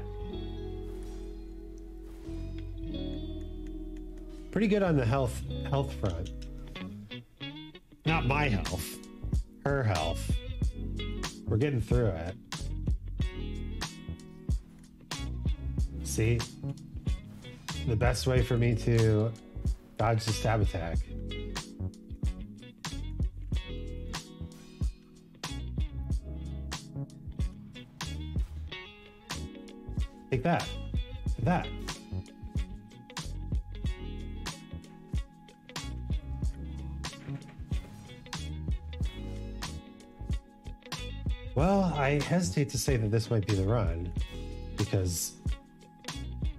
Pretty good on the health health front. Not my health. Her health. We're getting through it. See? The best way for me to dodge the stab attack. That. That. Well, I hesitate to say that this might be the run because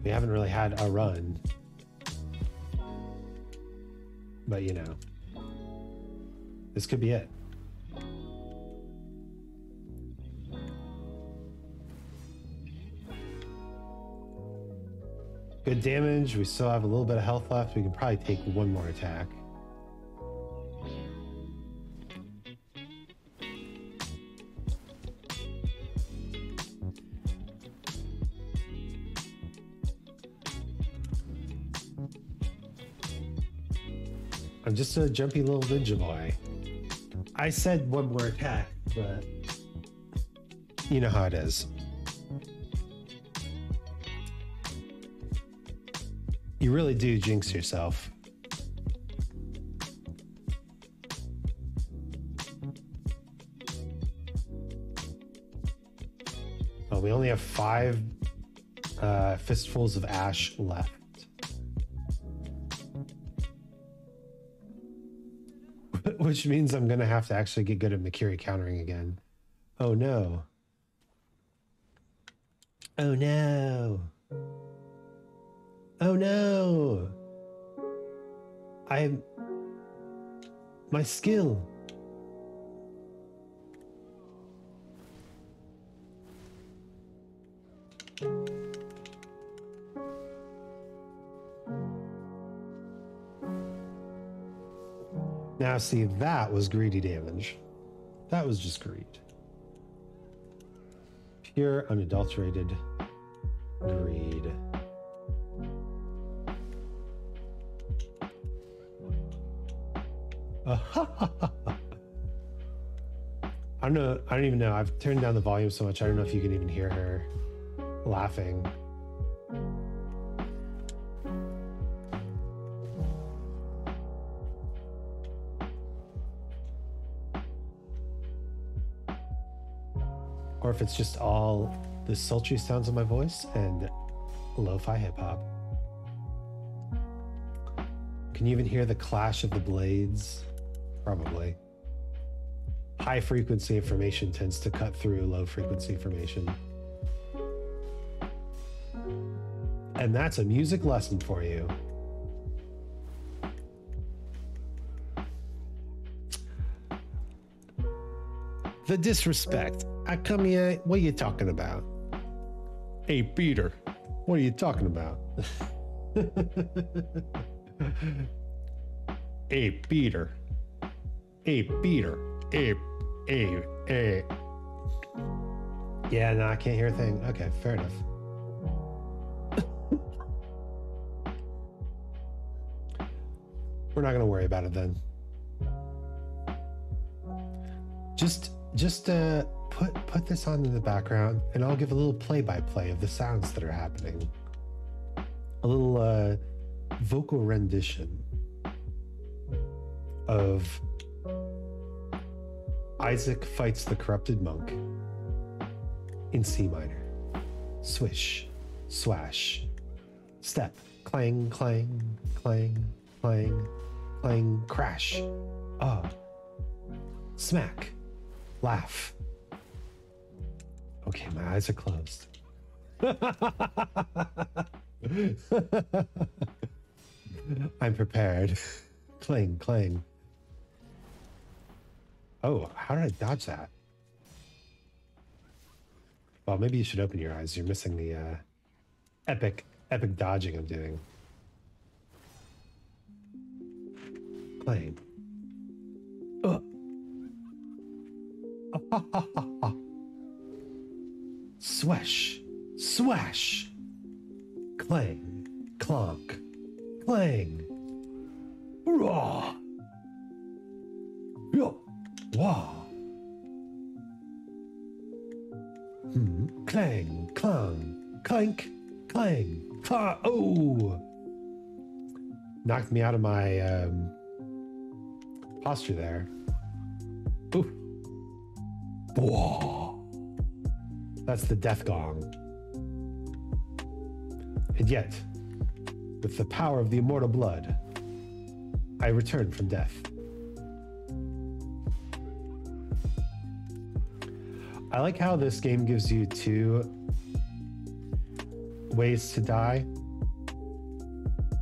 we haven't really had a run. But you know, this could be it. Good damage. We still have a little bit of health left. We can probably take one more attack. I'm just a jumpy little ninja boy. I said one more attack, but you know how it is. You really do jinx yourself. Oh, we only have five uh, fistfuls of ash left. <laughs> Which means I'm gonna have to actually get good at Mikiri countering again. Oh no. Oh no. Oh no. I'm my skill. Now, see, that was greedy damage. That was just greed. Pure, unadulterated greed. <laughs> I don't know. I don't even know. I've turned down the volume so much. I don't know if you can even hear her laughing. Or if it's just all the sultry sounds of my voice and lo fi hip hop. Can you even hear the clash of the blades? Probably. High frequency information tends to cut through low frequency information. And that's a music lesson for you. The disrespect. I come here. What are you talking about? Hey, Peter. What are you talking about? <laughs> hey, Peter. Hey, Peter. Hey, hey, hey. Yeah, no, I can't hear a thing. Okay, fair enough. We're not gonna worry about it then. Just, just uh, put put this on in the background, and I'll give a little play-by-play of the sounds that are happening. A little uh, vocal rendition of Isaac fights the corrupted monk in C minor. Swish, swash, step, clang, clang, clang, clang, clang, crash. Ah, smack, laugh. Okay, my eyes are closed. <laughs> I'm prepared. <laughs> clang, clang. Oh, how did I dodge that? Well, maybe you should open your eyes. You're missing the uh, epic, epic dodging I'm doing. Clang. Uh. <laughs> Swash, swash, clang, clonk, clang, raw, wow. Hmm. Clang, clang, clank, clang, cla. Oh, knocked me out of my um, posture there. Whoa. That's the death gong. And yet, with the power of the immortal blood, I return from death. I like how this game gives you two ways to die.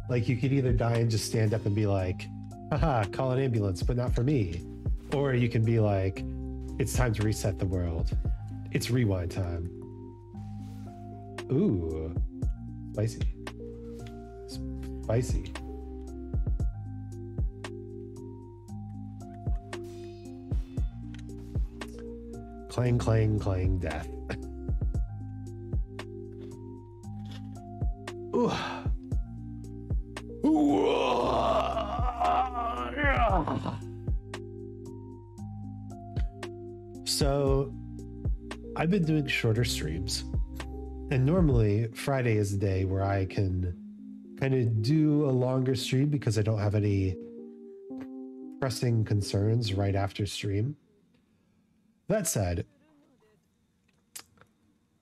Like you could either die and just stand up and be like, haha, call an ambulance, but not for me. Or you can be like, it's time to reset the world. It's rewind time. Ooh, spicy. Spicy. Clang, clang, clang, death. So, I've been doing shorter streams. And normally, Friday is the day where I can kind of do a longer stream because I don't have any pressing concerns right after stream. That said,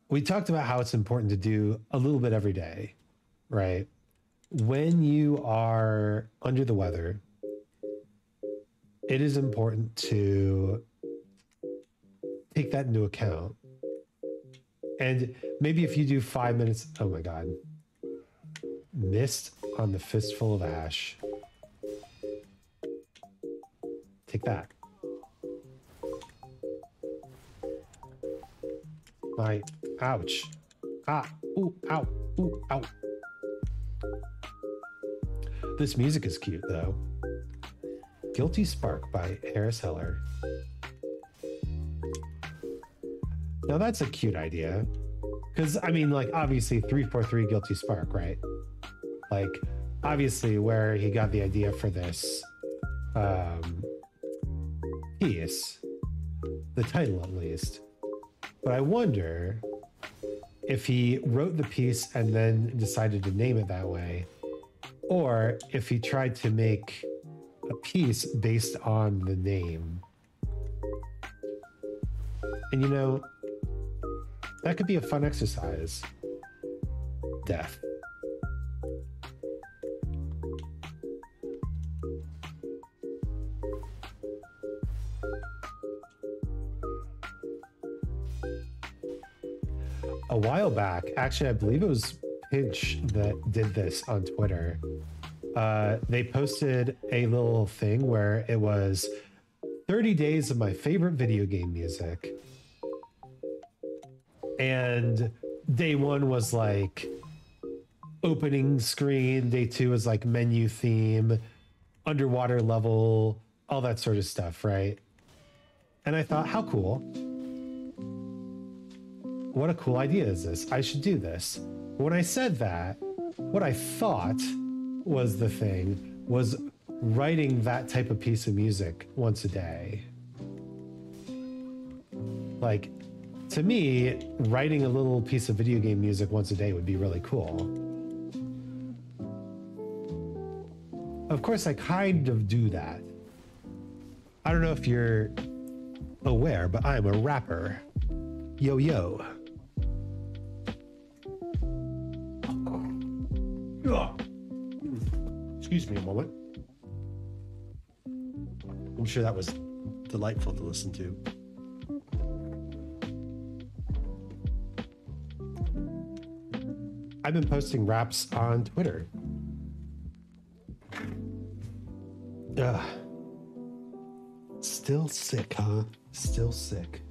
we talked about how it's important to do a little bit every day, right? When you are under the weather, it is important to take that into account. And maybe if you do five minutes, oh my God, mist on the fistful of ash. Take that. My ouch. Ah, ooh, ow, ooh, ow. This music is cute though. Guilty Spark by Harris Heller. Now that's a cute idea. Because, I mean, like, obviously 343 Guilty Spark, right? Like, obviously, where he got the idea for this um, piece, the title at least. But I wonder if he wrote the piece and then decided to name it that way, or if he tried to make a piece based on the name. And you know, that could be a fun exercise. Death. A while back, actually, I believe it was Pinch that did this on Twitter. Uh, they posted a little thing where it was 30 days of my favorite video game music. And day one was like opening screen, day two was like menu theme, underwater level, all that sort of stuff, right? And I thought, how cool. What a cool idea is this? I should do this. When I said that, what I thought was the thing was writing that type of piece of music once a day. Like, to me, writing a little piece of video game music once a day would be really cool. Of course, I kind of do that. I don't know if you're aware, but I'm a rapper. Yo, yo. Excuse me a moment. I'm sure that was delightful to listen to. I've been posting raps on Twitter. Ugh. Still sick, huh? Still sick.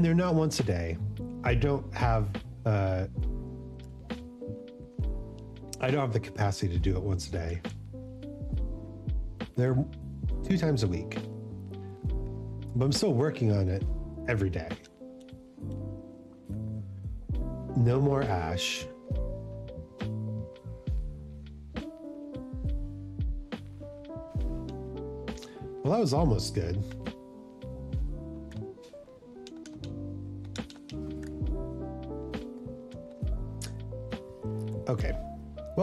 And they're not once a day. I don't have uh I don't have the capacity to do it once a day. They're two times a week. But I'm still working on it every day. No more ash. Well, that was almost good.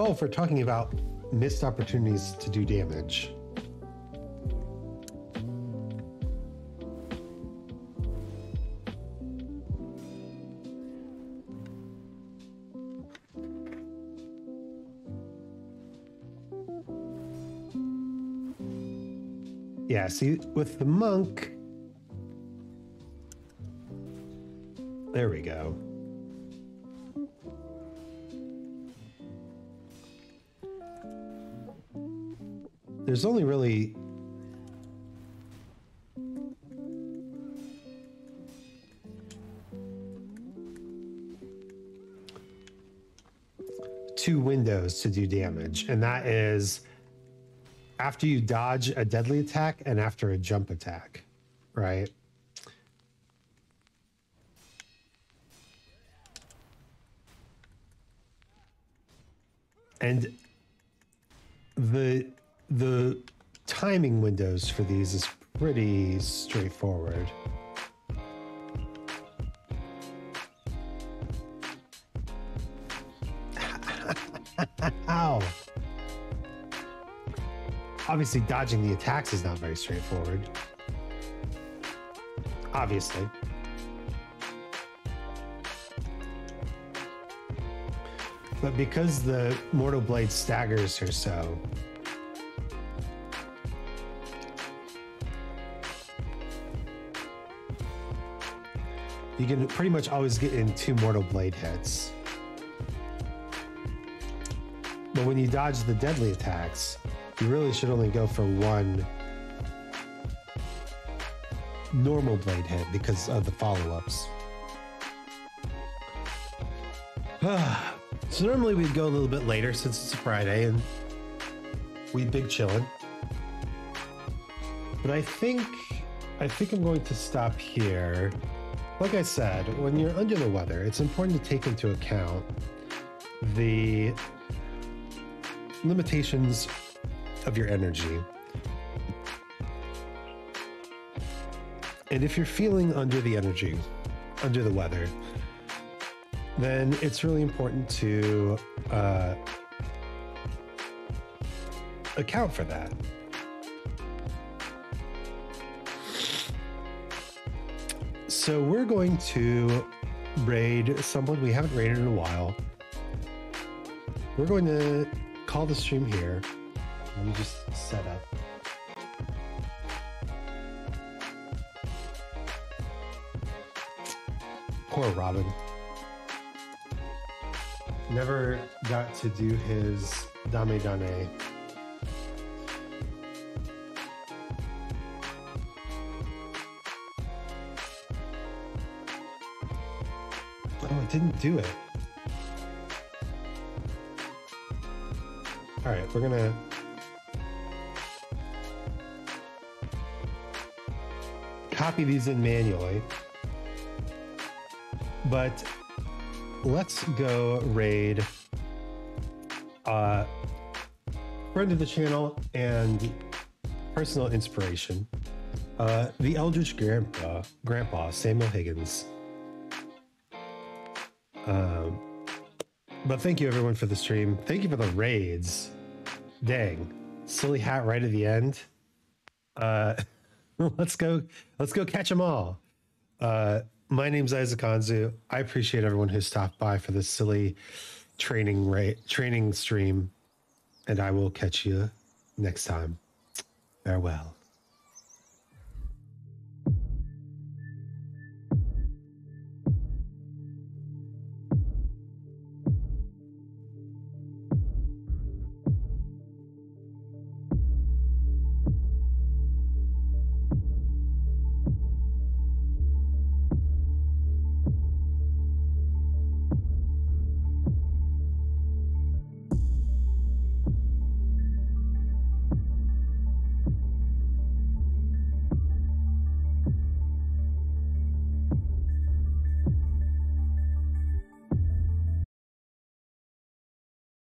Oh, if we're talking about missed opportunities to do damage, Yeah, see, with the monk. There we go. There's only really. Two windows to do damage, and that is after you dodge a deadly attack and after a jump attack, right? For these is pretty straightforward. <laughs> Ow. Obviously, dodging the attacks is not very straightforward. Obviously. But because the Mortal Blade staggers her so, you can pretty much always get in two Mortal Blade hits. But when you dodge the deadly attacks, you really should only go for one normal blade hit because of the follow ups. <sighs> so normally we'd go a little bit later since it's Friday and we'd big chillin'. But I think I think I'm going to stop here. Like I said, when you're under the weather, it's important to take into account the limitations of your energy. And if you're feeling under the energy, under the weather, then it's really important to uh, account for that. So we're going to raid someone we haven't raided in a while. We're going to call the stream here. Let me just set up. Poor Robin. Never got to do his Dame Da Ne. Didn't do it. All right, we're gonna. Copy these in manually. But let's go raid uh, friend of the channel and personal inspiration, uh, the Eldritch Grandpa, Grandpa Samuel Higgins. Um, but thank you everyone for the stream. Thank you for the raids. Dang, silly hat right at the end. Uh, <laughs> let's go. Let's go catch them all. Uh, my name's Isaac Anzu. I appreciate everyone who stopped by for this silly training ra- training stream, and I will catch you next time. Farewell.